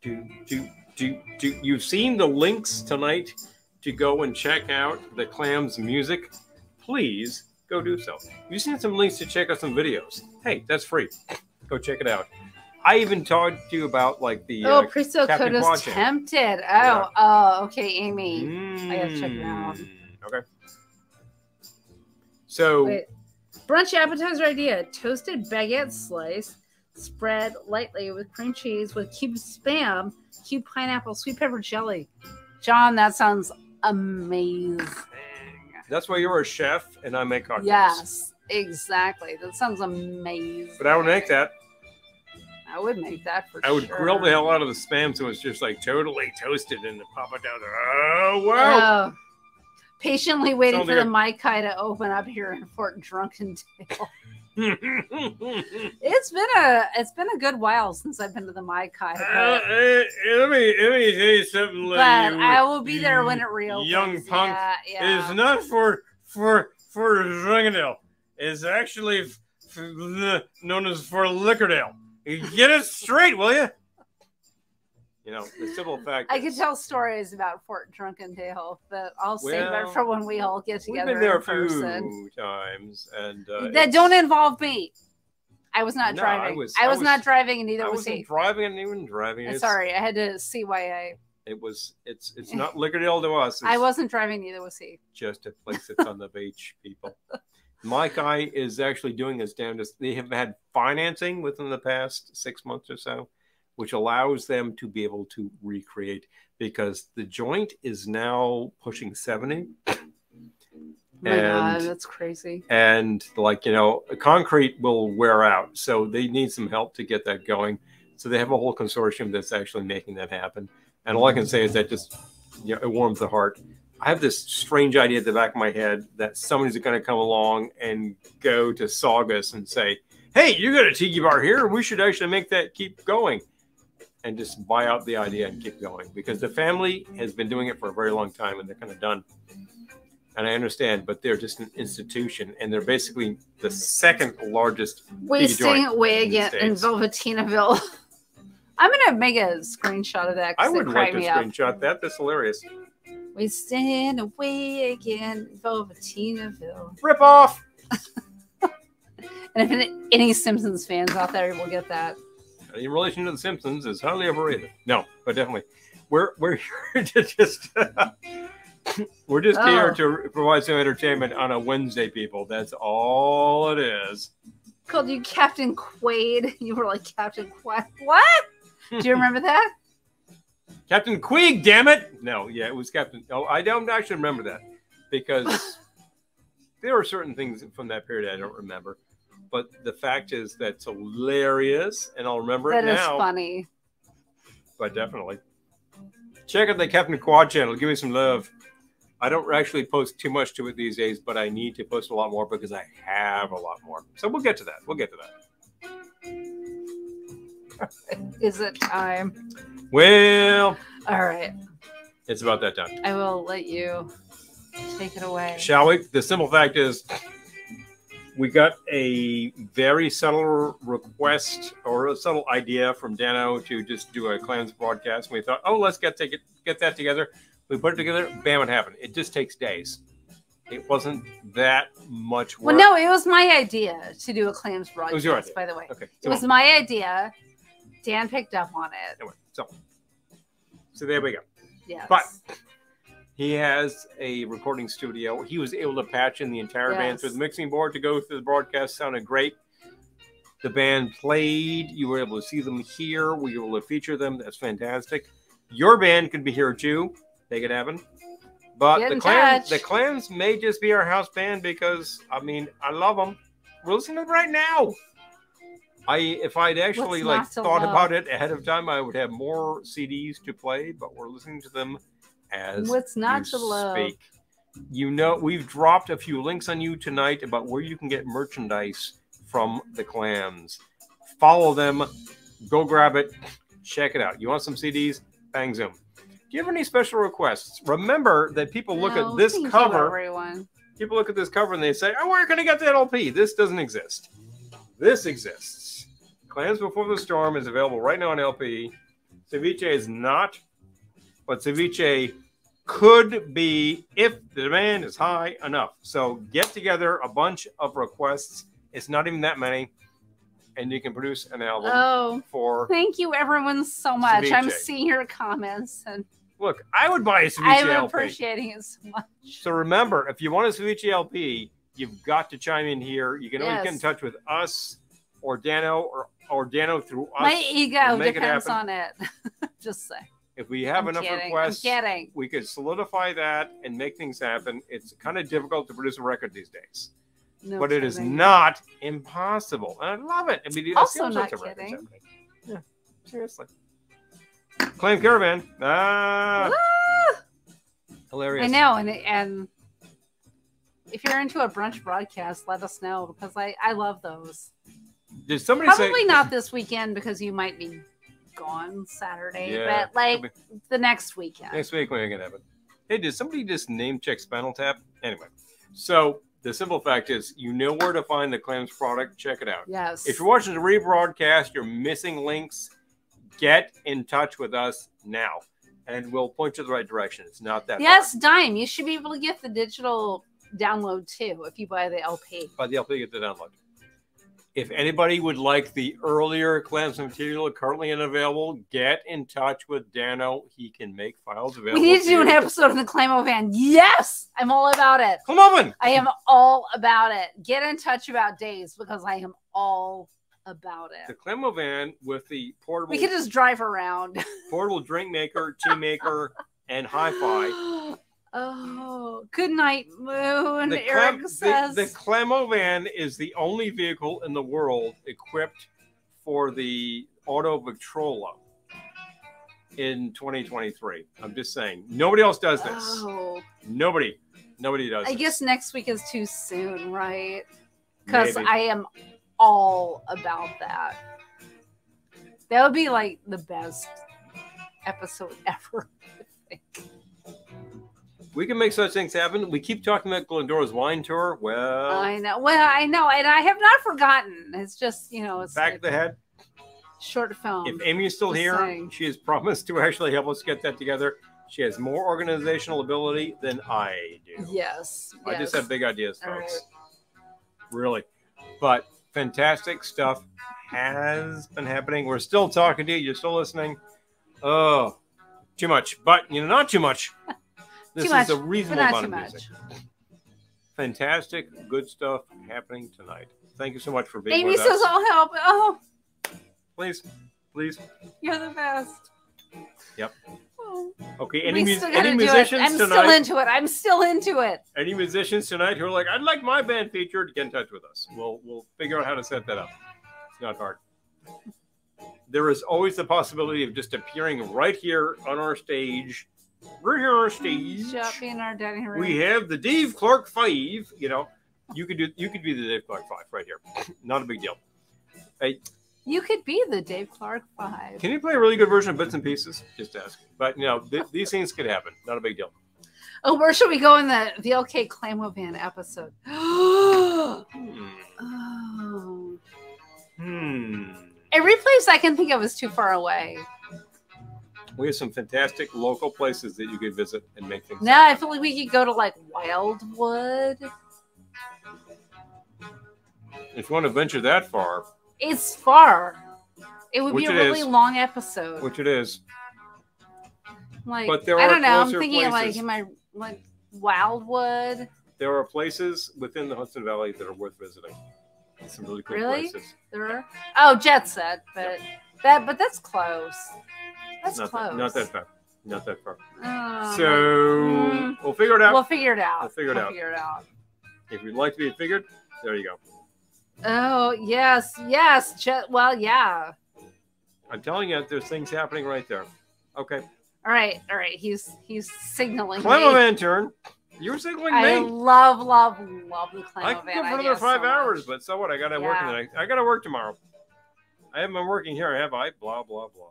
Do, do, do, do. You've seen the links tonight to go and check out the Clams music, please go do so. You've seen some links to check out some videos. Hey, that's free. Go check it out. I even talked to you about like the Oh, uh, Priso Coda's Quache. tempted. Oh, Yeah. oh, okay, Amy. I gotta check it out. Mm, Okay. So Wait. Brunch appetizer idea: toasted baguette slice, spread lightly with cream cheese with cube spam, cube pineapple, sweet pepper jelly. John, that sounds amazing. that's why you're a chef and I make cocktails. Yes, exactly. That sounds amazing. But I would make that. I would make that for I would sure. grill the hell out of the spam so it's just like totally toasted and then pop it down there. Oh wow! Oh. Patiently waiting Sounds for like the a- Mai Kai to open up here in Fort Drunkendale. Uh, It's been a it's been a good while since I've been to the Mai Kai. Uh, but- uh, let me let me tell you something. but lady, you- I will be there when it reopens. Young punk Yeah, yeah. It's not for for for Dringadale. It's actually f- f- known as for Liquordale. You Get it straight, will you? You know, the simple fact. I could tell stories about Fort Drunkendale, but I'll save Well, it for when we all get We've together been there a in person. few times, and uh, That don't involve me. I was not No, driving. I was- was, I was- not driving, and neither I was he. driving and even driving. It's- sorry, I had to CYA. It was. It's. It's not Liquordale to us. It's I wasn't driving, neither was he. just a place that's on the beach, people. My guy is actually doing this down to they have had financing within the past six months or so, which allows them to be able to recreate because the joint is now pushing 70 Oh my God, that's crazy. and like you know concrete will wear out. So they need some help to get that going. So they have a whole consortium that's actually making that happen. And all i can say is that just you know it warms the heart i have this strange idea at the back of my head that somebody's going to come along and go to saugus and say hey you got a tiki bar here we should actually make that keep going and just buy out the idea and keep going because the family has been doing it for a very long time and they're kind of done and I understand, but they're just an institution, and they're basically the second largest. Wasting away again in States. Velvetinaaville. I'm gonna make a screenshot of that. I would like to me up. screenshot that. That's hilarious. Wasting away again in Velvetinaaville. Rip off. And if any, any Simpsons fans out there will get that. In relation to the Simpsons, is highly overrated. No, but definitely, we're we're here to just we're just here Oh. to provide some entertainment on a Wednesday, people. That's all it is. Called you Captain Quaid. You were like Captain Quaid. What? Do you remember that? Captain Queeg, damn it! No, yeah, it was Captain. Oh, I don't actually remember that because there are certain things from that period I don't remember. But the fact is that's hilarious, and I'll remember That it is now. funny. But definitely, check out the Captain Quad channel. Give me some love. I don't actually post too much to it these days, but I need to post a lot more because I have a lot more. So we'll get to that. We'll get to that. Is it time? Well, All right. it's about that time. I will let you take it away. Shall we? The simple fact is, we got a very subtle request or a subtle idea from Dano to just do a clams broadcast. And we thought, oh, let's get take it, get that together. We put it together. Bam! It happened. It just takes days. It wasn't that much work. Well, no, it was my idea to do a clams broadcast. It was your idea. by the way. Okay. It was my idea. Dan picked up on it. Anyway, so, so there we go. Yes. But he has a recording studio. He was able to patch in the entire band Yes. through the mixing board to go through the broadcast. Sounded great. The band played. You were able to see them here. We were able to feature them. That's fantastic. Your band could be here too. Make it happen. But Get the clams, the clams may just be our house band because I mean I love them. We're listening to them right now. I if I'd actually like thought love? about it ahead of time, I would have more CDs to play. But we're listening to them as What's not to love? speak. You know, we've dropped a few links on you tonight about where you can get merchandise from the clams. Follow them, go grab it, check it out. You want some CDs? Bang Zoom. Do you have any special requests? Remember that people look No, at this cover everyone. people look at this cover and they say, "Oh, where can I get that LP?" This doesn't exist. This exists. Clams Before the Storm is available right now on LP. Ceviche is not, but Ceviche could be if the demand is high enough. So get together a bunch of requests. It's not even that many, and you can produce an album Oh, for. thank you, everyone, so much. I'm seeing your comments and Look, I would buy a ceviche I'm LP. appreciating it so much. So remember, if you want a ceviche LP, you've got to chime in here. You can always get in touch with us or Dano or or Dano through us. My ego it depends happen. on it. Just say. If we have I'm enough kidding. requests, kidding. we could solidify that and make things happen. It's kind of difficult to produce a record these days, No but it is not impossible. And I love it. I mean, Also not sorts of records kidding. Yeah, seriously. Claim Caravan. Ah, Ah! hilarious. I know, and and if you're into a brunch broadcast, let us know because I I love those. Did somebody Probably say not this weekend because you might be gone Saturday, Yeah, but like could the next weekend. next week when it can happen? Hey, did somebody just name check Spinal Tap? Anyway, so the simple fact is, you know where to find the Clams product. Check it out. Yes. If you're watching the rebroadcast, you're missing links, get in touch with us now and we'll point you the right direction. It's not that yes, Dime, you should be able to get the digital download too if you buy the LP. By the LP, get the download. If anybody would like the earlier clams material currently unavailable, get in touch with Dano. He can make files available. We need to do you. an episode of the Clamo Van. Yes, I'm all about it. Come on. I am all about it. Get in touch about days because I am all about The it. Clemo van with the portable We can just drive around. portable drink maker, tea maker, and hi-fi. oh, good night, Moon. The, Eric Clem- says. the, the Clemo van is the only vehicle in the world equipped for the Auto Victrola in 2023. I'm just saying. Nobody else does this. oh, Nobody. Nobody does I this. guess next week is too soon, right? Because I am all about that. That would be like the best episode ever. I think. We can make such things happen. We keep talking about Glendora's wine tour. Well, I know. Well, I know, and I have not forgotten. It's just you know, it's back like of the head. short film. If Amy is still here, saying. she has promised to actually help us get that together. She has more organizational ability than I do. yes, I just yes. have big ideas, folks. Really. But fantastic stuff has been happening. We're still talking to you. You're still listening. Oh, too much. But, you know, not too much. This Too is a reasonable amount not too of much. music. Fantastic, good stuff happening tonight. Thank you so much for being Amy with says, "I'll help." Oh, Please, please. you're the best. Yep. Oh, Okay, any, we mus- any gotta do it. musicians I'm still into it. I'm still into it. any musicians tonight who are like, I'd like my band featured, get in touch with us. We'll we'll figure out how to set that up. It's not hard. There is always the possibility of just appearing right here on our stage. Right here on our stage. Shop in our dining room. We have the Dave Clark Five. You know, you could do you could be the Dave Clark Five right here. Not a big deal. Hey, You could be the Dave Clark Five. can you play a really good version of Bits and Pieces? Just ask. But you know, th- these things could happen. Not a big deal. Oh, where should we go in the VLK Clamo Van episode? oh. Hmm. Hmm. Every place I can think of is too far away. We have some fantastic local places that you could visit and make things. Now I feel like we could go to like Wildwood. If you want to venture that far, It's far. It would Which be a really is. long episode. which it is, like but there I don't know. I'm thinking like places. am I like Wildwood? there are places within the Hudson Valley that are worth visiting. Some really cool Really? places. There are oh Jet Set, but that but that's close. That's not close. That, not that far. Not that far. Oh, so Mm. we'll figure it out. we'll figure it out. We'll figure it out. Figure it out. if you'd like to be figured, there you go. Oh yes, yes. Well, yeah. I'm telling you, there's things happening right there. Okay. All right, all right. He's he's signaling Clemo me. Van turn. You were signaling I me. I love, love, love the Clamo I can Van go for another five so hours, much. but so what? I got to work Yeah. next. I got to work tomorrow. I haven't been working here, have I? Blah blah blah.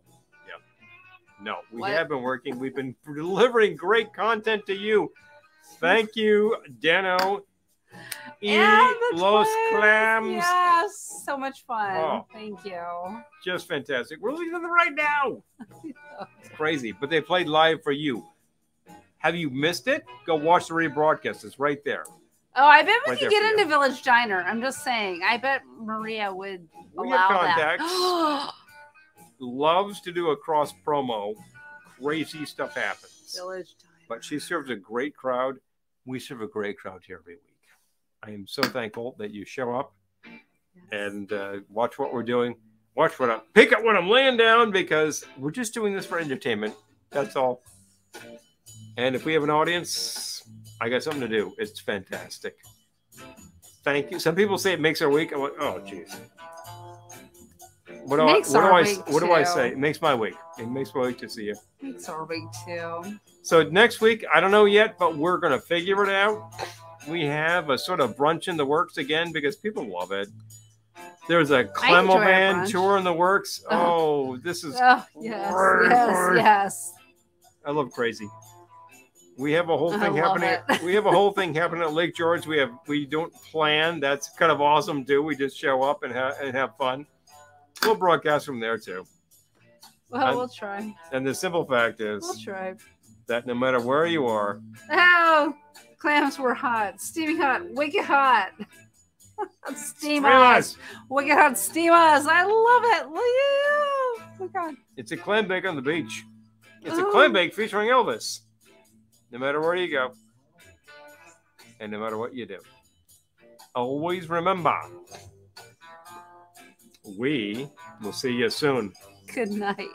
No, we What? have been working. We've been delivering great content to you. Thank you, Dano. E And the Los twins. Clams. Yes, so much fun. Oh. Thank you. Just fantastic. We're to them right now. It's crazy, but they played live for you. Have you missed it? Go watch the rebroadcast. It's right there. Oh, I bet we Right could get for you. into Village Diner. I'm just saying. I bet Maria would We allow contacts. that. Loves to do a cross promo. Crazy stuff happens. Village Diner. But she serves a great crowd. We serve a great crowd here every week. I am so thankful that you show up and uh, watch what we're doing. Watch what I'm pick up what I'm laying down because we're just doing this for entertainment. That's all. And if we have an audience, I got something to do. It's fantastic. Thank you. Some people say it makes our week. I'm like, oh, jeez. What do, I, what, Makes do I, what do I say? It makes my week. It makes my week to see you. Thanks, our week too. So next week, I don't know yet, but we're gonna figure it out. We have a sort of brunch in the works again because people love it. There's a Clemo brunch. tour in the works. Uh-huh. Oh, this is Oh, yes, yes, yes. I love crazy. We have a whole thing happening. we have a whole thing happening at Lake George. We have we don't plan. That's kind of awesome too. We just show up and, ha- and have fun. We'll broadcast from there too. Well, I'm- we'll try. And the simple fact is, We'll try. that no matter where you are, Oh, clams were hot, steaming hot, wicked hot. Steam us, wicked hot, steam us. I love it. Look at Oh god. It's a clam bake on the beach. It's a Oh. clam bake featuring Elvis. No matter where you go, and no matter what you do, always remember we will see you soon. Good night.